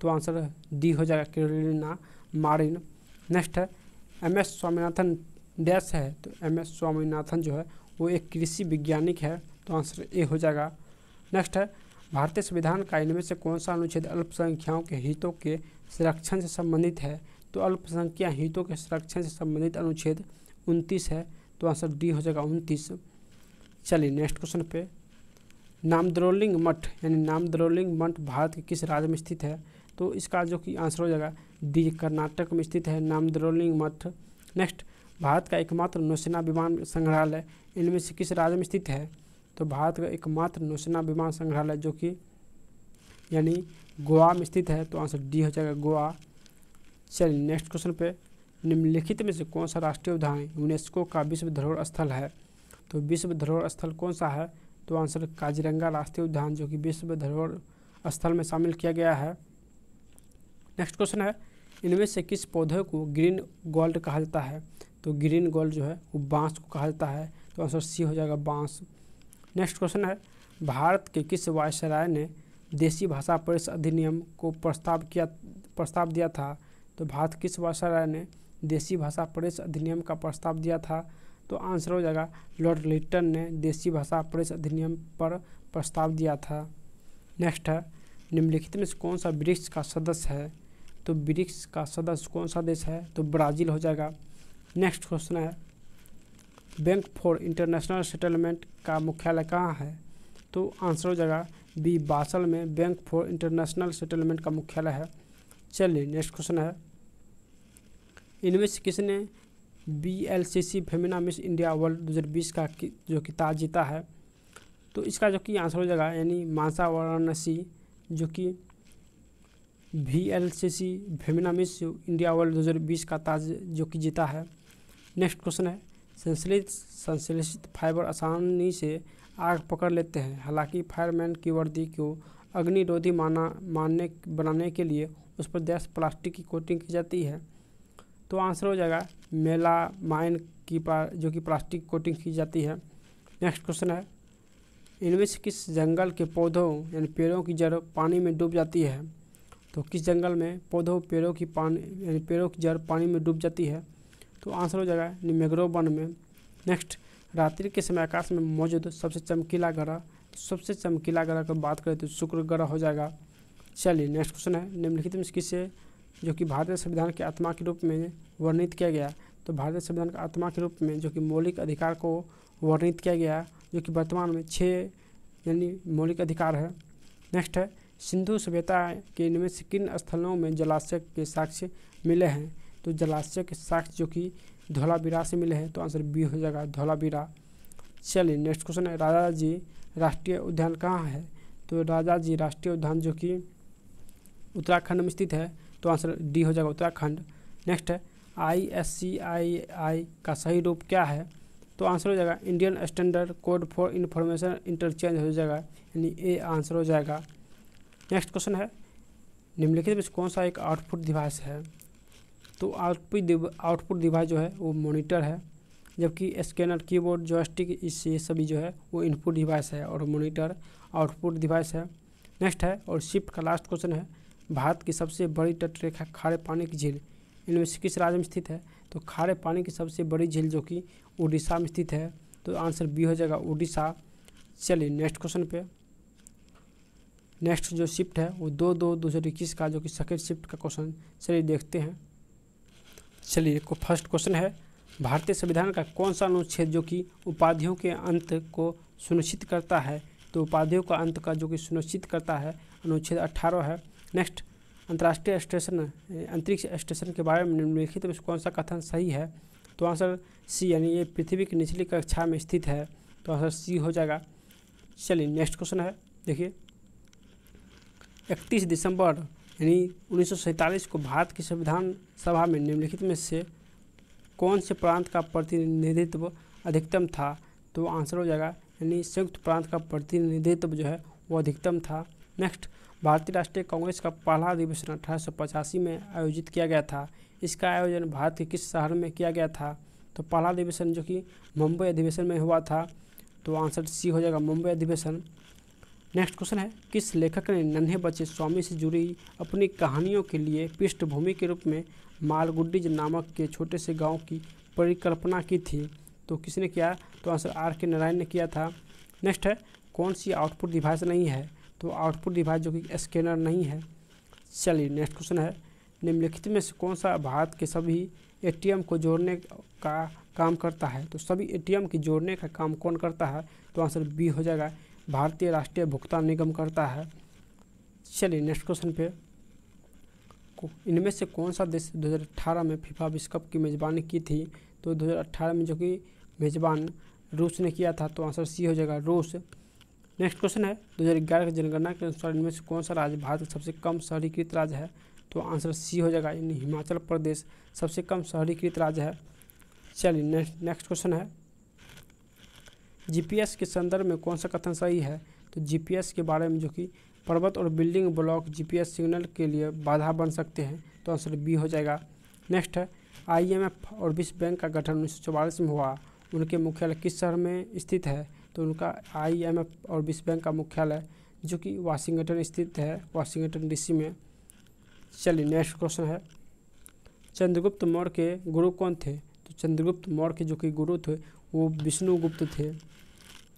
तो आंसर डी हो जाएगा केरोलिना मारिन। नेक्स्ट है एम एस स्वामीनाथन डैश है। तो एम एस स्वामीनाथन जो है, वो एक कृषि वैज्ञानिक है। तो आंसर ए हो जाएगा। नेक्स्ट है भारतीय संविधान का इनमें से कौन सा अनुच्छेद अल्पसंख्याओं के हितों के संरक्षण से संबंधित है? तो अल्पसंख्या हितों के संरक्षण से संबंधित अनुच्छेद उनतीस है तो आंसर डी हो जाएगा उनतीस। चलिए नेक्स्ट क्वेश्चन पे। नामद्रोलिंग मठ, यानी नामद्रोलिंग मठ भारत के किस राज्य में स्थित है? तो इसका जो कि आंसर हो जाएगा डी, कर्नाटक में स्थित है नामद्रोलिंग मठ। नेक्स्ट, भारत का एकमात्र नौसेना विमान संग्रहालय इनमें से किस राज्य में स्थित है? तो भारत का एकमात्र नौसेना विमान संग्रहालय जो कि यानी गोवा में स्थित है तो आंसर डी हो जाएगा गोवा। चलिए नेक्स्ट क्वेश्चन पे, निम्नलिखित में से कौन सा राष्ट्रीय उद्यान यूनेस्को का विश्व धरोहर स्थल है? तो विश्व धरोहर स्थल कौन सा है? तो आंसर काजीरंगा राष्ट्रीय उद्यान जो कि विश्व धरोहर स्थल में शामिल किया गया है। नेक्स्ट क्वेश्चन है, इनमें से किस पौधे को ग्रीन गोल्ड कहा जाता है? तो ग्रीन गोल्ड जो है, वो बाँस को कहा जाता है। तो आंसर सी हो जाएगा बाँस। नेक्स्ट क्वेश्चन है, भारत के किस वायसराय ने देसी भाषा परिषद अधिनियम को प्रस्ताव किया, प्रस्ताव दिया था? तो भारत किस वायसराय ने देसी भाषा परिषद अधिनियम का प्रस्ताव दिया था? तो आंसर हो जाएगा, लॉर्ड लिटन ने देसी भाषा परिषद अधिनियम पर प्रस्ताव दिया था। नेक्स्ट है, निम्नलिखित में से कौन सा ब्रिक्स का सदस्य है? तो ब्रिक्स का सदस्य कौन सा देश है? तो ब्राज़ील हो जाएगा। नेक्स्ट क्वेश्चन है बैंक फॉर इंटरनेशनल सेटलमेंट का मुख्यालय कहाँ है? तो आंसर हो जाएगा बी बासल में बैंक फॉर इंटरनेशनल सेटलमेंट का मुख्यालय है। चलिए नेक्स्ट क्वेश्चन है। इनमें से किसने V L C C Femina Miss India World 2020 का जो किताब जीता है। तो इसका जो कि आंसर हो जाएगा, यानी मानसा वाराणसी, जो कि V L C C Femina Miss India World 2020 का ताज, जो कि जीता है। नेक्स्ट क्वेश्चन है। संश्लित संश्लेषित फाइबर आसानी से आग पकड़ लेते हैं। हालाँकि फायरमैन की वर्दी को अग्निरोधी माना मानने बनाने के लिए उस पर गैस प्लास्टिक की कोटिंग की जाती है। तो आंसर हो जाएगा मेला माइन की जो कि प्लास्टिक कोटिंग की जाती है। नेक्स्ट क्वेश्चन है। इनमें से किस जंगल के पौधों यानी पेड़ों की जड़ पानी में डूब जाती है? तो किस जंगल में पौधों, पेड़ों की पानी यानी पेड़ों की जड़ पानी में डूब जाती है? तो आंसर हो जाएगा मैग्रोव वन में। नेक्स्ट रात्रि के समय आकाश में मौजूद सबसे चमकीला ग्रह सबसे चमकीला ग्रह की बात करें तो शुक्र ग्रह हो जाएगा। चलिए नेक्स्ट क्वेश्चन है। निम्नलिखित में किससे जो कि भारतीय संविधान के आत्मा के रूप में वर्णित किया गया। तो भारतीय संविधान के आत्मा के रूप में जो कि मौलिक अधिकार को वर्णित किया गया, जो कि वर्तमान में छः यानी मौलिक अधिकार है। नेक्स्ट है, सिंधु सभ्यता के इनमें से किन स्थलों में जलाशय के साक्ष्य मिले हैं? तो जलाशय के साक्ष्य जो कि धौलावीरा से मिले हैं तो आंसर बी हो जाएगा धौलावीरा। चलिए नेक्स्ट क्वेश्चन है राजा जी राष्ट्रीय उद्यान कहाँ है? तो राजा जी राष्ट्रीय उद्यान जो कि उत्तराखंड में स्थित है तो आंसर डी हो जाएगा उत्तराखंड। नेक्स्ट है आई एस सी आई आई का सही रूप क्या है? तो आंसर हो जाएगा Indian standard code for information interchange हो जाएगा, यानी ए आंसर हो जाएगा। नेक्स्ट क्वेश्चन है, निम्नलिखित में कौन सा एक आउटपुट डिवाइस है? तो आउटपुट आउटपुट डिवाइस जो है, वो मॉनिटर है, जबकि स्कैनर कीबोर्ड जॉयस्टिक इस, ये सभी जो है, वो इनपुट डिवाइस है और मॉनिटर आउटपुट डिवाइस है। नेक्स्ट है, और शिफ्ट का लास्ट क्वेश्चन है, भारत की सबसे बड़ी तटरेखा खारे पानी की झील, इनमें से किस राज्य में स्थित है? तो खारे पानी की सबसे बड़ी झील जो कि उड़ीसा में स्थित है। तो आंसर बी हो जाएगा उड़ीसा। चलिए नेक्स्ट क्वेश्चन पे। नेक्स्ट जो शिफ्ट है, वो दो दो दो इक्कीस का, जो कि सेकेंड शिफ्ट का क्वेश्चन चलिए देखते हैं। चलिए को फ़र्स्ट क्वेश्चन है। भारतीय संविधान का कौन सा अनुच्छेद जो कि उपाधियों के अंत को सुनिश्चित करता है? तो उपाधियों का अंत का जो कि सुनिश्चित करता है, अनुच्छेद अट्ठारह है। नेक्स्ट अंतर्राष्ट्रीय स्टेशन, अंतरिक्ष स्टेशन के बारे में निम्नलिखित में कौन सा कथन सही है? तो आंसर सी यानी ये पृथ्वी की निचली कक्षा में स्थित है। तो आंसर सी हो जाएगा। चलिए नेक्स्ट क्वेश्चन है। देखिए, इकतीस दिसंबर यानी उन्नीस सौ सैंतालीस को भारत की संविधान सभा में निम्नलिखित में से कौन से प्रांत का प्रतिनिधित्व अधिकतम था? तो आंसर हो जाएगा, यानी संयुक्त प्रांत का प्रतिनिधित्व जो है वो अधिकतम था। नेक्स्ट, भारतीय राष्ट्रीय कांग्रेस का पहला अधिवेशन अठारह सौ पचासी में आयोजित किया गया था। इसका आयोजन भारत के किस शहर में किया गया था? तो पहला अधिवेशन जो कि मुंबई अधिवेशन में हुआ था। तो आंसर सी हो जाएगा मुंबई अधिवेशन। नेक्स्ट क्वेश्चन है, किस लेखक ने नन्हे बच्चे स्वामी से जुड़ी अपनी कहानियों के लिए पृष्ठभूमि के रूप में मालगुड्डीज नामक के छोटे से गाँव की परिकल्पना की थी? तो किसने किया? तो आंसर आर के नारायण ने किया था। नेक्स्ट है, कौन सी आउटपुट डिवाइस नहीं है? तो आउटपुट डिवाइस जो कि स्कैनर नहीं है। चलिए नेक्स्ट क्वेश्चन है, निम्नलिखित में से कौन सा भारत के सभी एटीएम को जोड़ने का काम करता है? तो सभी एटीएम की जोड़ने का काम कौन करता है? तो आंसर बी हो जाएगा भारतीय राष्ट्रीय भुगतान निगम करता है। चलिए नेक्स्ट क्वेश्चन पे। इनमें से कौन सा देश 2018 में फीफा विश्व कप की मेज़बानी की थी? तो 2018 में जो कि मेज़बान रूस ने किया था तो आंसर सी हो जाएगा रूस। नेक्स्ट क्वेश्चन है, दो हज़ार ग्यारह की जनगणना के अनुसार इनमें से कौन सा राज्य भारत का सबसे कम शहरीकृत राज्य है? तो आंसर सी हो जाएगा, यानी हिमाचल प्रदेश सबसे कम शहरीकृत राज्य है। चलिए नेक्स्ट नेक्स्ट क्वेश्चन है। जीपीएस के संदर्भ में कौन सा कथन सही है? तो जीपीएस के बारे में जो कि पर्वत और बिल्डिंग ब्लॉक जीपीएस सिग्नल के लिए बाधा बन सकते हैं तो आंसर बी हो जाएगा। नेक्स्ट है आईएमएफ और विश्व बैंक का गठन उन्नीस में हुआ। उनके मुख्यालय किस शहर में स्थित है? तो उनका आईएमएफ और विश्व बैंक का मुख्यालय, जो कि वाशिंगटन स्थित है, वाशिंगटन डीसी में। चलिए, नेक्स्ट क्वेश्चन है। चंद्रगुप्त मौर्य के गुरु कौन थे? तो चंद्रगुप्त मौर्य के जो कि गुरु थे वो विष्णुगुप्त थे।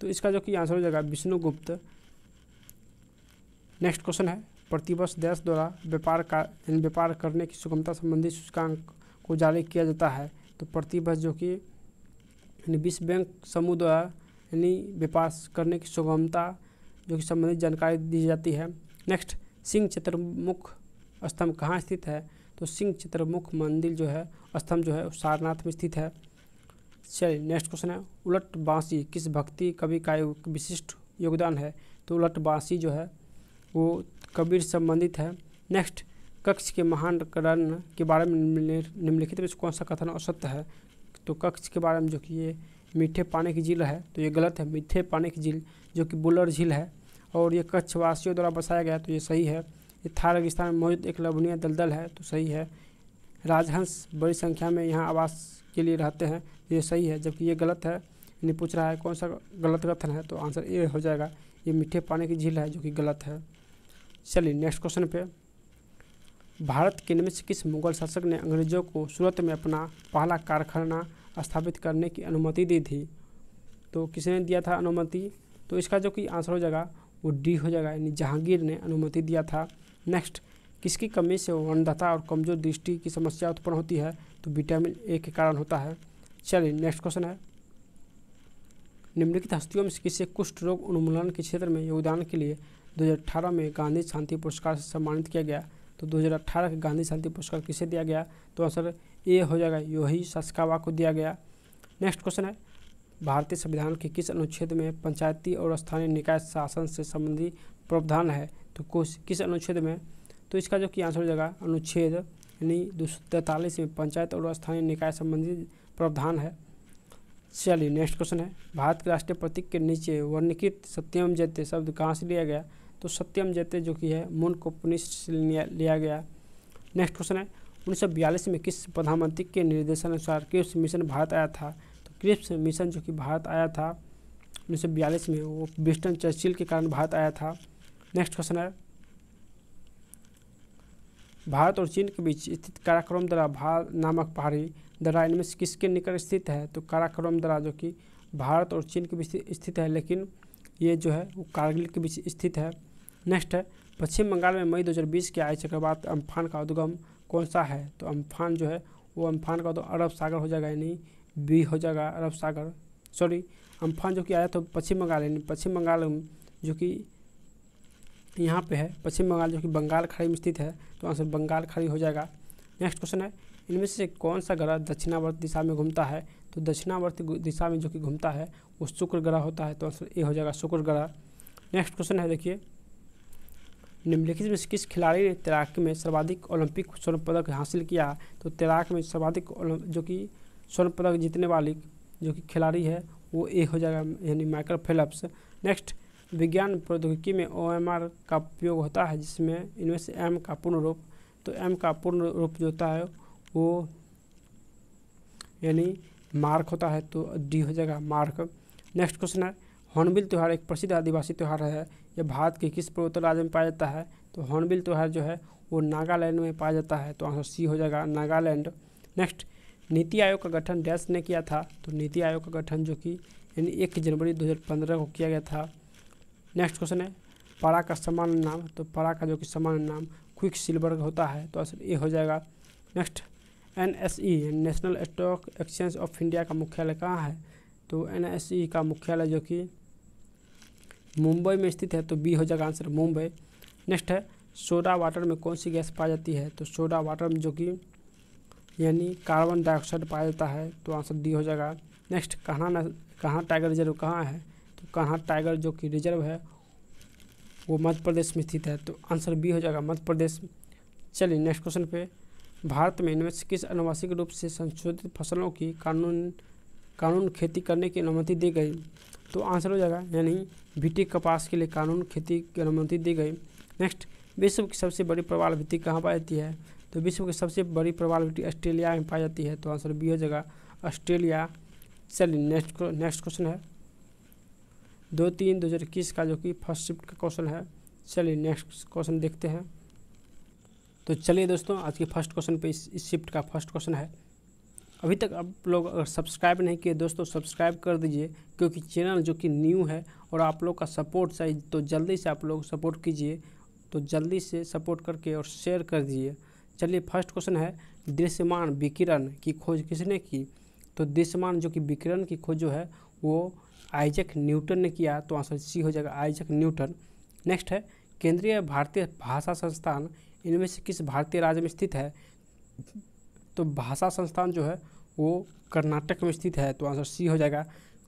तो इसका जो कि आंसर हो जाएगा विष्णुगुप्त। नेक्स्ट क्वेश्चन है, प्रतिवर्ष देश द्वारा व्यापार का, यानी व्यापार करने की सुगमता संबंधी सूचकांक को जारी किया जाता है। तो प्रतिवर्ष जो कि, यानी विश्व बैंक समूह द्वारा, यानी व्यापार करने की सुगमता जो कि संबंधित जानकारी दी जाती है। नेक्स्ट सिंह चतुर्मुख स्तंभ कहाँ स्थित है? तो सिंह चतुर्मुख मंदिर जो है, स्तंभ जो है, सारनाथ में स्थित है। चलिए नेक्स्ट क्वेश्चन है, उलट बांसी, किस भक्ति कवि का एक विशिष्ट योगदान है? तो उलट बांसी जो है, वो कबीर संबंधित है। नेक्स्ट कक्ष के महान करण के बारे में निम्नलिखित में कौन सा कथन असत्य है? तो कक्ष के बारे में जो कि ये मीठे पानी की झील है तो ये गलत है। मीठे पानी की झील, जो कि बुलर झील है, और ये कच्छवासियों द्वारा बसाया गया तो ये सही है। ये थार रेगिस्तान में मौजूद एक लवणीय दलदल है तो सही है। राजहंस बड़ी संख्या में यहाँ आवास के लिए रहते हैं, ये सही है। जबकि ये गलत है, यानी पूछ रहा है कौन सा गलत कथन है तो आंसर ए हो जाएगा, ये मीठे पानी की झील है जो कि गलत है। चलिए नेक्स्ट क्वेश्चन पे। भारत के निमित्त किस मुगल शासक ने अंग्रेज़ों को सूरत में अपना पहला कारखाना स्थापित करने की अनुमति दी थी तो किसने दिया था अनुमति? तो इसका जो कि आंसर हो जाएगा, वो डी हो जाएगा, यानी जहांगीर ने अनुमति दिया था। नेक्स्ट किसकी कमी से वनदता और कमज़ोर दृष्टि की समस्या उत्पन्न होती है? तो विटामिन ए के कारण होता है। चलिए नेक्स्ट क्वेश्चन है। निम्नलिखित हस्तियों में से किसे कुष्ठ रोग उन्मूलन के क्षेत्र में योगदान के लिए 2018 में गांधी शांति पुरस्कार से सम्मानित किया गया। तो 2018 के गांधी शांति पुरस्कार किसे दिया गया? तो आंसर ए हो जाएगा, योही सस्कावा को दिया गया। नेक्स्ट क्वेश्चन है। भारतीय संविधान के किस अनुच्छेद में पंचायती और स्थानीय निकाय शासन से संबंधी प्रावधान है? तो किस अनुच्छेद में? तो इसका जो कि आंसर हो जाएगा, अनुच्छेद यानी दो सौ तैंतालीस में पंचायत और स्थानीय निकाय संबंधी प्रावधान है। चलिए नेक्स्ट क्वेश्चन है। भारत के राष्ट्रीय प्रतीक के नीचे वर्णिकृत सत्यम जैते शब्द कहाँ से लिया गया? तो सत्यम जैते जो कि है, मुन को से लिया गया। नेक्स्ट क्वेश्चन है। उन्नीस सौ बयालीस में किस प्रधानमंत्री के निर्देशानुसार क्रिप्स मिशन भारत आया था? तो क्रिप्स मिशन जो कि भारत आया था, उन्नीस सौ बयालीस में वो विस्टन चर्चिल के कारण भारत आया था। नेक्स्ट क्वेश्चन है। भारत और चीन के बीच स्थित काराकोरम दरा भार नामक पहाड़ी दरा इनमें से किसके निकट स्थित है? तो काराकोरम दरा जो कि भारत और चीन के बीच स्थित है, लेकिन ये जो है, वो कारगिल के बीच स्थित है। नेक्स्ट है, पश्चिम बंगाल में मई 2020 के आए चक्रवात अम्फान का उद्गम कौन सा है? तो अम्फान जो है, वो अम्फान का तो अरब सागर हो जाएगा, यानी बी हो जाएगा अरब सागर। सॉरी, अम्फान जो कि आया तो पश्चिम बंगाल, यानी पश्चिम बंगाल जो कि यहाँ पे है, पश्चिम बंगाल, जो कि बंगाल खाड़ी में स्थित है तो आंसर बंगाल खाड़ी हो जाएगा। नेक्स्ट क्वेश्चन है, इनमें से कौन सा ग्रह दक्षिणावर्त दिशा में घूमता है? तो दक्षिणावर्त दिशा में जो कि घूमता है, वो शुक्र ग्रह होता है तो आंसर ए हो जाएगा शुक्र ग्रह। नेक्स्ट क्वेश्चन है, देखिए। निम्नलिखित में किस खिलाड़ी ने तैराकी में सर्वाधिक ओलंपिक स्वर्ण पदक हासिल किया? तो तैराक में सर्वाधिक जो कि स्वर्ण पदक जीतने वाली जो कि खिलाड़ी है, वो ए हो जाएगा, यानी माइकल फेलप्स। नेक्स्ट विज्ञान प्रौद्योगिकी में ओएमआर का उपयोग होता है, जिसमें इनमें से एम का पूर्ण रूप तो एम का पूर्ण रूप जो होता है, वो यानी मार्क होता है तो डी हो जाएगा मार्क। नेक्स्ट क्वेश्चन है, हॉर्नबिल त्यौहार एक प्रसिद्ध आदिवासी त्यौहार है यह भारत के किस पूर्वोत्तर राज्य में पाया जाता है? तो हॉर्नबिल त्यौहार जो है, वो नागालैंड में पाया जाता है तो आंसर सी हो जाएगा नागालैंड। नेक्स्ट, नीति आयोग का गठन डैश ने किया था तो नीति आयोग का गठन जो कि यानी एक जनवरी 2015 को किया गया था। नेक्स्ट क्वेश्चन है, पारा का समान नाम तो पारा का जो कि समान नाम क्विक सिल्वर होता है तो आंसर ए हो जाएगा। Next N S E National Stock Exchange of India का मुख्यालय कहाँ है? तो एन एस ई का मुख्यालय जो कि मुंबई में स्थित है तो बी हो जाएगा आंसर मुंबई। नेक्स्ट है सोडा वाटर में कौन सी गैस पाई जाती है? तो सोडा वाटर में जो कि यानी कार्बन डाइऑक्साइड पाया जाता है तो आंसर डी हो जाएगा। नेक्स्ट कहाँ कहाँ टाइगर रिज़र्व कहाँ है? कहाँ टाइगर जो कि रिज़र्व है, वो मध्य प्रदेश में स्थित है। तो आंसर बी हो जाएगा मध्य प्रदेश। चलिए नेक्स्ट क्वेश्चन पे। भारत में इनमें से किस अनुवांशिक रूप से संशोधित फ़सलों की कानून कानून खेती करने की अनुमति दी गई? तो आंसर हो जाएगा, यानी बीटी कपास के लिए कानून खेती की अनुमति दी गई। नेक्स्ट, विश्व की सबसे बड़ी प्रवाल भित्ति कहाँ पाई जाती है? तो विश्व की सबसे बड़ी प्रवाल भित्ति ऑस्ट्रेलिया में पाई जाती है। तो आंसर बी हो जाएगा ऑस्ट्रेलिया। चलिए नेक्स्ट नेक्स्ट क्वेश्चन है। दो तीन दो हज़ार इक्कीस का जो कि फ़र्स्ट शिफ्ट का क्वेश्चन है। चलिए नेक्स्ट क्वेश्चन देखते हैं। तो चलिए दोस्तों आज के फ़र्स्ट क्वेश्चन पे इस, शिफ्ट का फ़र्स्ट क्वेश्चन है। अभी तक आप लोग अगर सब्सक्राइब नहीं किए दोस्तों सब्सक्राइब कर दीजिए क्योंकि चैनल जो कि न्यू है और आप लोग का सपोर्ट चाहिए तो जल्दी से आप लोग सपोर्ट कीजिए तो जल्दी से सपोर्ट करके और शेयर कर दीजिए। चलिए फ़र्स्ट क्वेश्चन है दृश्यमान विकिरण की खोज किसने की? तो दृश्यमान जो कि विकिरण की खोज जो है वो आइजक न्यूटन ने किया तो आंसर सी हो जाएगा आइजक न्यूटन। नेक्स्ट है, केंद्रीय भारतीय भाषा संस्थान, इनमें से किस भारतीय राज्य में स्थित है? तो भाषा संस्थान जो है, वो कर्नाटक में स्थित है तो आंसर सी हो जाएगा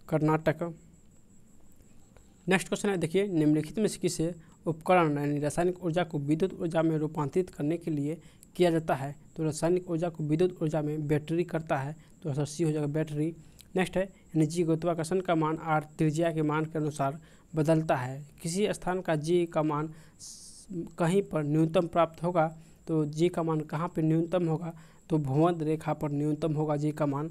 कर्नाटक। नेक्स्ट क्वेश्चन है, देखिए, निम्नलिखित में से किसे उपकरण यानी रासायनिक ऊर्जा को विद्युत ऊर्जा में रूपांतरित करने के लिए किया जाता है? तो रासायनिक ऊर्जा को विद्युत ऊर्जा में बैटरी करता है तो आंसर सी हो जाएगा बैटरी। नेक्स्ट है यानी जी गुरुत्वाकर्षण का मान आर त्रिज्या के मान के अनुसार बदलता है। किसी स्थान का जी का मान कहीं पर न्यूनतम प्राप्त होगा तो जी का मान कहाँ पर न्यूनतम होगा तो भूमध्य रेखा पर न्यूनतम होगा जी का मान।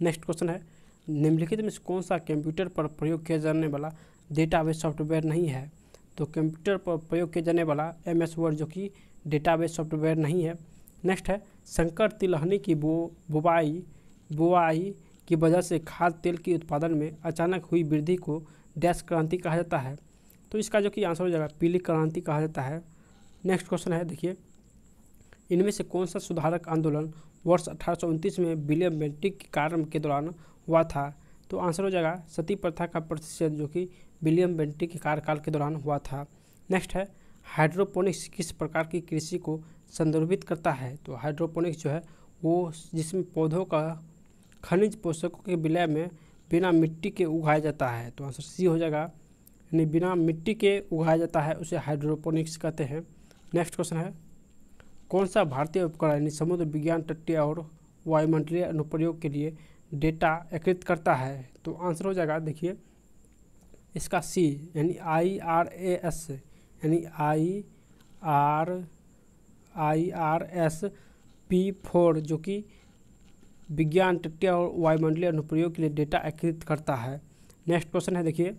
नेक्स्ट क्वेश्चन है, निम्नलिखित में कौन सा कंप्यूटर पर प्रयोग किया जाने वाला डेटाबेस सॉफ्टवेयर नहीं है? तो कंप्यूटर पर प्रयोग किया जाने वाला एम एस वर्ड जो कि डेटाबेस सॉफ्टवेयर नहीं है। नेक्स्ट है, शंकर तिलहनी की बो बुवाई बुआई की वजह से खाद्य तेल के उत्पादन में अचानक हुई वृद्धि को डैश क्रांति कहा जाता है। तो इसका जो कि आंसर हो जाएगा, पीली क्रांति कहा जाता है। नेक्स्ट क्वेश्चन है, देखिए। इनमें से कौन सा सुधारक आंदोलन वर्ष अठारह सौ उनतीस में विलियम बेंटिक के कार्य के दौरान हुआ था? तो आंसर हो जाएगा, सती प्रथा का प्रतिशत जो कि विलियम बेंटिक के कार्यकाल के दौरान हुआ था। नेक्स्ट है, हाइड्रोपोनिक्स किस प्रकार की कृषि को संदर्भित करता है? तो हाइड्रोपोनिक्स जो है, वो जिसमें पौधों का खनिज पोषकों के विलय में बिना मिट्टी के उगाया जाता है। तो आंसर सी हो जाएगा। यानी बिना मिट्टी के उगाया जाता है, उसे हाइड्रोपोनिक्स कहते हैं। नेक्स्ट क्वेश्चन है, कौन सा भारतीय उपकरण यानी समुद्र विज्ञान तटीय और वायुमंडलीय अनुप्रयोग के लिए डेटा एकत्रित करता है? तो आंसर हो जाएगा, देखिए, इसका सी, यानी आई आर ए एस, यानी I R I R S P four, जो कि विज्ञान तटीय और वायुमंडलीय अनुप्रयोग के लिए डेटा एकत्रित करता है। नेक्स्ट क्वेश्चन है, देखिए।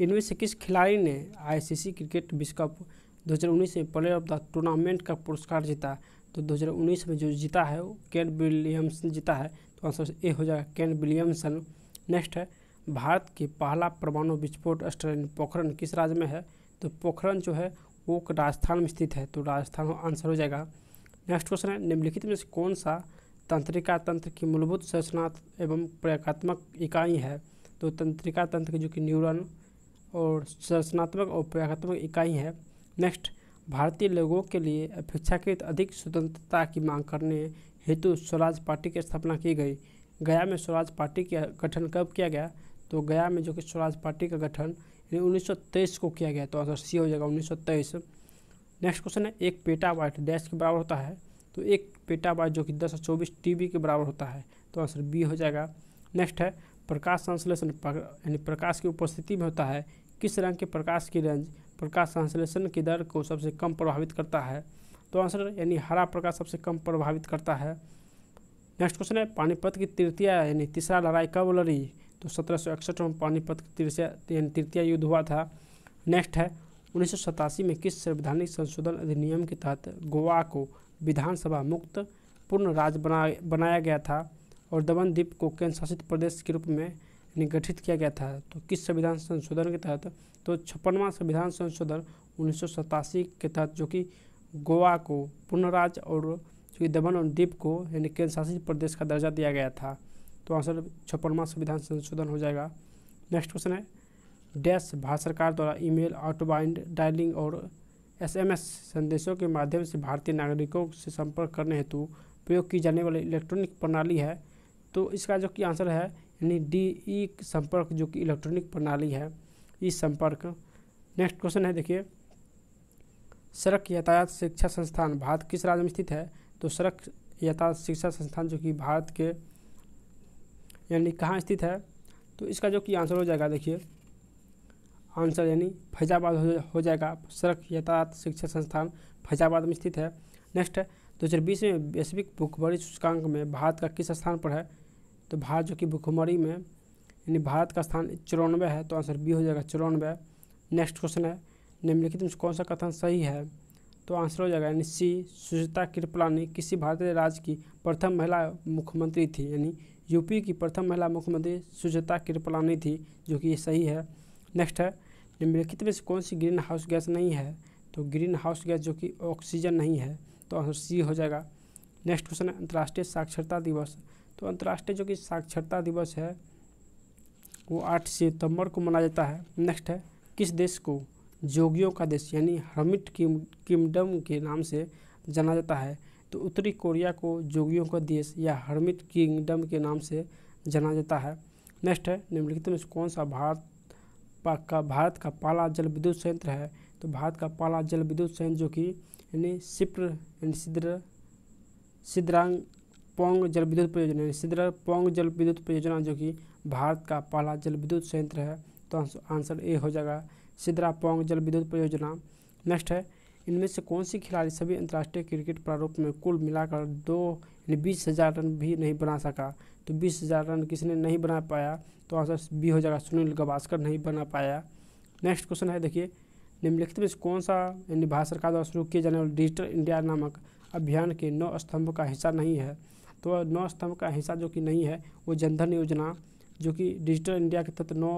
इनमें से किस खिलाड़ी ने आईसीसी क्रिकेट विश्व कप 2019 में प्लेयर ऑफ़ द टूर्नामेंट का पुरस्कार जीता? तो 2019 में जो जीता है, वो केन विलियमसन जीता है। तो आंसर ए हो जाएगा केन विलियमसन। नेक्स्ट है, भारत के पहला परमाणु विस्फोट स्टेशन पोखरण किस राज्य में है? तो पोखरण जो है, वो राजस्थान में स्थित है। तो राजस्थान आंसर हो जाएगा। नेक्स्ट क्वेश्चन है, निम्नलिखित में से कौन सा तंत्रिका तंत्र की मूलभूत संरचना एवं प्रयोगात्मक इकाई है। तो तंत्रिका तंत्र की जो कि न्यूरॉन और संरचनात्मक और प्रयोगात्मक इकाई है। नेक्स्ट, भारतीय लोगों के लिए अपेक्षाकृत अधिक स्वतंत्रता की मांग करने हेतु स्वराज पार्टी की स्थापना की गई। गया में स्वराज पार्टी का गठन कब किया गया? तो गया में जो कि स्वराज पार्टी का गठन उन्नीस सौ तेईस को किया गया। तो आंसर सी हो जाएगा उन्नीस सौ तेईस। नेक्स्ट क्वेश्चन है, एक पेटा वाइट डैश के बराबर होता है। तो एक पेटाबाइट जो कि दस सौ चौबीस टीबी के बराबर होता है तो आंसर बी हो जाएगा। नेक्स्ट है, प्रकाश संश्लेषण यानी प्रकाश की उपस्थिति में होता है, किस रंग के प्रकाश की रेंज प्रकाश संश्लेषण की दर को सबसे कम प्रभावित करता है? तो आंसर यानी हरा प्रकाश सबसे कम प्रभावित करता है। नेक्स्ट क्वेश्चन है, पानीपत की तृतीय यानी तीसरा लड़ाई कब लड़ी? तो सत्रह सौ इकसठ में पानीपत की तृतीय तृतीय युद्ध हुआ था। नेक्स्ट है उन्नीस सौ सतासी में किस संवैधानिक संशोधन अधिनियम के तहत गोवा को विधानसभा मुक्त पूर्ण राज्य बना, बनाया गया था और दमन द्वीप को केंद्र शासित प्रदेश के रूप में गठित किया गया था? तो किस संविधान संशोधन के तहत? तो छप्पनवा संविधान संशोधन उन्नीस सौ सतासी के तहत जो कि गोवा को पूर्ण राज्य और जो कि दमन और द्वीप को यानी केंद्र शासित प्रदेश का दर्जा दिया गया था। तो आंसर छप्पनवा संविधान संशोधन हो जाएगा। नेक्स्ट क्वेश्चन है डैश भारत सरकार द्वारा ईमेल आउटबाइंड डायलिंग और एसएमएस संदेशों के माध्यम से भारतीय नागरिकों से संपर्क करने हेतु प्रयोग की जाने वाली इलेक्ट्रॉनिक प्रणाली है। तो इसका जो कि आंसर है, यानी डी ई संपर्क, जो कि इलेक्ट्रॉनिक प्रणाली है, ई संपर्क। नेक्स्ट क्वेश्चन है, देखिए। सड़क यातायात शिक्षा संस्थान भारत किस राज्य में स्थित है? तो सड़क यातायात शिक्षा संस्थान, जो कि भारत के, यानी कहाँ स्थित है? तो इसका जो कि आंसर हो जाएगा, देखिए। आंसर यानी फैजाबाद हो जाएगा। सड़क यातायात शिक्षा संस्थान फैजाबाद में स्थित है। नेक्स्ट दो हज़ार बीस में वैश्विक भूखमरी सूचकांक में भारत का किस स्थान पर है? तो भारत जो कि भूखमरी में, यानी भारत का स्थान चौरानवे है तो आंसर बी हो जाएगा चौरानवे। नेक्स्ट क्वेश्चन है, निम्नलिखित में कौन सा कथन सही है? तो आंसर हो जाएगा यानी सी सुचिता कृपलानी, किसी भारतीय राज्य की प्रथम महिला मुख्यमंत्री थी, यानी यूपी की प्रथम महिला मुख्यमंत्री सुचिता कृपलानी थी, जो कि ये सही है। नेक्स्ट है निम्नलिखित में से कौन सी ग्रीन हाउस गैस नहीं है? तो ग्रीन हाउस गैस जो कि ऑक्सीजन नहीं है तो आंसर सी हो जाएगा। नेक्स्ट क्वेश्चन है, अंतर्राष्ट्रीय साक्षरता दिवस। तो अंतर्राष्ट्रीय जो कि साक्षरता दिवस है, वो आठ सितंबर को मनाया जाता है। नेक्स्ट है, किस देश को जोगियों का देश यानी हर्मिट किंगडम के नाम से जाना जाता है? तो उत्तरी कोरिया को जोगियों का देश या हर्मिट किंगडम के नाम से जाना जाता है। नेक्स्ट है, निम्नलिखित में कौन सा भारत का, भारत का पहला जल विद्युत संयंत्र है। तो भारत का पहला जल विद्युत संयंत्र जो कि यानी सिप्र, यानी सिद्र, सिद्रांग, पोंग जल विद्युत परियोजना, यानी सिद्र, पोंग जल विद्युत परियोजना जो कि भारत का पहला जल विद्युत संयंत्र है। तो आंसर ए हो जाएगा, सिद्रा पोंग जल विद्युत परियोजना। नेक्स्ट है, इनमें से कौन सी खिलाड़ी सभी अंतर्राष्ट्रीय क्रिकेट प्रारूप में कुल मिलाकर दो यानी बीस हज़ार रन भी नहीं बना सका। तो बीस हज़ार रन किसने नहीं बना पाया तो आंसर बी हो जाएगा सुनील गवास्कर नहीं बना पाया। नेक्स्ट क्वेश्चन है, देखिए, निम्नलिखित में कौन सा यानी भारत सरकार द्वारा शुरू किए जाने वाले डिजिटल इंडिया नामक अभियान के नौ स्तंभ का हिस्सा नहीं है? तो नौ स्तंभ का हिस्सा जो कि नहीं है, वो जनधन योजना, जो कि डिजिटल इंडिया के तहत नौ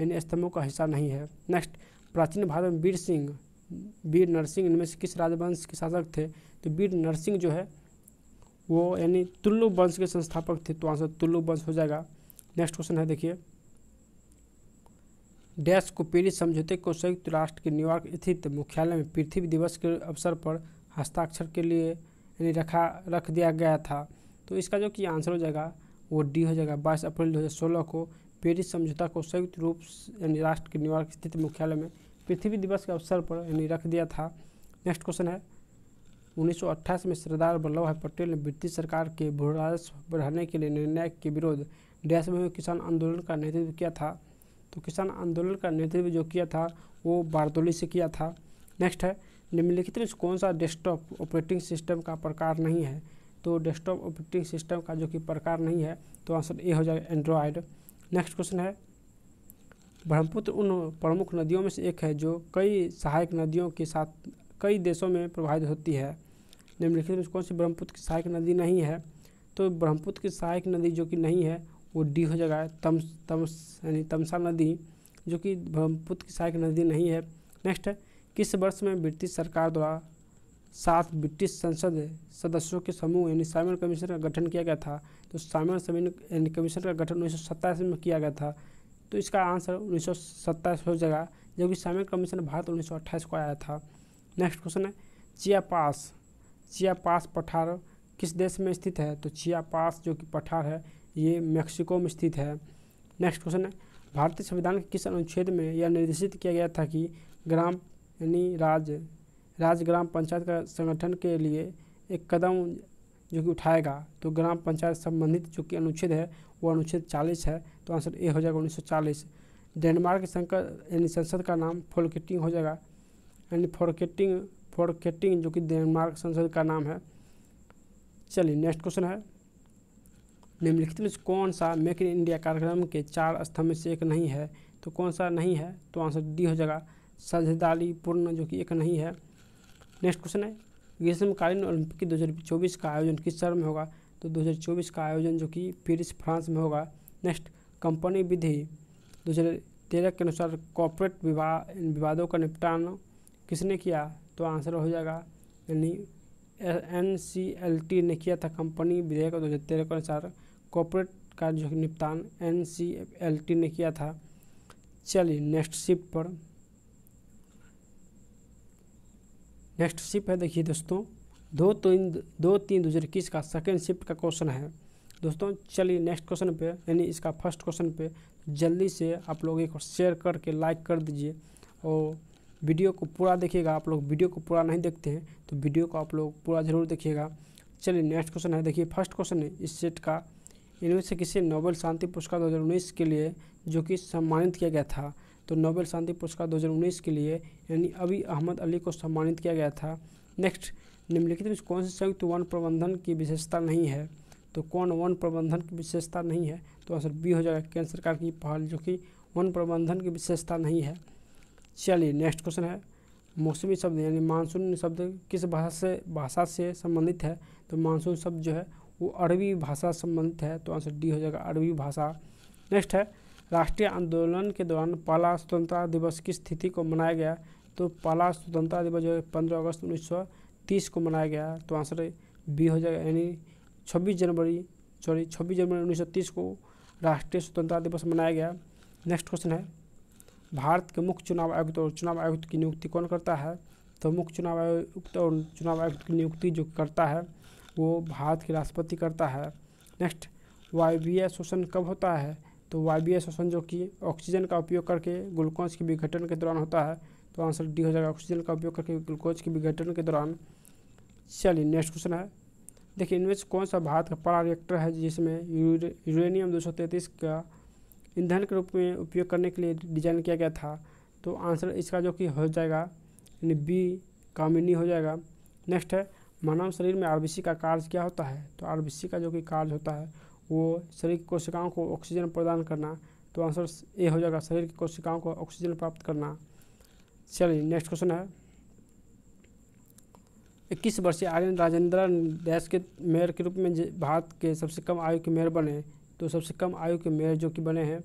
यानी स्तंभों का हिस्सा नहीं है। नेक्स्ट, प्राचीन भारत में वीर सिंह, वीर नरसिंह, इनमें से किस राजवंश के शासक थे? तो वीर नरसिंह जो है वो यानी तुल्लु वंश के संस्थापक थे तो आंसर तुल्लु वंश हो जाएगा। नेक्स्ट क्वेश्चन है, देखिए। डैश को पेरिस समझौते को संयुक्त राष्ट्र के न्यूयॉर्क स्थित मुख्यालय में पृथ्वी दिवस के अवसर पर हस्ताक्षर के लिए यानी रखा, रख दिया गया था। तो इसका जो कि आंसर हो जाएगा, वो डी हो जाएगा। बाईस अप्रैल दो हज़ार सोलह को पेरिस समझौता को संयुक्त रूप यानी राष्ट्र के न्यूयॉर्क स्थित मुख्यालय में पृथ्वी दिवस के अवसर पर यानी रख दिया था। नेक्स्ट क्वेश्चन है उन्नीस सौ अट्ठाईस में सरदार वल्लभ भाई पटेल ने ब्रिटिश सरकार के भू राजस्व बढ़ाने के लिए निर्णय के विरोध डैश में किसान आंदोलन का नेतृत्व किया था। तो किसान आंदोलन का नेतृत्व जो किया था, वो बारदोली से किया था। नेक्स्ट है, निम्नलिखित में कौन सा डेस्कटॉप ऑपरेटिंग सिस्टम का प्रकार नहीं है? तो डेस्कटॉप ऑपरेटिंग सिस्टम का जो कि प्रकार नहीं है तो आंसर ए हो जाएगा एंड्रॉयड नेक्स्ट क्वेश्चन है, ब्रह्मपुत्र उन प्रमुख नदियों में से एक है जो कई सहायक नदियों के साथ कई देशों में प्रभावित होती है। निम्नलिखित में कौन सी ब्रह्मपुत्र की सहायक नदी नहीं है? तो ब्रह्मपुत्र की सहायक नदी जो कि नहीं है, वो डी हो जाएगा, तम, तमस, यानी तमसा नदी, जो कि ब्रह्मपुत्र की सहायक नदी नहीं है। नेक्स्ट है किस वर्ष में ब्रिटिश सरकार द्वारा सात ब्रिटिश संसद सदस्यों के समूह, यानी साइमन कमीशन का गठन किया गया था? तो साइमन समीन, यानी कमीशन का गठन उन्नीस सौ सत्ताईस में किया गया था। तो इसका आंसर उन्नीस सौ सत्ताईस हो जाएगा, जबकि साइमन कमीशन भारत उन्नीस सौ अट्ठाईस को आया था। नेक्स्ट क्वेश्चन है, चिया पास चिया पास पठार किस देश में स्थित है? तो चिया पास जो कि पठार है, ये मैक्सिको में स्थित है। नेक्स्ट क्वेश्चन है। भारतीय संविधान के किस अनुच्छेद में यह निर्देशित किया गया था कि ग्राम यानी राज्य राज्य ग्राम पंचायत का संगठन के लिए एक कदम जो कि उठाएगा तो ग्राम पंचायत संबंधित जो कि अनुच्छेद है, वो अनुच्छेद चालीस है तो आंसर ए हो जाएगा उन्नीस सौ चालीस। डेनमार्क के संकट यानी संसद का नाम फोलकेटिंग हो जाएगा। यानी फोरकेटिंग फोरकेटिंग जो कि डेनमार्क संसद का नाम है। चलिए नेक्स्ट क्वेश्चन है। निम्नलिखित में कौन सा मेक इन इंडिया कार्यक्रम के चार स्तंभ में से एक नहीं है? तो कौन सा नहीं है? तो आंसर डी हो जाएगा साझेदारी पूर्ण, जो कि एक नहीं है। नेक्स्ट क्वेश्चन है, ग्रीष्मकालीन ओलंपिक दो हज़ार चौबीस का आयोजन किस शहर में होगा? तो दो हज़ार चौबीस का आयोजन जो कि पेरिस फ्रांस में होगा। नेक्स्ट कंपनी विधि। दो हज़ार तेरह के अनुसार कॉर्पोरेट विवाद विवादों का निपटान किसने किया? तो आंसर हो जाएगा, यानी एन सी एल टी ने किया था कंपनी विधेयक दो हज़ार तेरह के अनुसार कॉर्पोरेट का जो निपटान, एन सी एल टी ने किया था। चलिए नेक्स्ट शिप पर। नेक्स्ट शिप है, देखिए दोस्तों, दो तीन दो तीन दो हज़ार इक्कीस का सेकेंड शिफ्ट का क्वेश्चन है। दोस्तों, चलिए नेक्स्ट क्वेश्चन पे, यानी इसका फ़र्स्ट क्वेश्चन पे जल्दी से आप लोग एक शेयर करके लाइक कर दीजिए, और वीडियो को पूरा देखिएगा। आप लोग वीडियो को पूरा नहीं देखते हैं तो वीडियो को आप लोग पूरा ज़रूर देखिएगा। चलिए नेक्स्ट क्वेश्चन है। देखिए फ़र्स्ट क्वेश्चन है। इस सेट का, इनमें से किसी नोबेल शांति पुरस्कार 2019 के लिए जो कि सम्मानित किया गया था तो नोबेल शांति पुरस्कार 2019 के लिए, यानी अभी अहमद अली को सम्मानित किया गया था। नेक्स्ट निम्नलिखित में कौन से संयुक्त वन प्रबंधन की विशेषता नहीं है? तो कौन वन प्रबंधन की विशेषता नहीं है? तो आंसर बी हो जाएगा केंद्र सरकार की पहल, जो कि वन प्रबंधन की विशेषता नहीं है। चलिए नेक्स्ट क्वेश्चन है। मौसमी शब्द यानी मानसून शब्द किस भाषा से भाषा से संबंधित है? तो मानसून शब्द जो है, वो अरबी भाषा संबंधित है तो आंसर डी हो जाएगा अरबी भाषा। नेक्स्ट है, राष्ट्रीय आंदोलन के दौरान पहला स्वतंत्रता दिवस किस स्थिति को मनाया गया? तो पहला स्वतंत्रता दिवस जो है, पंद्रह अगस्त उन्नीस सौ तीस को मनाया गया। तो आंसर बी हो जाएगा, यानी छब्बीस जनवरी सॉरी छब्बीस जनवरी उन्नीस सौ तीस को राष्ट्रीय स्वतंत्रता दिवस मनाया गया। नेक्स्ट क्वेश्चन है भारत के मुख्य चुनाव आयुक्त और चुनाव आयुक्त की नियुक्ति कौन करता है? तो मुख्य चुनाव आयुक्त और चुनाव आयुक्त की नियुक्ति जो करता है, वो भारत के राष्ट्रपति करता है। नेक्स्ट, वायवीय शोषण कब होता है? तो वायवीय शोषण जो कि ऑक्सीजन का उपयोग करके ग्लूकोज के विघटन के दौरान होता है तो आंसर डी हो जाएगा ऑक्सीजन का उपयोग करके ग्लूकोज के विघटन के दौरान। चलिए, नेक्स्ट क्वेश्चन है। देखिए, इनमें से कौन सा भारत का बड़ा रिएक्टर है, जिसमें यूरेनियम दो सौ तैंतीस का ईंधन के रूप में उपयोग करने के लिए डिज़ाइन किया गया था। तो आंसर इसका जो कि हो जाएगा, यानी बी कामिनी हो जाएगा। नेक्स्ट है, मानव शरीर में आरबीसी का कार्य क्या होता है? तो आरबीसी का जो कि कार्य होता है, वो शरीर की कोशिकाओं को ऑक्सीजन प्रदान करना। तो आंसर ए हो जाएगा, शरीर की कोशिकाओं को ऑक्सीजन प्राप्त करना। चलिए नेक्स्ट क्वेश्चन है। इक्कीस वर्षीय आर्यन राजेंद्र देश के मेयर के रूप में भारत के सबसे कम आयु के मेयर बने। तो सबसे कम आयु के मेयर जो कि बने हैं,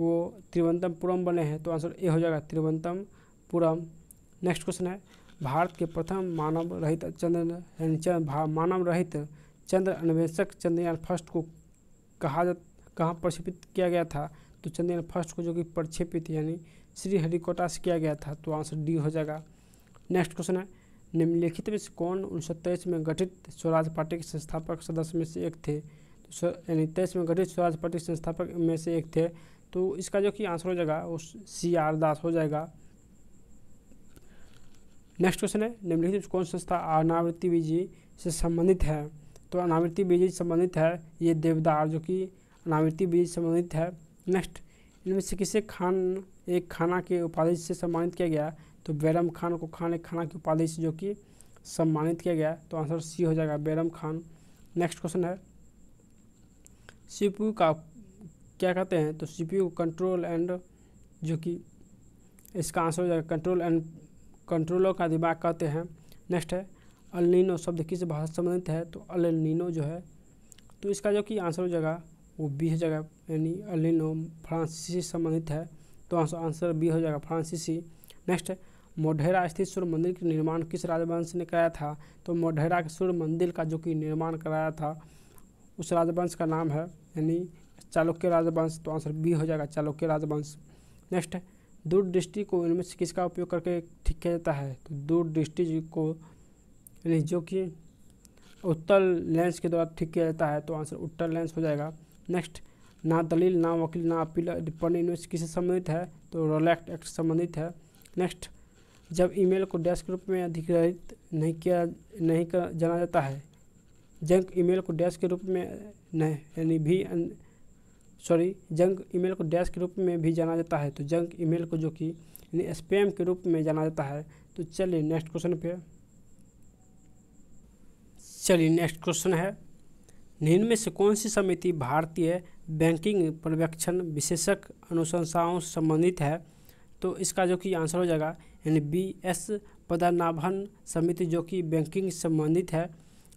वो त्रिवंतमपुरम बने हैं। तो आंसर ए हो जाएगा त्रिवंतमपुरम नेक्स्ट क्वेश्चन है, भारत के प्रथम मानव रहित चंद्र मानव रहित चंद्र अन्वेषक चंद्रयान फ़र्स्ट को कहा जा, कहाँ प्रक्षेपित किया गया था? तो चंद्रयान फ़र्स्ट को जो कि प्रक्षेपित यानी श्री हरिकोटा से किया गया था। तो आंसर डी हो जाएगा। नेक्स्ट क्वेश्चन है, निम्नलिखित में से कौन उन्नीस सौ तेईस में गठित स्वराज पार्टी के संस्थापक सदस्य में से एक थे? यानी तेईस में गठित स्वराज पार्टी संस्थापक में से एक थे। तो इसका जो कि आंसर हो जाएगा, वो सी आर दास हो जाएगा। नेक्स्ट क्वेश्चन है, निम्नलिखित कौन संस्था अनावृत्ति बीजी से संबंधित है? तो अनावृत्ति बीजी संबंधित है, ये देवदार जो कि अनावृत्ति बीज संबंधित है। नेक्स्ट इनमें से किसे खान, एक खाना के उपाधि से सम्मानित किया गया? तो बैरम खान को खान एक खाना की उपाधि से जो कि सम्मानित किया गया। तो आंसर सी हो जाएगा, बैरम खान। नेक्स्ट क्वेश्चन है सीपीयू का क्या कहते हैं? तो सीपीयू कंट्रोल एंड जो कि इसका आंसर हो जाएगा कंट्रोल एंड कंट्रोलर का दिमाग कहते हैं। नेक्स्ट है अलिनो शब्द किस भाषा से संबंधित है? तो अलिनो जो है तो इसका जो कि आंसर हो जाएगा, वो बी हो जाएगा, यानी अलिनो फ्रांसीसी संबंधित है। तो आंसर बी हो जाएगा फ्रांसीसी नेक्स्ट मोढेरा स्थित सूर्य मंदिर का निर्माण किस राजवंश ने कराया था? तो मोढेरा के सूर्य मंदिर का जो कि निर्माण कराया था, उस राजवंश का नाम है यानी चालुक्य राजवंश तो आंसर बी हो जाएगा चालुक्य राजवंश। नेक्स्ट दूरदृष्टि को इनमें से किसका उपयोग करके ठीक किया जाता है? तो दूरदृष्टि को, यानी जो कि उत्तर लेंस के द्वारा ठीक किया जाता है तो आंसर उत्तर लेंस हो जाएगा। नेक्स्ट ना दलील, ना वकील, ना अपील टिप्पणी इनमें से किससे संबंधित है? तो रोलैक्ट एक्ट संबंधित है। नेक्स्ट जब ईमेल को डैश के रूप में अधिकृत नहीं किया, नहीं कर, जाना जाता है जंक ईमेल को डैश के रूप में नहीं, यानी भी सॉरी जंक ईमेल को डैश के रूप में भी जाना जाता है। तो जंक ईमेल को जो कि, यानी स्पैम के रूप में जाना जाता है। तो चलिए नेक्स्ट क्वेश्चन पे। चलिए नेक्स्ट क्वेश्चन है। निम्न में से कौन सी समिति भारतीय बैंकिंग पर्यवेक्षण विशेषक अनुशंसाओं से संबंधित है? तो इसका जो कि आंसर हो जाएगा, यानी बी एस पदानाभन समिति जो कि बैंकिंग संबंधित है।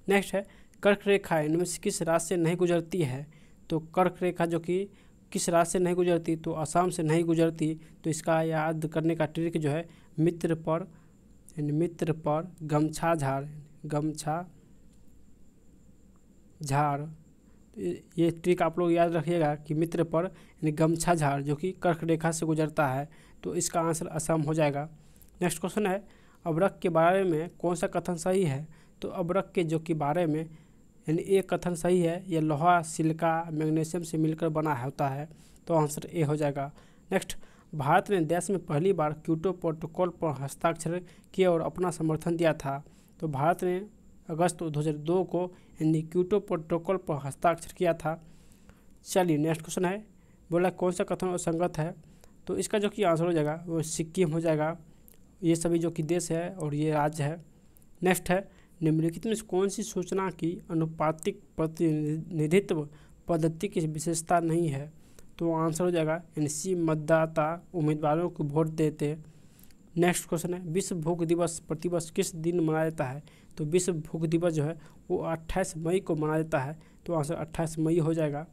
नेक्स्ट है कर्क रेखा इनमें से किस राज्य से नहीं गुजरती है? तो कर्क रेखा जो कि किस राज्य से नहीं गुजरती तो असम से नहीं गुजरती तो इसका याद करने का ट्रिक जो है, मित्र पर मित्र पर गमछा झाड़ गमछा झाड़। ये ट्रिक आप लोग याद रखिएगा कि मित्र पर, यानी गमछा झाड़ जो कि कर्क रेखा से गुजरता है तो इसका आंसर असम हो जाएगा। नेक्स्ट क्वेश्चन है अबरक के बारे में कौन सा कथन सही है? तो अबरक के जो कि बारे में यानी एक कथन सही है यह लोहा, सिलिका, मैग्नीशियम से मिलकर बना होता है तो आंसर ए हो जाएगा। नेक्स्ट, भारत ने देश में पहली बार क्यूटो प्रोटोकॉल पर हस्ताक्षर किया और अपना समर्थन दिया था। तो भारत ने अगस्त 2002 को यानी क्यूटो प्रोटोकॉल पर हस्ताक्षर किया था। चलिए, नेक्स्ट क्वेश्चन है। बोला, कौन सा कथन असंगत है? तो इसका जो कि आंसर हो जाएगा, वो सिक्किम हो जाएगा। ये सभी जो कि देश है और ये राज्य है। नेक्स्ट है निम्नलिखित में कौन सी सूचना की अनुपातिक प्रतिनिधित्व पद्धति की विशेषता नहीं है? तो आंसर हो जाएगा एन सी मतदाता, उम्मीदवारों को वोट देते। नेक्स्ट क्वेश्चन है, विश्व भूख दिवस प्रतिवर्ष किस दिन मनाया जाता है? तो विश्व भूख दिवस जो है, वो अट्ठाईस मई को मनाया जाता है। तो आंसर अट्ठाईस मई हो जाएगा।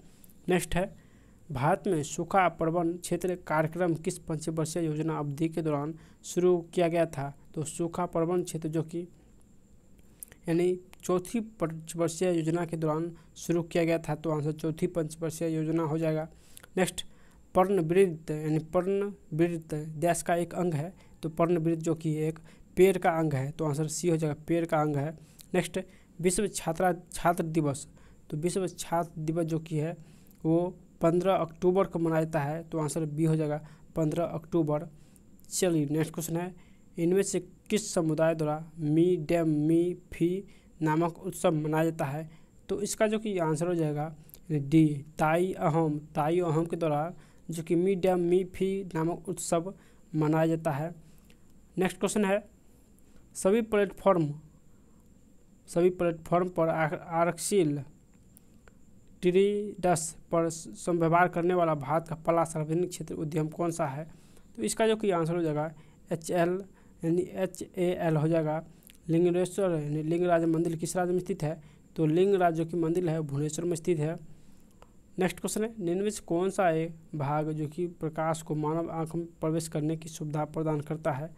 नेक्स्ट है, भारत में सूखा प्रबंधन क्षेत्र कार्यक्रम किस पंचवर्षीय योजना अवधि के दौरान शुरू किया गया था? तो सूखा प्रबंधन क्षेत्र जो कि यानी चौथी पंचवर्षीय योजना के दौरान शुरू किया गया था तो आंसर चौथी पंचवर्षीय योजना हो जाएगा। नेक्स्ट, पर्णवृत्त यानी पर्णवृत्त देश का एक अंग है तो पर्णवृत्त जो कि एक पेड़ का अंग है तो आंसर सी हो जाएगा, पेड़ का अंग है। नेक्स्ट, विश्व छात्रा, छात्र दिवस तो विश्व छात्र दिवस जो कि है, वो पंद्रह अक्टूबर को मनाया जाता है तो आंसर बी हो जाएगा, पंद्रह अक्टूबर। चलिए, नेक्स्ट क्वेश्चन है, इनमें से किस समुदाय द्वारा मी, डैम, मी, फ़ी नामक उत्सव मनाया जाता है? तो इसका जो कि आंसर हो जाएगा डी, ताई अहम। ताई अहम के द्वारा जो कि मी, डैम, मी, फ़ी नामक उत्सव मनाया जाता है। नेक्स्ट क्वेश्चन है, सभी प्लेटफॉर्म सभी प्लेटफॉर्म पर आरक्षील ट्रीडस पर संव्यवहार करने वाला भारत का पहला सार्वजनिक क्षेत्र उद्यम कौन सा है? तो इसका जो कि आंसर हो जाएगा एच एल यानी एच ए एल हो जाएगा। लिंगेश्वर यानी लिंगराज मंदिर किस राज्य में स्थित है? तो लिंगराज जो कि मंदिर है, भुवनेश्वर में स्थित है। नेक्स्ट क्वेश्चन है निम्न कौन सा एक भाग जो कि प्रकाश को मानव आँख में प्रवेश करने की सुविधा प्रदान करता है?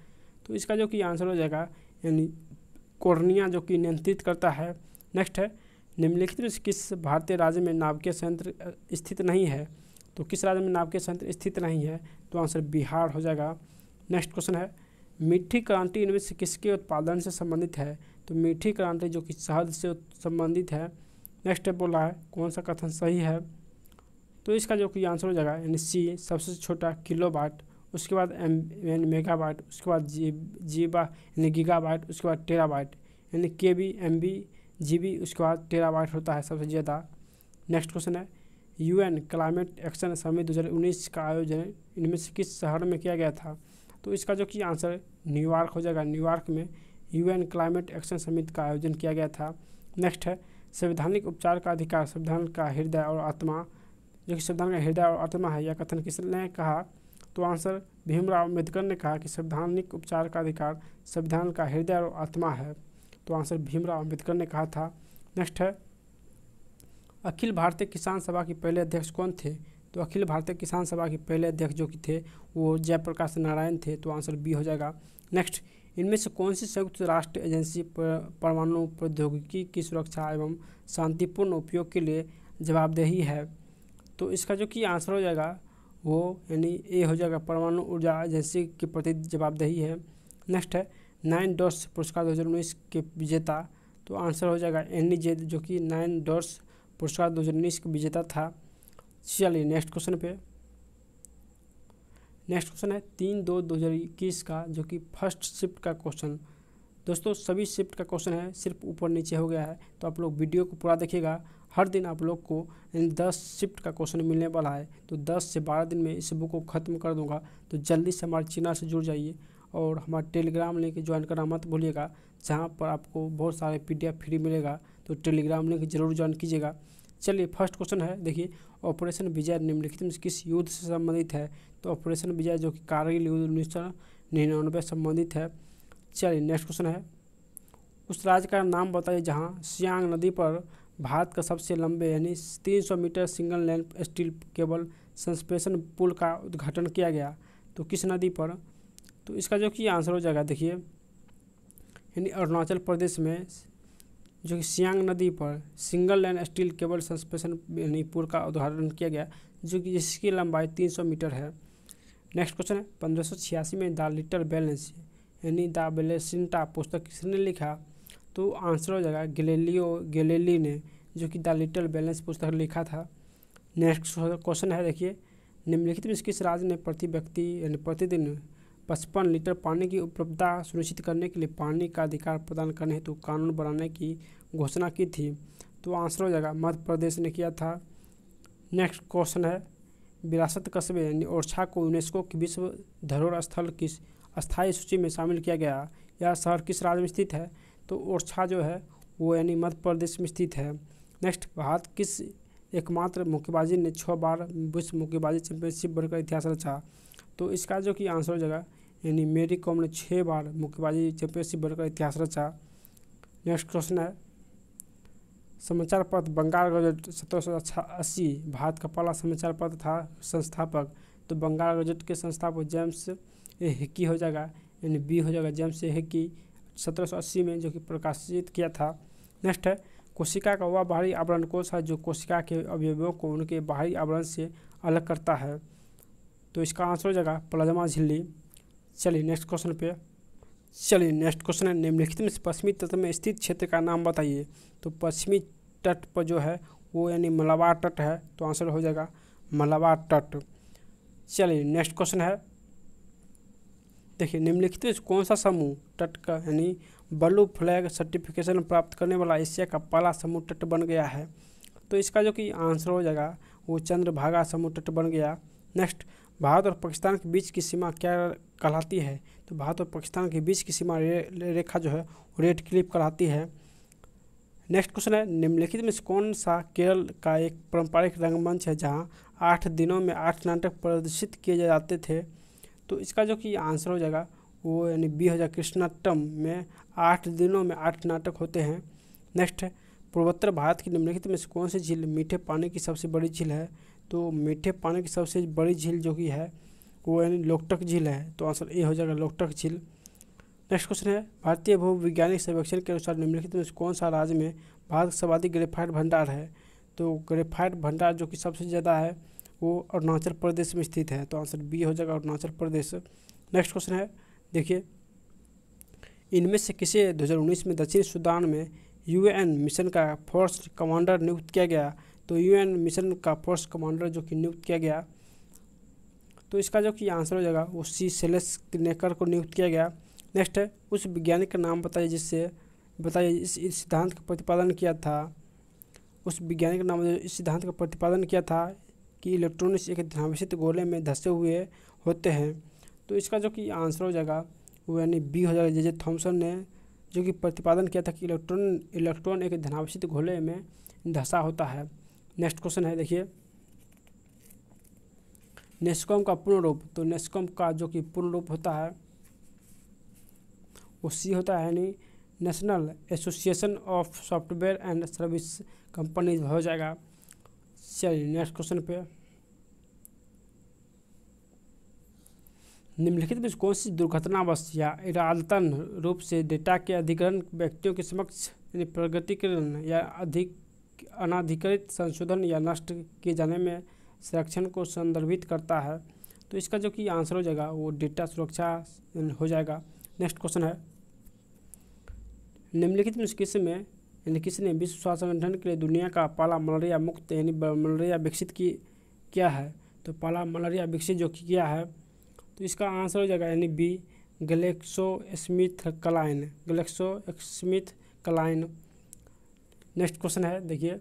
तो इसका जो कि आंसर हो जाएगा, यानी कोर्निया जो कि नियंत्रित करता है। नेक्स्ट है, निम्नलिखित में किस भारतीय राज्य में नाभिकीय संयंत्र स्थित नहीं है? तो किस राज्य में नाभिकीय संयंत्र स्थित नहीं है? तो आंसर बिहार हो जाएगा। नेक्स्ट क्वेश्चन है मीठी क्रांति इनमें से किसके उत्पादन से संबंधित है? तो मीठी क्रांति जो कि शहद से संबंधित है, नेक्स्ट बोला है। कौन सा कथन सही है? तो इसका जो कि आंसर हो जाएगा, यानी सी सबसे छोटा किलो बाट उसके बाद एम यानी मेगा उसके बाद जी जीबा यानी गीगा बाट उसके बाद टेरा बाट यानी K B M B G B उसके बाद टेरा बाट होता है सबसे ज़्यादा। नेक्स्ट क्वेश्चन है यूएन क्लाइमेट एक्शन समिट दो हज़ार उन्नीस का आयोजन इनमें से किस शहर में किया गया था? तो इसका जो कि आंसर न्यूयॉर्क हो जाएगा। न्यूयॉर्क में यूएन क्लाइमेट एक्शन समिट का आयोजन किया गया था। नेक्स्ट है, संवैधानिक उपचार का अधिकार, संविधान का हृदय और आत्मा। जो कि संविधान का हृदय और आत्मा है, यह कथन किसने कहा? तो आंसर भीमराव अंबेडकर ने कहा कि संवैधानिक उपचार का अधिकार, संविधान का हृदय और आत्मा है। तो आंसर भीमराव अंबेडकर ने कहा था। नेक्स्ट है, अखिल भारतीय किसान सभा के पहले अध्यक्ष कौन थे? तो अखिल भारतीय किसान सभा के पहले अध्यक्ष जो कि थे, वो जयप्रकाश नारायण थे तो आंसर बी हो जाएगा। नेक्स्ट, इनमें से कौन सी संयुक्त राष्ट्र एजेंसी परमाणु प्रौद्योगिकी की सुरक्षा एवं शांतिपूर्ण उपयोग के लिए जवाबदेही है? तो इसका जो कि आंसर हो जाएगा, वो यानी ए हो जाएगा, परमाणु ऊर्जा एजेंसी के प्रति जवाबदेही है। नेक्स्ट है, नाइन डॉर्स पुरस्कार दो हज़ार उन्नीस के विजेता तो आंसर हो जाएगा एन जे, जो कि नाइन डॉर्स पुरस्कार दो का विजेता था। चलिए नेक्स्ट क्वेश्चन पे। नेक्स्ट क्वेश्चन है तीन दो दो हज़ार इक्कीस का, जो कि फ़र्स्ट शिफ्ट का क्वेश्चन दोस्तों, सभी शिफ्ट का क्वेश्चन है, सिर्फ़ ऊपर नीचे हो गया है तो आप लोग वीडियो को पूरा देखिएगा। हर दिन आप लोग को दस शिफ्ट का क्वेश्चन मिलने वाला है तो दस से बारह दिन में इस बुक को ख़त्म कर दूँगा। तो जल्दी से हमारे चैनल से जुड़ जाइए और हमारा टेलीग्राम लिंक ज्वाइन करना मत भूलिएगा, जहाँ पर आपको बहुत सारे पीडीएफ फ्री मिलेगा तो टेलीग्राम लिंक ज़रूर ज्वाइन कीजिएगा। चलिए फ़र्स्ट क्वेश्चन है, देखिए ऑपरेशन विजय निम्नलिखित में किस युद्ध से संबंधित है? तो ऑपरेशन विजय जो कि कारगिल युद्ध उन्नीस सौ निन्यानवे संबंधित है। चलिए नेक्स्ट क्वेश्चन है। उस राज्य का नाम बताइए जहाँ सियांग नदी पर भारत का सबसे लंबे, यानी 300 metre single lane steel cable suspension पुल का उद्घाटन किया गया। तो किस नदी पर? तो इसका जो कि आंसर हो जाएगा, देखिए, यानी अरुणाचल प्रदेश में जो कि सियांग नदी पर single line steel cable suspension यानी पुल का उद्घाटन किया गया, जो कि जिसकी लंबाई 300 मीटर है। नेक्स्ट क्वेश्चन है, पंद्रह में द लिटल बैलेंस, यानी द बेलेसिंटा पुस्तक किसने लिखा? तो आंसर हो जाएगा गलेलियो, गलेली ने, जो कि द लिटल बैलेंस पुस्तक लिखा था। नेक्स्ट क्वेश्चन है, देखिए, निम्नलिखित में किस राज्य ने प्रति व्यक्ति, यानी प्रतिदिन पचपन लीटर पानी की उपलब्धता सुनिश्चित करने के लिए पानी का अधिकार प्रदान करने हेतु कानून बनाने की घोषणा की थी। तो आंसर हो जाएगा, मध्य प्रदेश ने किया था। नेक्स्ट क्वेश्चन है, विरासत कस्बे यानी ओरछा को यूनेस्को की विश्व धरोहर स्थल की अस्थायी सूची में शामिल किया गया। यह शहर किस राज्य में स्थित है? तो ओरछा जो है, वो यानी मध्य प्रदेश में स्थित है। नेक्स्ट, भारत किस एकमात्र मुक्केबाजी ने छः बार विश्व मुक्केबाजी चैंपियनशिप बनकर इतिहास रचा? तो इसका जो कि आंसर हो जाएगा, यानी मेरी कॉम ने छः बार मुक्केबाजी, चैंपियनशिप बनकर इतिहास रचा। नेक्स्ट क्वेश्चन है। समाचार पत्र, बंगाल गजट सत्रह सौ अस्सी, भारत का पहला समाचार पत्र था संस्थापक। तो बंगाल गजट के संस्थापक जेम्स ए हिक्की हो जाएगा, यानी बी हो जाएगा जेम्स ए हिक्की। सत्रह सौ अस्सी में जो कि प्रकाशित किया था। नेक्स्ट है। कोशिका का वह बाहरी आवरण कोष है, जो कोशिका के अवयवों को उनके बाहरी आवरण से अलग करता है? तो इसका आंसर हो जाएगा प्लाज्मा झिल्ली। चलिए नेक्स्ट क्वेश्चन पे। चलिए नेक्स्ट क्वेश्चन है। निम्नलिखित में पश्चिमी तट में स्थित क्षेत्र का नाम बताइए। तो पश्चिमी तट पर जो है, वो यानी मलाबार तट है। तो आंसर हो जाएगा मलाबार तट। चलिए नेक्स्ट क्वेश्चन है। देखिए, निम्नलिखित में कौन सा समूह तट का यानी ब्लू फ्लैग सर्टिफिकेशन प्राप्त करने वाला एशिया का पहला समूह तट बन गया है? तो इसका जो कि आंसर हो जाएगा, वो चंद्रभागा समूह तट बन गया। नेक्स्ट भारत और पाकिस्तान के बीच की सीमा क्या कहलाती है? तो भारत और पाकिस्तान के बीच की सीमा रे, रेखा जो है रेड क्लिप कहलाती है। नेक्स्ट क्वेश्चन है निम्नलिखित में से कौन सा केरल का एक पारंपरिक रंगमंच है जहाँ आठ दिनों में आठ नाटक प्रदर्शित किए जाते थे? तो इसका जो कि आंसर हो जाएगा वो यानी बी हो जाएगा कृष्णाटम में आठ दिनों में आठ नाटक होते हैं। नेक्स्ट पूर्वोत्तर भारत की निम्नलिखित में से कौन सी झील मीठे पानी की सबसे बड़ी झील है? तो मीठे पानी की सबसे बड़ी झील जो कि है, वो यानी लोकटक झील है। तो आंसर ए हो जाएगा लोकटक झील। नेक्स्ट क्वेश्चन है, भारतीय भू वैज्ञानिक सर्वेक्षण के अनुसार निम्नलिखित में कौन सा राज्य में भारत सर्वाधिक ग्रेफाइट भंडार है? तो ग्रेफाइट भंडार जो कि सबसे ज़्यादा है, वो अरुणाचल प्रदेश में स्थित है। तो आंसर बी हो जाएगा अरुणाचल प्रदेश। नेक्स्ट क्वेश्चन है, देखिए, इनमें से किसे 2019 में दक्षिण सूडान में यूएन मिशन का फोर्स कमांडर नियुक्त किया गया? तो यूएन मिशन का फोर्स कमांडर जो कि नियुक्त किया गया तो इसका जो कि आंसर हो जाएगा वो सी सेलेस नेकर को नियुक्त किया गया। नेक्स्ट है उस वैज्ञानिक का नाम बताइए जिससे बताइए इस, सिद्धांत का प्रतिपादन किया था। उस वैज्ञानिक का नाम इस सिद्धांत का प्रतिपादन किया था कि इलेक्ट्रॉनिक्स एक ध्यावित गोले में धसे हुए होते हैं। तो इसका जो कि आंसर हो जाएगा वो यानी बी हो जाएगा। जे जे थॉम्सन ने जो कि प्रतिपादन किया था कि इलेक्ट्रॉन इलेक्ट्रॉन एक धनावित घोले में धसा होता है। नेक्स्ट क्वेश्चन है, देखिए। नेस्कॉम का पूर्ण रूप तो नेस्कॉम का जो कि पूर्ण रूप होता है, वो सी होता है, यानी National Association of Software and Service Companies हो जाएगा। चलिए नेक्स्ट क्वेश्चन पे। निम्नलिखित में कौन सी दुर्घटनावश या इरादतन रूप से डेटा के अधिग्रहण व्यक्तियों के समक्ष, यानी प्रगतिकरण या अधिक अनाधिकृत संशोधन या नष्ट किए जाने में संरक्षण को संदर्भित करता है। तो इसका जो कि आंसर हो जाएगा, वो डेटा सुरक्षा हो जाएगा। नेक्स्ट क्वेश्चन है। निम्नलिखित में किसमें यानी किसने विश्व स्वास्थ्य संगठन के लिए दुनिया का पहला मलेरिया मुक्त यानी मलेरिया विकसित की, किया है। तो पहला मलेरिया विकसित जो किया है तो इसका आंसर हो जाएगा यानी B Glaxo Smith Kline Glaxo Smith Kline next question है, देखिए।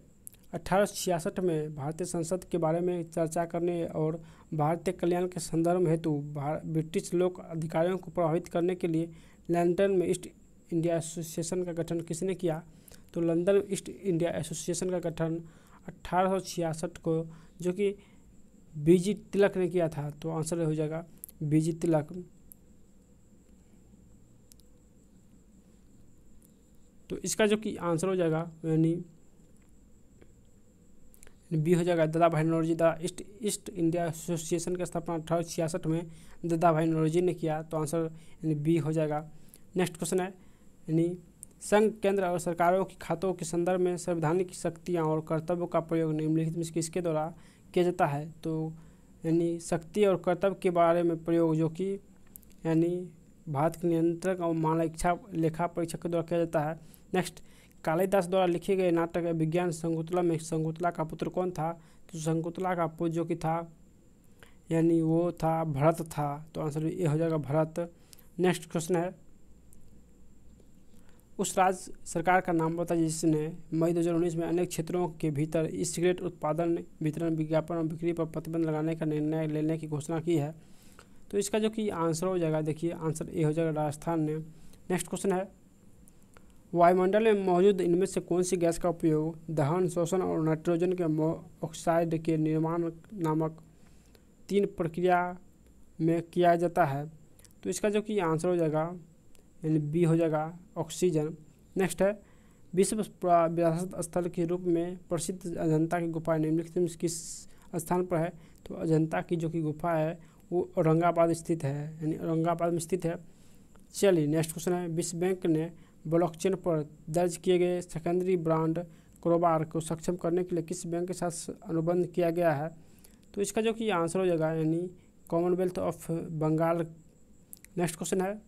अठारह सौ छियासठ में भारतीय संसद के बारे में चर्चा करने और भारतीय कल्याण के संदर्भ हेतु ब्रिटिश लोक अधिकारियों को प्रभावित करने के लिए लंदन में ईस्ट इंडिया एसोसिएशन का गठन किसने किया? तो लंदन में ईस्ट इंडिया एसोसिएशन का गठन छियासठ को, जो कि बीजी तिलक ने किया था। तो आंसर हो जाएगा बीजी तिलक। तो इसका जो कि आंसर हो जाएगा, यानी बी हो जाएगा दादा भाई नौरोजी दा ईस्ट ईस्ट इंडिया एसोसिएशन की स्थापना अठारह छियासठ में दादा भाई नौरोजी ने किया तो आंसर यानी बी हो जाएगा। नेक्स्ट क्वेश्चन है, यानी संघ, केंद्र और सरकारों के खातों के संदर्भ में संवैधानिक शक्तियाँ और कर्तव्यों का प्रयोग निम्नलिखित में किसके द्वारा किया जाता है? तो यानी शक्ति और कर्तव्य के बारे में प्रयोग जो कि यानी भारत के नियंत्रक और मानव इच्छा लेखा परीक्षक के द्वारा किया जाता है। नेक्स्ट कालिदास द्वारा लिखे गए नाटक विज्ञान संगुतला में संकुतला का पुत्र कौन था? तो संकुतला का पुत्र जो कि था, यानी वो था भरत था। तो आंसर ए हो जाएगा भरत। नेक्स्ट क्वेश्चन है। उस राज्य सरकार का नाम बताइए जिसने मई 2019 में अनेक क्षेत्रों के भीतर ई सिगरेट उत्पादन, वितरण, विज्ञापन और बिक्री पर प्रतिबंध लगाने का निर्णय लेने की घोषणा की है। तो इसका जो कि आंसर हो जाएगा, देखिए आंसर ए हो जाएगा राजस्थान ने नेक्स्ट क्वेश्चन है। वायुमंडल में मौजूद इनमें से कौन सी गैस का उपयोग, दहन, शोषण और नाइट्रोजन के ऑक्साइड के निर्माण नामक तीन प्रक्रिया में किया जाता है? तो इसका जो कि आंसर हो जाएगा, यानी बी हो जाएगा ऑक्सीजन। नेक्स्ट है, विश्व विरासत स्थल के रूप में प्रसिद्ध अजंता की गुफा निम्नलिखित में किस स्थान पर है? तो अजंता की जो कि गुफा है, वो औरंगाबाद स्थित है, यानी औरंगाबाद में स्थित है। चलिए, नेक्स्ट क्वेश्चन है, विश्व बैंक ने ब्लॉकचेन पर दर्ज किए गए सेकेंडरी ब्रांड कारोबार को सक्षम करने के लिए किस बैंक के साथ अनुबंध किया गया है? तो इसका जो कि आंसर हो जाएगा, यानी Commonwealth of Bengal next question है।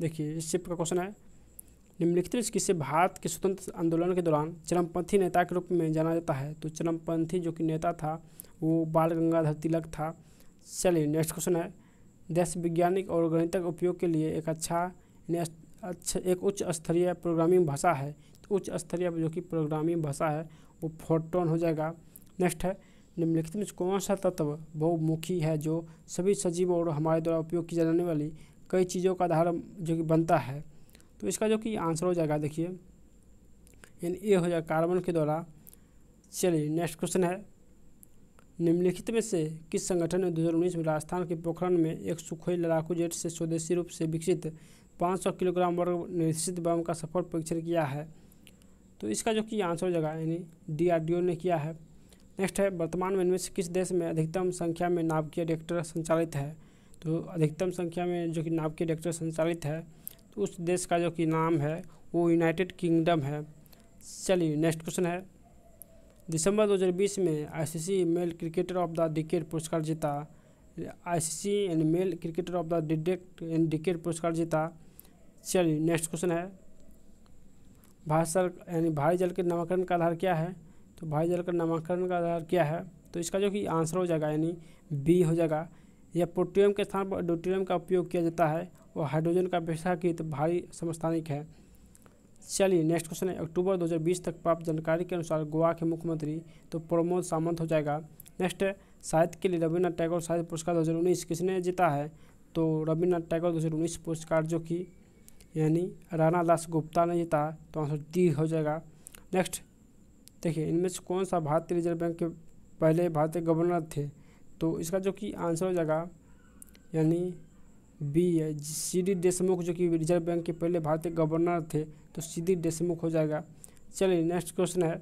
देखिए, इस शिफ्ट का क्वेश्चन है। निम्नलिखित किसे भारत के स्वतंत्र आंदोलन के दौरान चरमपंथी नेता के रूप में जाना जाता है। तो चरमपंथी जो कि नेता था, वो बाल गंगाधर तिलक था। चलिए नेक्स्ट क्वेश्चन है। देश वैज्ञानिक और गणितक उपयोग के लिए एक अच्छा अच्छा एक उच्च स्तरीय प्रोग्रामिंग भाषा है। तो उच्च स्तरीय जो कि प्रोग्रामिंग भाषा है, वो फोटोन हो जाएगा। नेक्स्ट है, निम्नलिखित में कौन सा तत्व बहुमुखी है जो सभी सजीव और हमारे द्वारा उपयोग की जाने वाली कई चीज़ों का आधार जो कि बनता है? तो इसका जो कि आंसर हो जाएगा, देखिए। यानी ए हो जाएगा कार्बन के द्वारा। चलिए, नेक्स्ट क्वेश्चन है निम्नलिखित में से किस संगठन ने दो हज़ार उन्नीस में राजस्थान के पोखरण में एक सुखोई लड़ाकू जेट से स्वदेशी रूप से विकसित 500 किलोग्राम वर्ग निर्देशित बम का सफल परीक्षण किया है? तो इसका जो कि आंसर हो जाएगा, यानी डीआरडीओ ने किया है। नेक्स्ट है, वर्तमान में इनमें से किस देश में अधिकतम संख्या में नाभिकीय रिएक्टर संचालित है? तो अधिकतम संख्या में जो कि नाभिकीय रिएक्टर संचालित है तो उस देश का जो कि नाम है, वो यूनाइटेड किंगडम है। चलिए, नेक्स्ट क्वेश्चन है दिसंबर 2020 में ICC male cricketer of the decade पुरस्कार जीता। आईसीसी यानी male cricketer of the decade and decade पुरस्कार जीता। चलिए नेक्स्ट क्वेश्चन है। भारत यानी भारी जल के नामाकरण का आधार क्या है? तो भारी जल का नामाकरण का आधार क्या है? तो इसका जो कि आंसर हो जाएगा, यानी बी हो जाएगा। या पोट्रियम के स्थान पर डोट्रियम का उपयोग किया जाता है और हाइड्रोजन का तो भारी समस्थानिक है। चलिए नेक्स्ट क्वेश्चन है। अक्टूबर 2020 तक प्राप्त जानकारी के अनुसार गोवा के मुख्यमंत्री तो प्रमोद सामंत हो जाएगा। नेक्स्ट साहित्य के लिए रविन्द्रनाथ टैगोर साहित्य पुरस्कार 2019 किसने जीता है? तो रविन्द्रनाथ टैगोर 2019 पुरस्कार जो कि यानी राणा दास गुप्ता ने जीता तो आंसर डी हो जाएगा। नेक्स्ट देखिए, इनमें से कौन सा भारतीय रिज़र्व बैंक के पहले भारतीय गवर्नर थे? तो इसका जो कि आंसर हो जाएगा यानी बी है। सी डी देशमुख जो कि रिज़र्व बैंक के पहले भारतीय गवर्नर थे तो सी डी देशमुख हो जाएगा। चलिए नेक्स्ट क्वेश्चन है।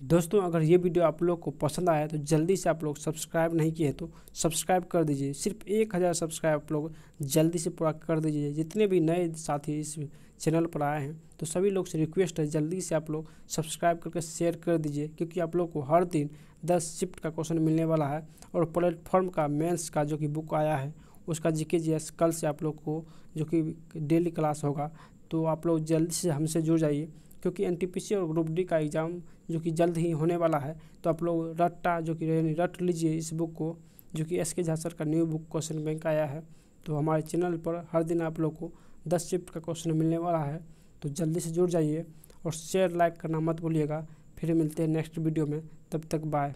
दोस्तों, अगर ये वीडियो आप लोग को पसंद आया तो जल्दी से आप लोग सब्सक्राइब नहीं किए तो सब्सक्राइब कर दीजिए। सिर्फ़ एक हज़ार सब्सक्राइब आप लोग जल्दी से पूरा कर दीजिए। जितने भी नए साथी इस चैनल पर आए हैं तो सभी लोग से रिक्वेस्ट है, जल्दी से आप लोग सब्सक्राइब करके शेयर कर दीजिए, क्योंकि आप लोग को हर दिन दस शिफ्ट का क्वेश्चन मिलने वाला है और प्लेटफॉर्म का मेंस का जो कि बुक आया है, उसका जी के जी एस कल से आप लोग को जो कि डेली क्लास होगा तो आप लोग जल्दी से हमसे जुड़ जाइए, क्योंकि एनटीपीसी और ग्रुप डी का एग्ज़ाम जो कि जल्द ही होने वाला है तो आप लोग रट्टा जो कि रट लीजिए इस बुक को, जो कि एस के झा का न्यू बुक क्वेश्चन बैंक आया है तो हमारे चैनल पर हर दिन आप लोग को दस शिफ्ट का क्वेश्चन मिलने वाला है तो जल्दी से जुड़ जाइए और शेयर लाइक करना मत भूलिएगा। फिर मिलते हैं नेक्स्ट वीडियो में, तब तक बाय